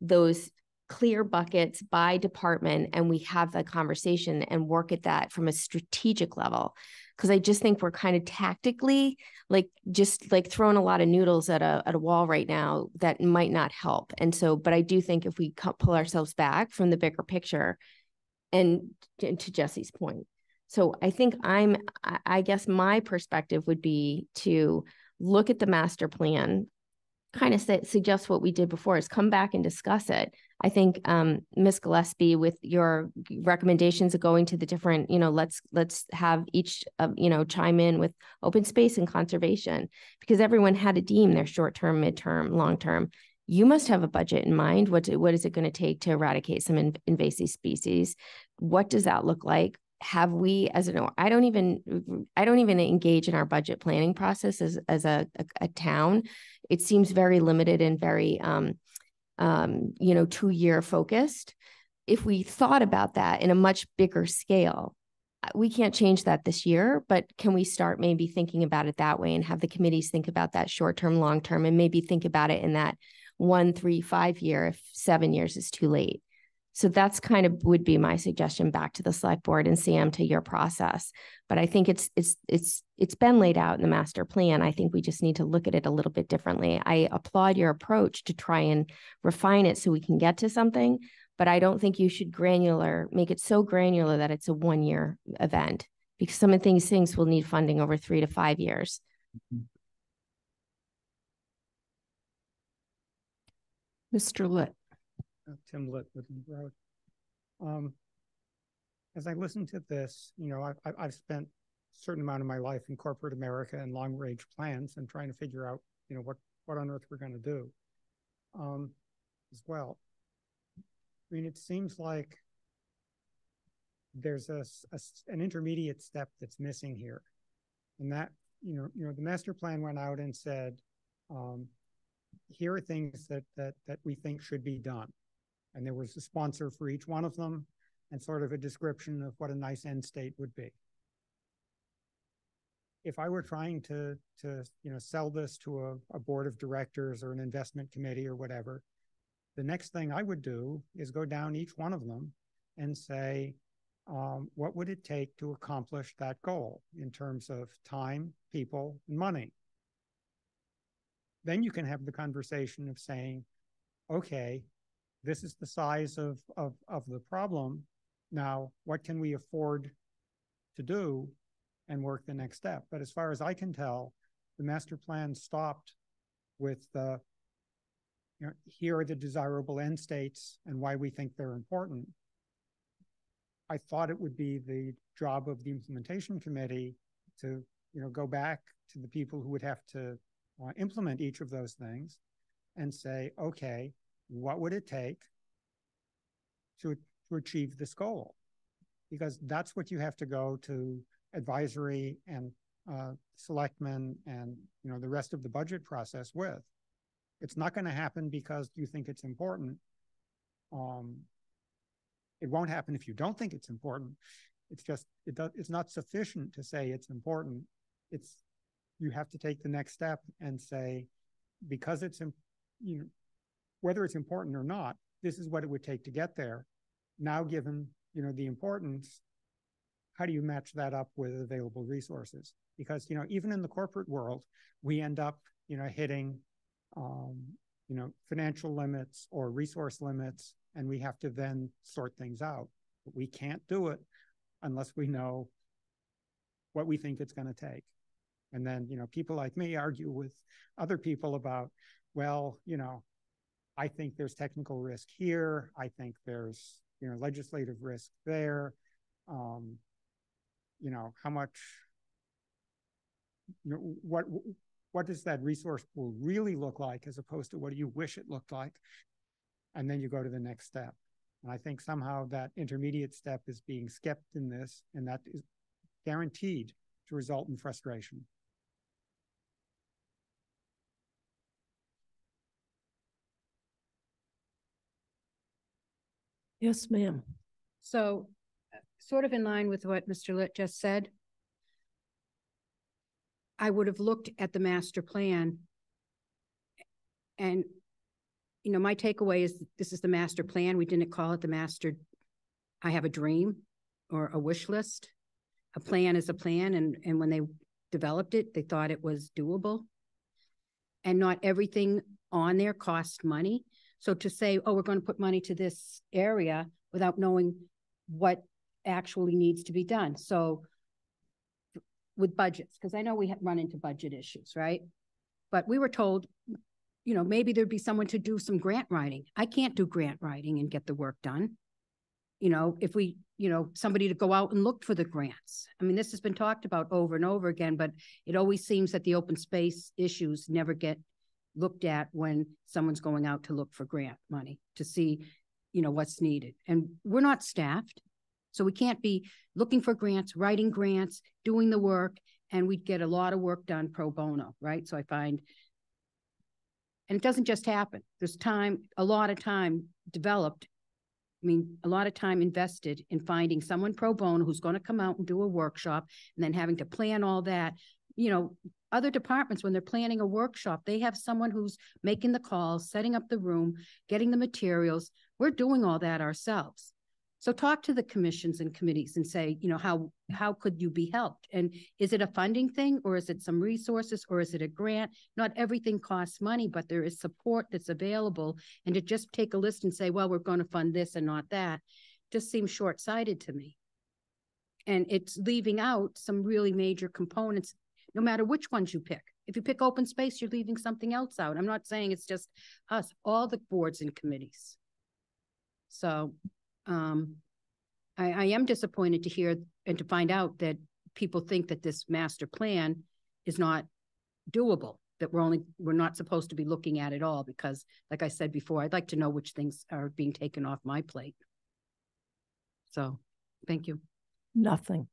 those clear buckets by department and we have that conversation and work at that from a strategic level. Because i just think we're kind of tactically like just like throwing a lot of noodles at a at a wall right now that might not help. And so but i do think if we pull ourselves back from the bigger picture and, and to jesse's point. So i think i'm i guess my perspective would be to look at the master plan kind of say, suggest what we did before is come back and discuss it. I think um. Gillespie, with your recommendations of going to the different, you know, let's let's have each, uh, you know, chime in with open space and conservation because everyone had to deem their short term, midterm, long term. You must have a budget in mind. What what is it going to take to eradicate some in, invasive species? What does that look like? Have we as an i don't even i don't even engage in our budget planning process as, as a, a, a town. It seems very limited and very um, um, you know two year focused. If we thought about that in a much bigger scale uh, we can't change that this year but can we start maybe thinking about it that way and have the committees think about that short term long term and maybe think about it in that one three five year if seven years is too late so that's kind of would be my suggestion back to the select board and Sam to your process. But I think it's it's it's it's been laid out in the master plan. I think we just need to look at it a little bit differently. I applaud your approach to try and refine it so we can get to something, but I don't think you should granular make it so granular that it's a one year event because some of these things will need funding over three to five years. Mm-hmm. Mr. Litt. Tim Litt with Road. Um, as I listen to this, you know, I've, I've spent a certain amount of my life in corporate America and long range plans and trying to figure out, you know, what, what on earth we're going to do um, as well. I mean, it seems like there's a, a, an intermediate step that's missing here. And that, you know, you know, the master plan went out and said, um, here are things that that that we think should be done. And there was a sponsor for each one of them and sort of a description of what a nice end state would be. If I were trying to, to you know, sell this to a, a board of directors or an investment committee or whatever, the next thing I would do is go down each one of them and say, um, what would it take to accomplish that goal in terms of time, people, and money? Then you can have the conversation of saying, okay, this is the size of, of, of the problem. Now, what can we afford to do and work the next step? But as far as I can tell, the master plan stopped with the, you know, here are the desirable end states and why we think they're important. I thought it would be the job of the implementation committee to you know, go back to the people who would have to uh, implement each of those things and say, okay, what would it take to, to achieve this goal? Because that's what you have to go to advisory and uh, selectmen and, you know, the rest of the budget process with. It's not going to happen because you think it's important. Um, it won't happen if you don't think it's important. It's just, it does, it's not sufficient to say it's important. It's, you have to take the next step and say, because it's, you know, whether it's important or not, this is what it would take to get there. Now, given, you know, the importance, how do you match that up with available resources? Because, you know, even in the corporate world, we end up, you know, hitting, um, you know, financial limits or resource limits, and we have to then sort things out. But we can't do it unless we know what we think it's going to take. And then, you know, people like me argue with other people about, well, you know, I think there's technical risk here. I think there's, you know, legislative risk there. Um, you know, how much, you know, what, what does that resource pool really look like as opposed to what do you wish it looked like? And then you go to the next step. And I think somehow that intermediate step is being skipped in this, and that is guaranteed to result in frustration. Yes, ma'am. So sort of in line with what Mr. Litt just said, I would have looked at the master plan and, you know, my takeaway is this is the master plan. We didn't call it the master, I have a dream or a wish list. A plan is a plan and, and when they developed it, they thought it was doable. And not everything on there cost money. So to say, oh, we're going to put money to this area without knowing what actually needs to be done. So with budgets, because I know we have run into budget issues, right? But we were told, you know, maybe there'd be someone to do some grant writing. I can't do grant writing and get the work done. You know, if we, you know, somebody to go out and look for the grants. I mean, this has been talked about over and over again, but it always seems that the open space issues never get looked at when someone's going out to look for grant money to see, you know, what's needed. And we're not staffed. So we can't be looking for grants, writing grants, doing the work, and we'd get a lot of work done pro bono, right? So I find, and it doesn't just happen. There's time, a lot of time developed. I mean, a lot of time invested in finding someone pro bono who's going to come out and do a workshop and then having to plan all that. You know, other departments, when they're planning a workshop, they have someone who's making the calls, setting up the room, getting the materials. We're doing all that ourselves. So talk to the commissions and committees and say, you know, how how could you be helped? And is it a funding thing or is it some resources or is it a grant? Not everything costs money, but there is support that's available. And to just take a list and say, well, we're going to fund this and not that, just seems short-sighted to me. And it's leaving out some really major components, no matter which ones you pick. If you pick open space, you're leaving something else out. I'm not saying it's just us, all the boards and committees. So um, I, I am disappointed to hear and to find out that people think that this master plan is not doable, that we're only, we're not supposed to be looking at it all because, like I said before, I'd like to know which things are being taken off my plate. So, thank you. Nothing.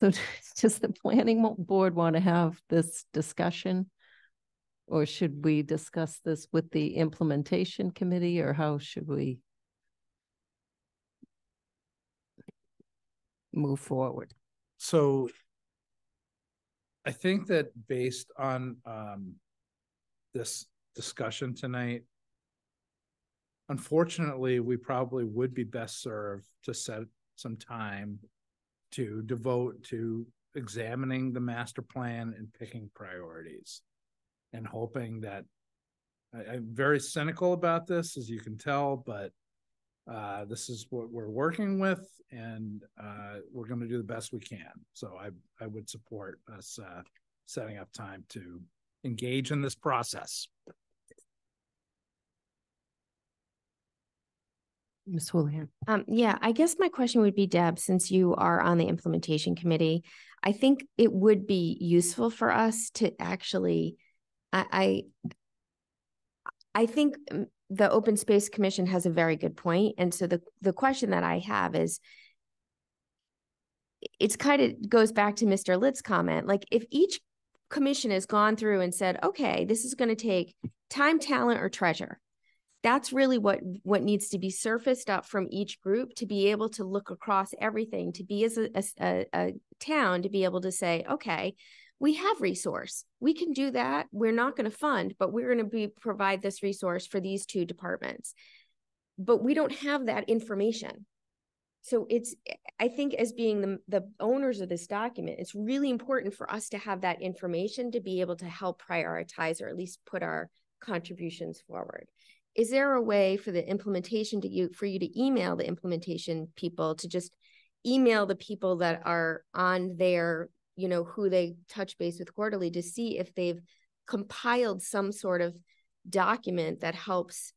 So does the planning board want to have this discussion? Or should we discuss this with the implementation committee or how should we move forward? So I think that based on um this discussion tonight, unfortunately, we probably would be best served to set some time to devote to examining the master plan and picking priorities and hoping that I, I'm very cynical about this, as you can tell, but uh, this is what we're working with and uh, we're going to do the best we can. So I, I would support us uh, setting up time to engage in this process. Ms. Houlihan. Um, yeah, I guess my question would be, Deb, since you are on the implementation committee, I think it would be useful for us to actually, I, I, I think mm, the Open Space Commission has a very good point, and so the the question that I have is, it's kind of goes back to Mr. Litt's comment. Like, if each commission has gone through and said, okay, this is going to take time, talent, or treasure that's really what what needs to be surfaced up from each group to be able to look across everything to be as a, a, a town to be able to say okay we have resource. We can do that. We're not going to fund but we're going to be provide this resource for these two departments. But we don't have that information. So it's i think as being the, the owners of this document it's really important for us to have that information to be able to help prioritize or at least put our contributions forward is there a way for the implementation to you for you to email the implementation people to just email the people that are on their you know who they touch base with quarterly to see if they've compiled some sort of document that helps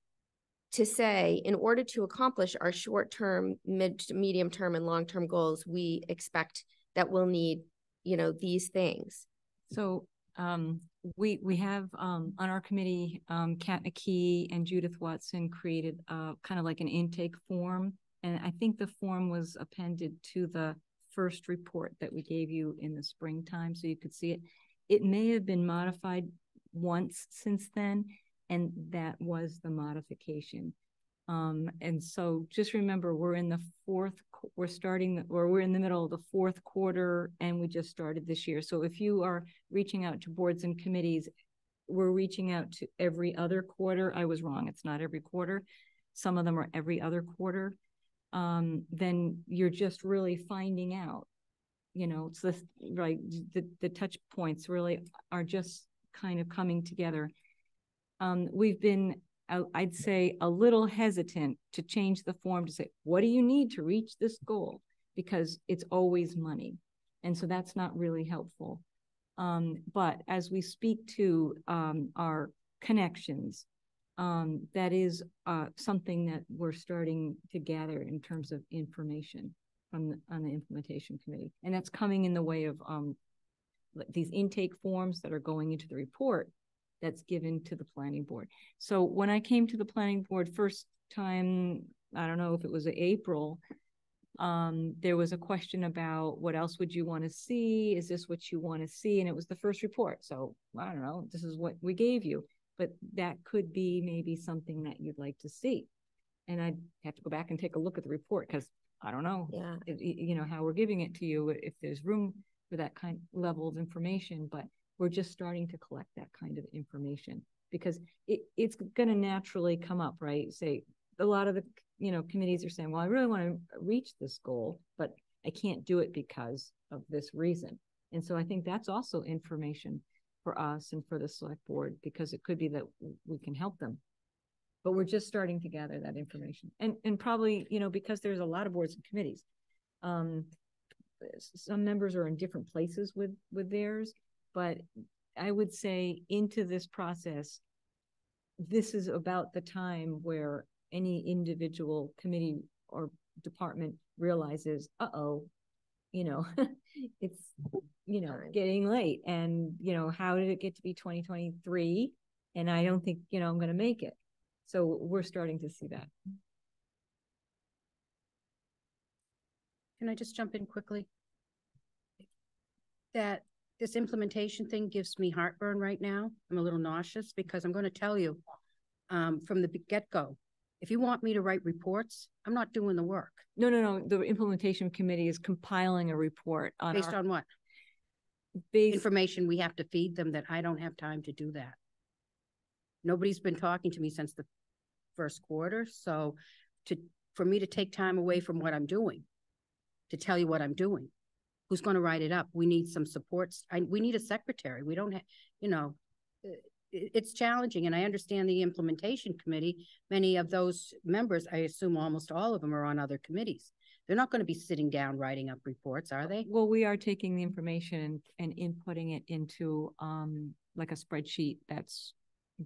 to say in order to accomplish our short term mid medium term and long term goals we expect that we'll need you know these things. So um, we we have um, on our committee, um, Kat McKee and Judith Watson created uh, kind of like an intake form, and I think the form was appended to the first report that we gave you in the springtime, so you could see it. It may have been modified once since then, and that was the modification. Um, and so just remember, we're in the fourth, we're starting, or we're in the middle of the fourth quarter, and we just started this year. So if you are reaching out to boards and committees, we're reaching out to every other quarter. I was wrong. It's not every quarter. Some of them are every other quarter. Um, then you're just really finding out, you know, it's the, right, the, the touch points really are just kind of coming together. Um, we've been I'd say a little hesitant to change the form to say, what do you need to reach this goal? Because it's always money. And so that's not really helpful. Um, but as we speak to um, our connections, um, that is uh, something that we're starting to gather in terms of information from the, on the implementation committee. And that's coming in the way of um, these intake forms that are going into the report that's given to the planning board. So when I came to the planning board first time, I don't know if it was April, um, there was a question about what else would you want to see? Is this what you want to see? And it was the first report. So I don't know, this is what we gave you, but that could be maybe something that you'd like to see. And I'd have to go back and take a look at the report because I don't know, yeah, if, you know, how we're giving it to you, if there's room for that kind of level of information, but we're just starting to collect that kind of information because it, it's going to naturally come up, right? Say a lot of the you know committees are saying, well, I really want to reach this goal, but I can't do it because of this reason. And so I think that's also information for us and for the select board because it could be that we can help them. But we're just starting to gather that information. And and probably, you know, because there's a lot of boards and committees. Um, some members are in different places with with theirs but I would say into this process, this is about the time where any individual committee or department realizes, uh-oh, you know, it's, you know, getting late. And, you know, how did it get to be 2023? And I don't think, you know, I'm going to make it. So we're starting to see that. Can I just jump in quickly? That this implementation thing gives me heartburn right now. I'm a little nauseous because I'm going to tell you um, from the get go, if you want me to write reports, I'm not doing the work. No, no, no. The implementation committee is compiling a report on based our, on what based, information we have to feed them that I don't have time to do that. Nobody's been talking to me since the first quarter, so to for me to take time away from what I'm doing to tell you what I'm doing who's going to write it up? We need some supports. I, we need a secretary. We don't have, you know, uh, it's challenging. And I understand the implementation committee. Many of those members, I assume almost all of them are on other committees. They're not gonna be sitting down writing up reports, are they? Well, we are taking the information and, and inputting it into, um, like a spreadsheet that's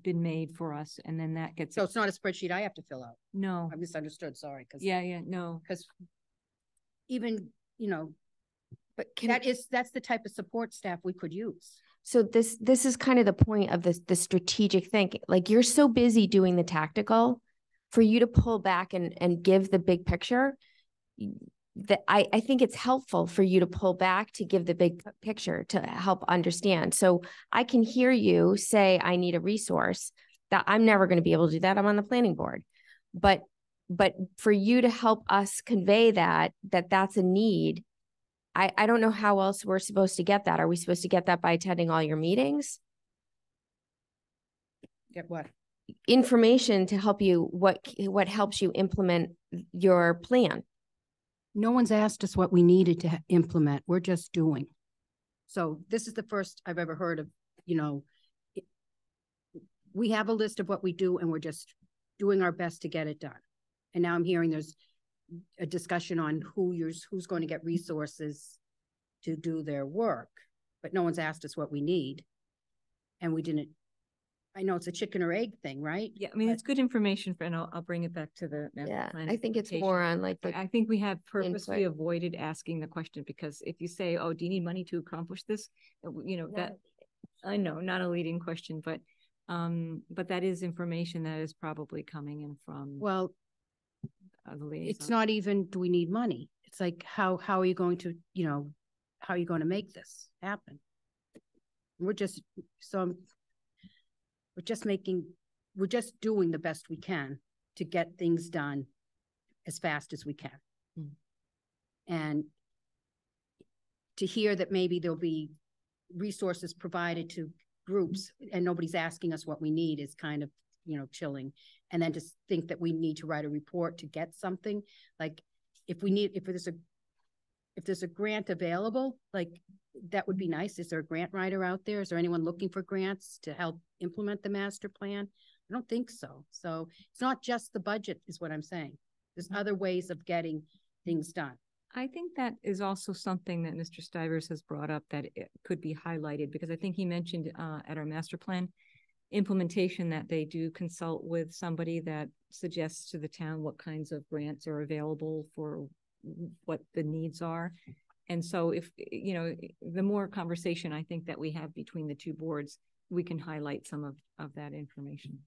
been made for us, and then that gets. So it's not a spreadsheet I have to fill out. No, I misunderstood, sorry, because. yeah, yeah, no, Because even, you know, But can, that is, that's the type of support staff we could use. so this, this is kind of the point of this, the strategic thinking. Like you're so busy doing the tactical for you to pull back and, and give the big picture. That I, I think it's helpful for you to pull back to give the big picture to help understand. So I can hear you say, I need a resource that I'm never going to be able to do that. I'm on the planning board. But, but for you to help us convey that, that that's a need, I, I don't know how else we're supposed to get that. Are we supposed to get that by attending all your meetings? Get what? Information to help you, what, what helps you implement your plan? No one's asked us what we needed to implement. We're just doing. So this is the first I've ever heard of, you know, it- we have a list of what we do and we're just doing our best to get it done. And now I'm hearing there's a discussion on who you're, who's going to get resources to do their work, but no one's asked us what we need. And we didn't, I know it's a chicken or egg thing, right? yeah, I mean, But- it's good information for, and I'll, I'll bring it back to the. Yeah, plan I think it's more on like the, I think we have purposely input. avoided asking the question because if you say, oh, do you need money to accomplish this? Uh, You know, that, I know, not a leading question, but, um, but that is information that is probably coming in from Well, the it's not even, do we need money? It's like, how, how are you going to, you know, how are you going to make this happen? We're just, so I'm, we're just making, we're just doing the best we can to get things done as fast as we can. Mm. And to hear that maybe there'll be resources provided to groups and nobody's asking us what we need is kind of, you know, chilling. And then just think that we need to write a report to get something, like, if we need, if there's a, if there's a grant available, like, that would be nice. Is there a grant writer out there? Is there anyone looking for grants to help implement the master plan? I don't think so. So it's not just the budget is what I'm saying. There's other ways of getting things done. I think that is also something that Mr. Stivers has brought up that could be highlighted, because I think he mentioned uh at our master plan implementation that they do consult with somebody that suggests to the town what kinds of grants are available for what the needs are. And so if, you know, the more conversation I think that we have between the two boards, we can highlight some of of that information.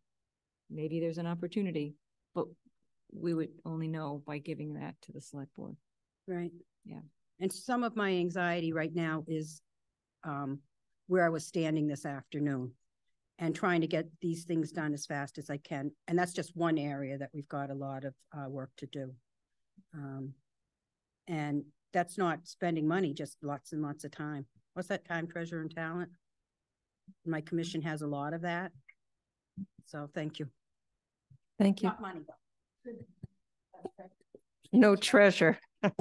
Maybe there's an opportunity, but we would only know by giving that to the select board. Right. Yeah. And some of my anxiety right now is um where I was standing this afternoon and trying to get these things done as fast as I can. And that's just one area that we've got a lot of uh work to do. Um, and that's not spending money, just lots and lots of time. What's that time, treasure and talent? My commission has a lot of that. So thank you. Thank you. Not money though. No treasure.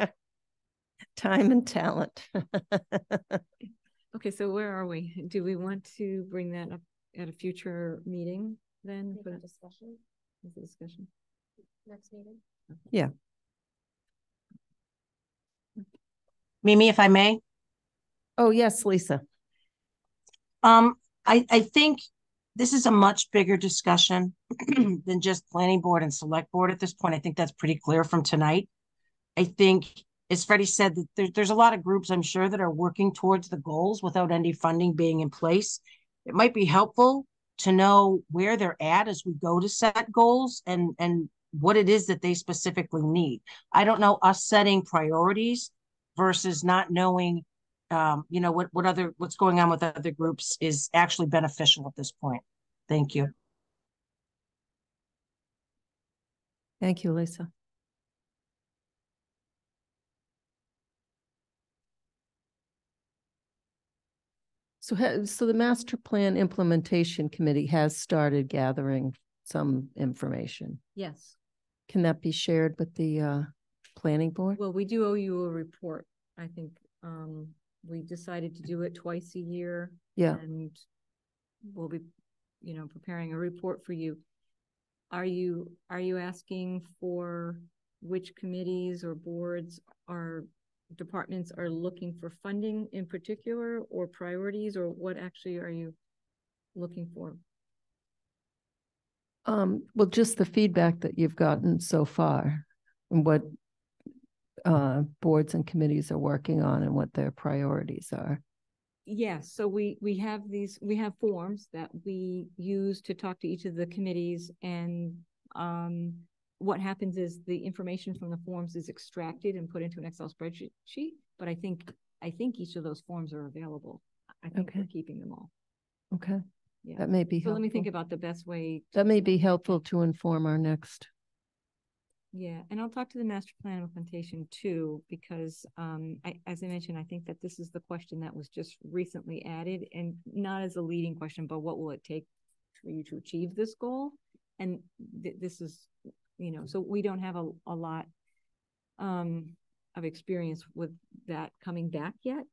Time and talent. Okay, so where are we? Do we want to bring that up at a future meeting then? for the discussion as a discussion? next meeting? Yeah. Mimi, if I may, Oh, yes, Lisa. um, I, I think this is a much bigger discussion than just planning board and select board at this point. I think that's pretty clear from tonight. I think, as Freddie said, that there, there's a lot of groups, I'm sure, that are working towards the goals without any funding being in place. It might be helpful to know where they're at as we go to set goals and, and what it is that they specifically need. I don't know us setting priorities versus not knowing um, you know, what, what other, what's going on with other groups is actually beneficial at this point. Thank you. Thank you, Lisa. So, ha- so the master plan implementation committee has started gathering some information. Yes. Can that be shared with the uh planning board? Well, we do owe you a report. I think, um, we decided to do it twice a year. Yeah. And we'll be, you know, preparing a report for you. Are you, are you asking for which committees or boards are, departments are looking for funding in particular or priorities, or what actually are you looking for? Um, well, just the feedback that you've gotten so far and what uh, boards and committees are working on and what their priorities are. Yes, so we, we have these, we have forms that we use to talk to each of the committees and um, what happens is the information from the forms is extracted and put into an Excel spreadsheet, but I think, I think each of those forms are available. I think we're keeping them all. Okay, Yeah. that may be So let me think about the best way. That may be helpful to inform our next. Yeah, and I'll talk to the master plan implementation too, because um, I, as I mentioned, I think that this is the question that was just recently added and not as a leading question, but what will it take for you to achieve this goal? And th- this is, you know, so we don't have a, a lot um, of experience with that coming back yet.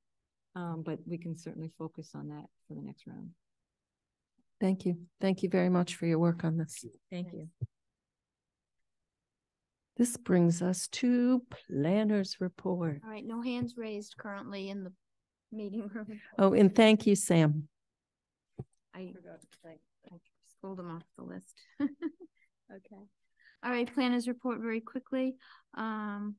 Um, but we can certainly focus on that for the next round. Thank you. Thank you very much for your work on this. Thank you. This brings us to planners report. All right, no hands raised currently in the meeting room. Oh, and thank you, Sam. I I scrolled them off the list. Okay. All right, planners report very quickly. Um,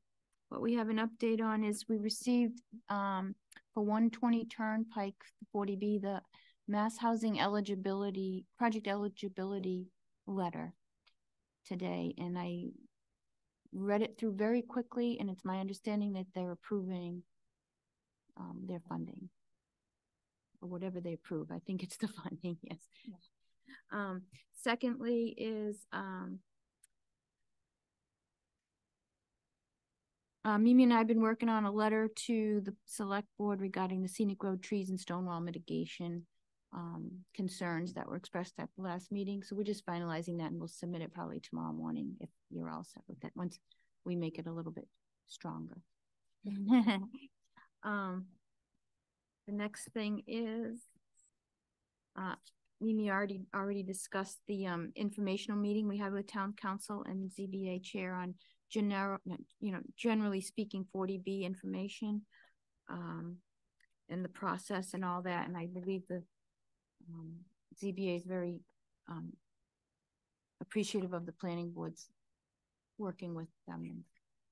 what we have an update on is we received, um, for one twenty Turnpike, forty B, the mass housing eligibility, project eligibility letter today, and I read it through very quickly, and it's my understanding that they're approving um, their funding. Or whatever they approve. I think it's the funding, yes. Um, secondly is, um, uh, Mimi and I have been working on a letter to the select board regarding the scenic road trees and stone wall mitigation um, concerns that were expressed at the last meeting. So we're just finalizing that and we'll submit it probably tomorrow morning if you're all set with that, once we make it a little bit stronger. Um, the next thing is, uh, Mimi already, already discussed the, um, informational meeting we had with town counsel and ZBA chair on general, you know, generally speaking, forty B information. Um, and the process and all that, and I believe the, um, ZBA is very, um, appreciative of the planning boards working with them and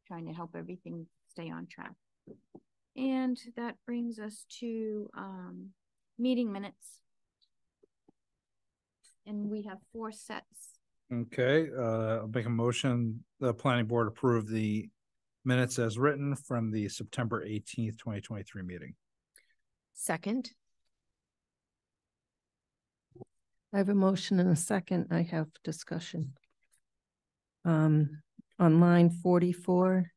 trying to help everything stay on track. And that brings us to, um, meeting minutes. And we have four sets. Okay, uh, I'll make a motion, the planning board approve the minutes as written from the September eighteenth, twenty twenty-three meeting. Second, I have a motion and a second. I have discussion. Um, on line forty-four,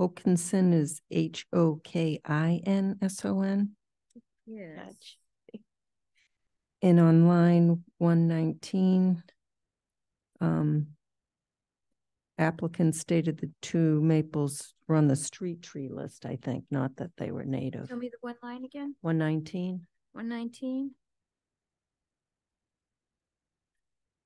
Hokinson is H O K I N S O N. Yes. And on line one nineteen, um, applicant stated the two maples were on the street tree list, I think, not that they were native. Tell me the one line again, 119 119.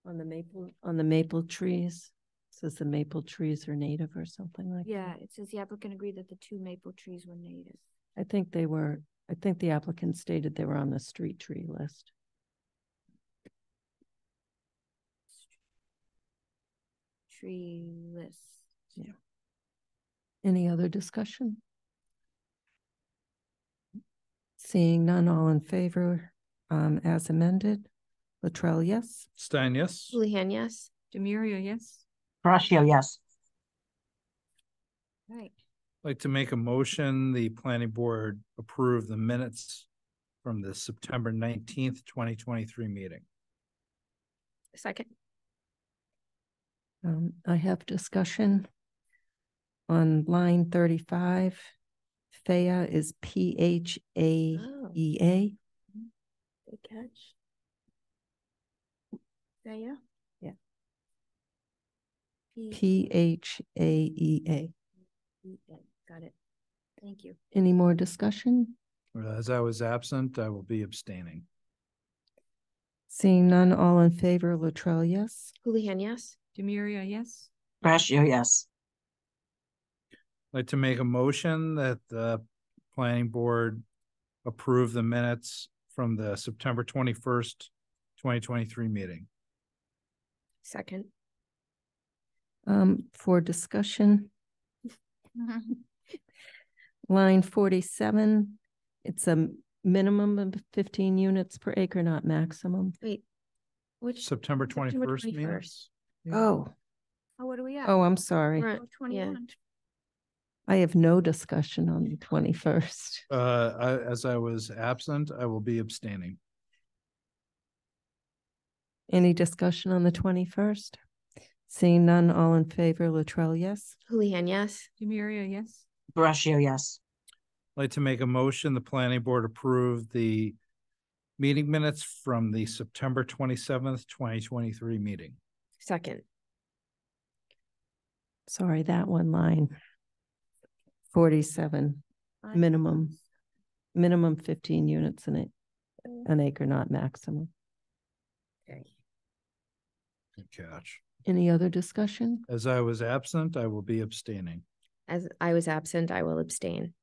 on the maple, on the maple trees. Says the maple trees are native or something like that. Yeah, it says the applicant agreed that the two maple trees were native. I think they were, I think the applicant stated they were on the street tree list. Tree list. Yeah. Any other discussion? Seeing none, all in favor, um, as amended. Latrell, yes. Stein, yes? Houlihan, yes. Demiria, yes? Braccio, yes. Right. Like to make a motion, the planning board approve the minutes from the September nineteenth, twenty twenty-three meeting. Second, Um, I have discussion on line thirty-five. Faya is P H A E A. Oh. E A. good catch. Thea? Yeah. P H A E A. got it. Thank you. Any more discussion? Uh, As I was absent, I will be abstaining. Seeing none, all in favor, Latrell, yes. Houlihan, yes. Demiria, yes? Braccio, yes. like to make a motion that the planning board approve the minutes from the September twenty-first, twenty twenty-three meeting. Second. Um, for discussion, line forty-seven, it's a minimum of fifteen units per acre, not maximum. Wait, which? September September twenty-first 21st. Minutes. Oh, Oh, what are we at? oh, I'm sorry. Right, Oh, yeah. 21. I have no discussion on the twenty-first. Uh, I, as I was absent, I will be abstaining. Any discussion on the twenty-first? Seeing none, all in favor, Latrell, yes? Houlihan, yes. Demiria, yes? Braccio, yes. I'd Like to make a motion, the planning board approve the meeting minutes from the September twenty-seventh, twenty twenty-three meeting. Second. Sorry, that one line. Forty-seven, minimum, minimum fifteen units in it, mm. an acre, not maximum. Okay. Good catch. Any other discussion? As I was absent, I will be abstaining. As I was absent, I will abstain.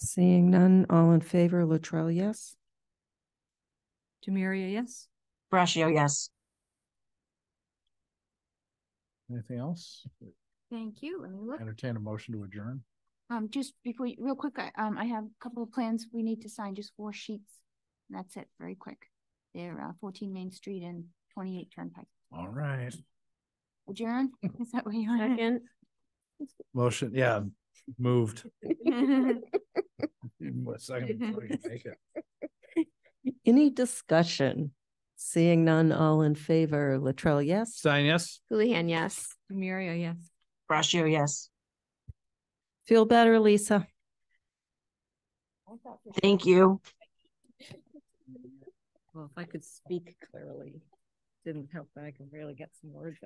Seeing none, all in favor, Latrell, yes? Demiria, yes? Braccio, yes. Anything else? Thank you. Let me look. Entertain a motion to adjourn. Um, just before, you real quick, I, um, I have a couple of plans we need to sign, just four sheets. That's it, very quick. They're, uh, fourteen Main Street and twenty-eight Turnpike. All right. Adjourn? Is that what you want? Second. Motion, yeah, moved. Even a second before you make it. Any discussion? Seeing none, all in favor, Latrell, yes? Stein, yes? Houlihan, yes. Demiria, yes? Braccio, yes. Feel better, Lisa? Thank you. Well, if I could speak clearly, didn't help that I can really get some words out.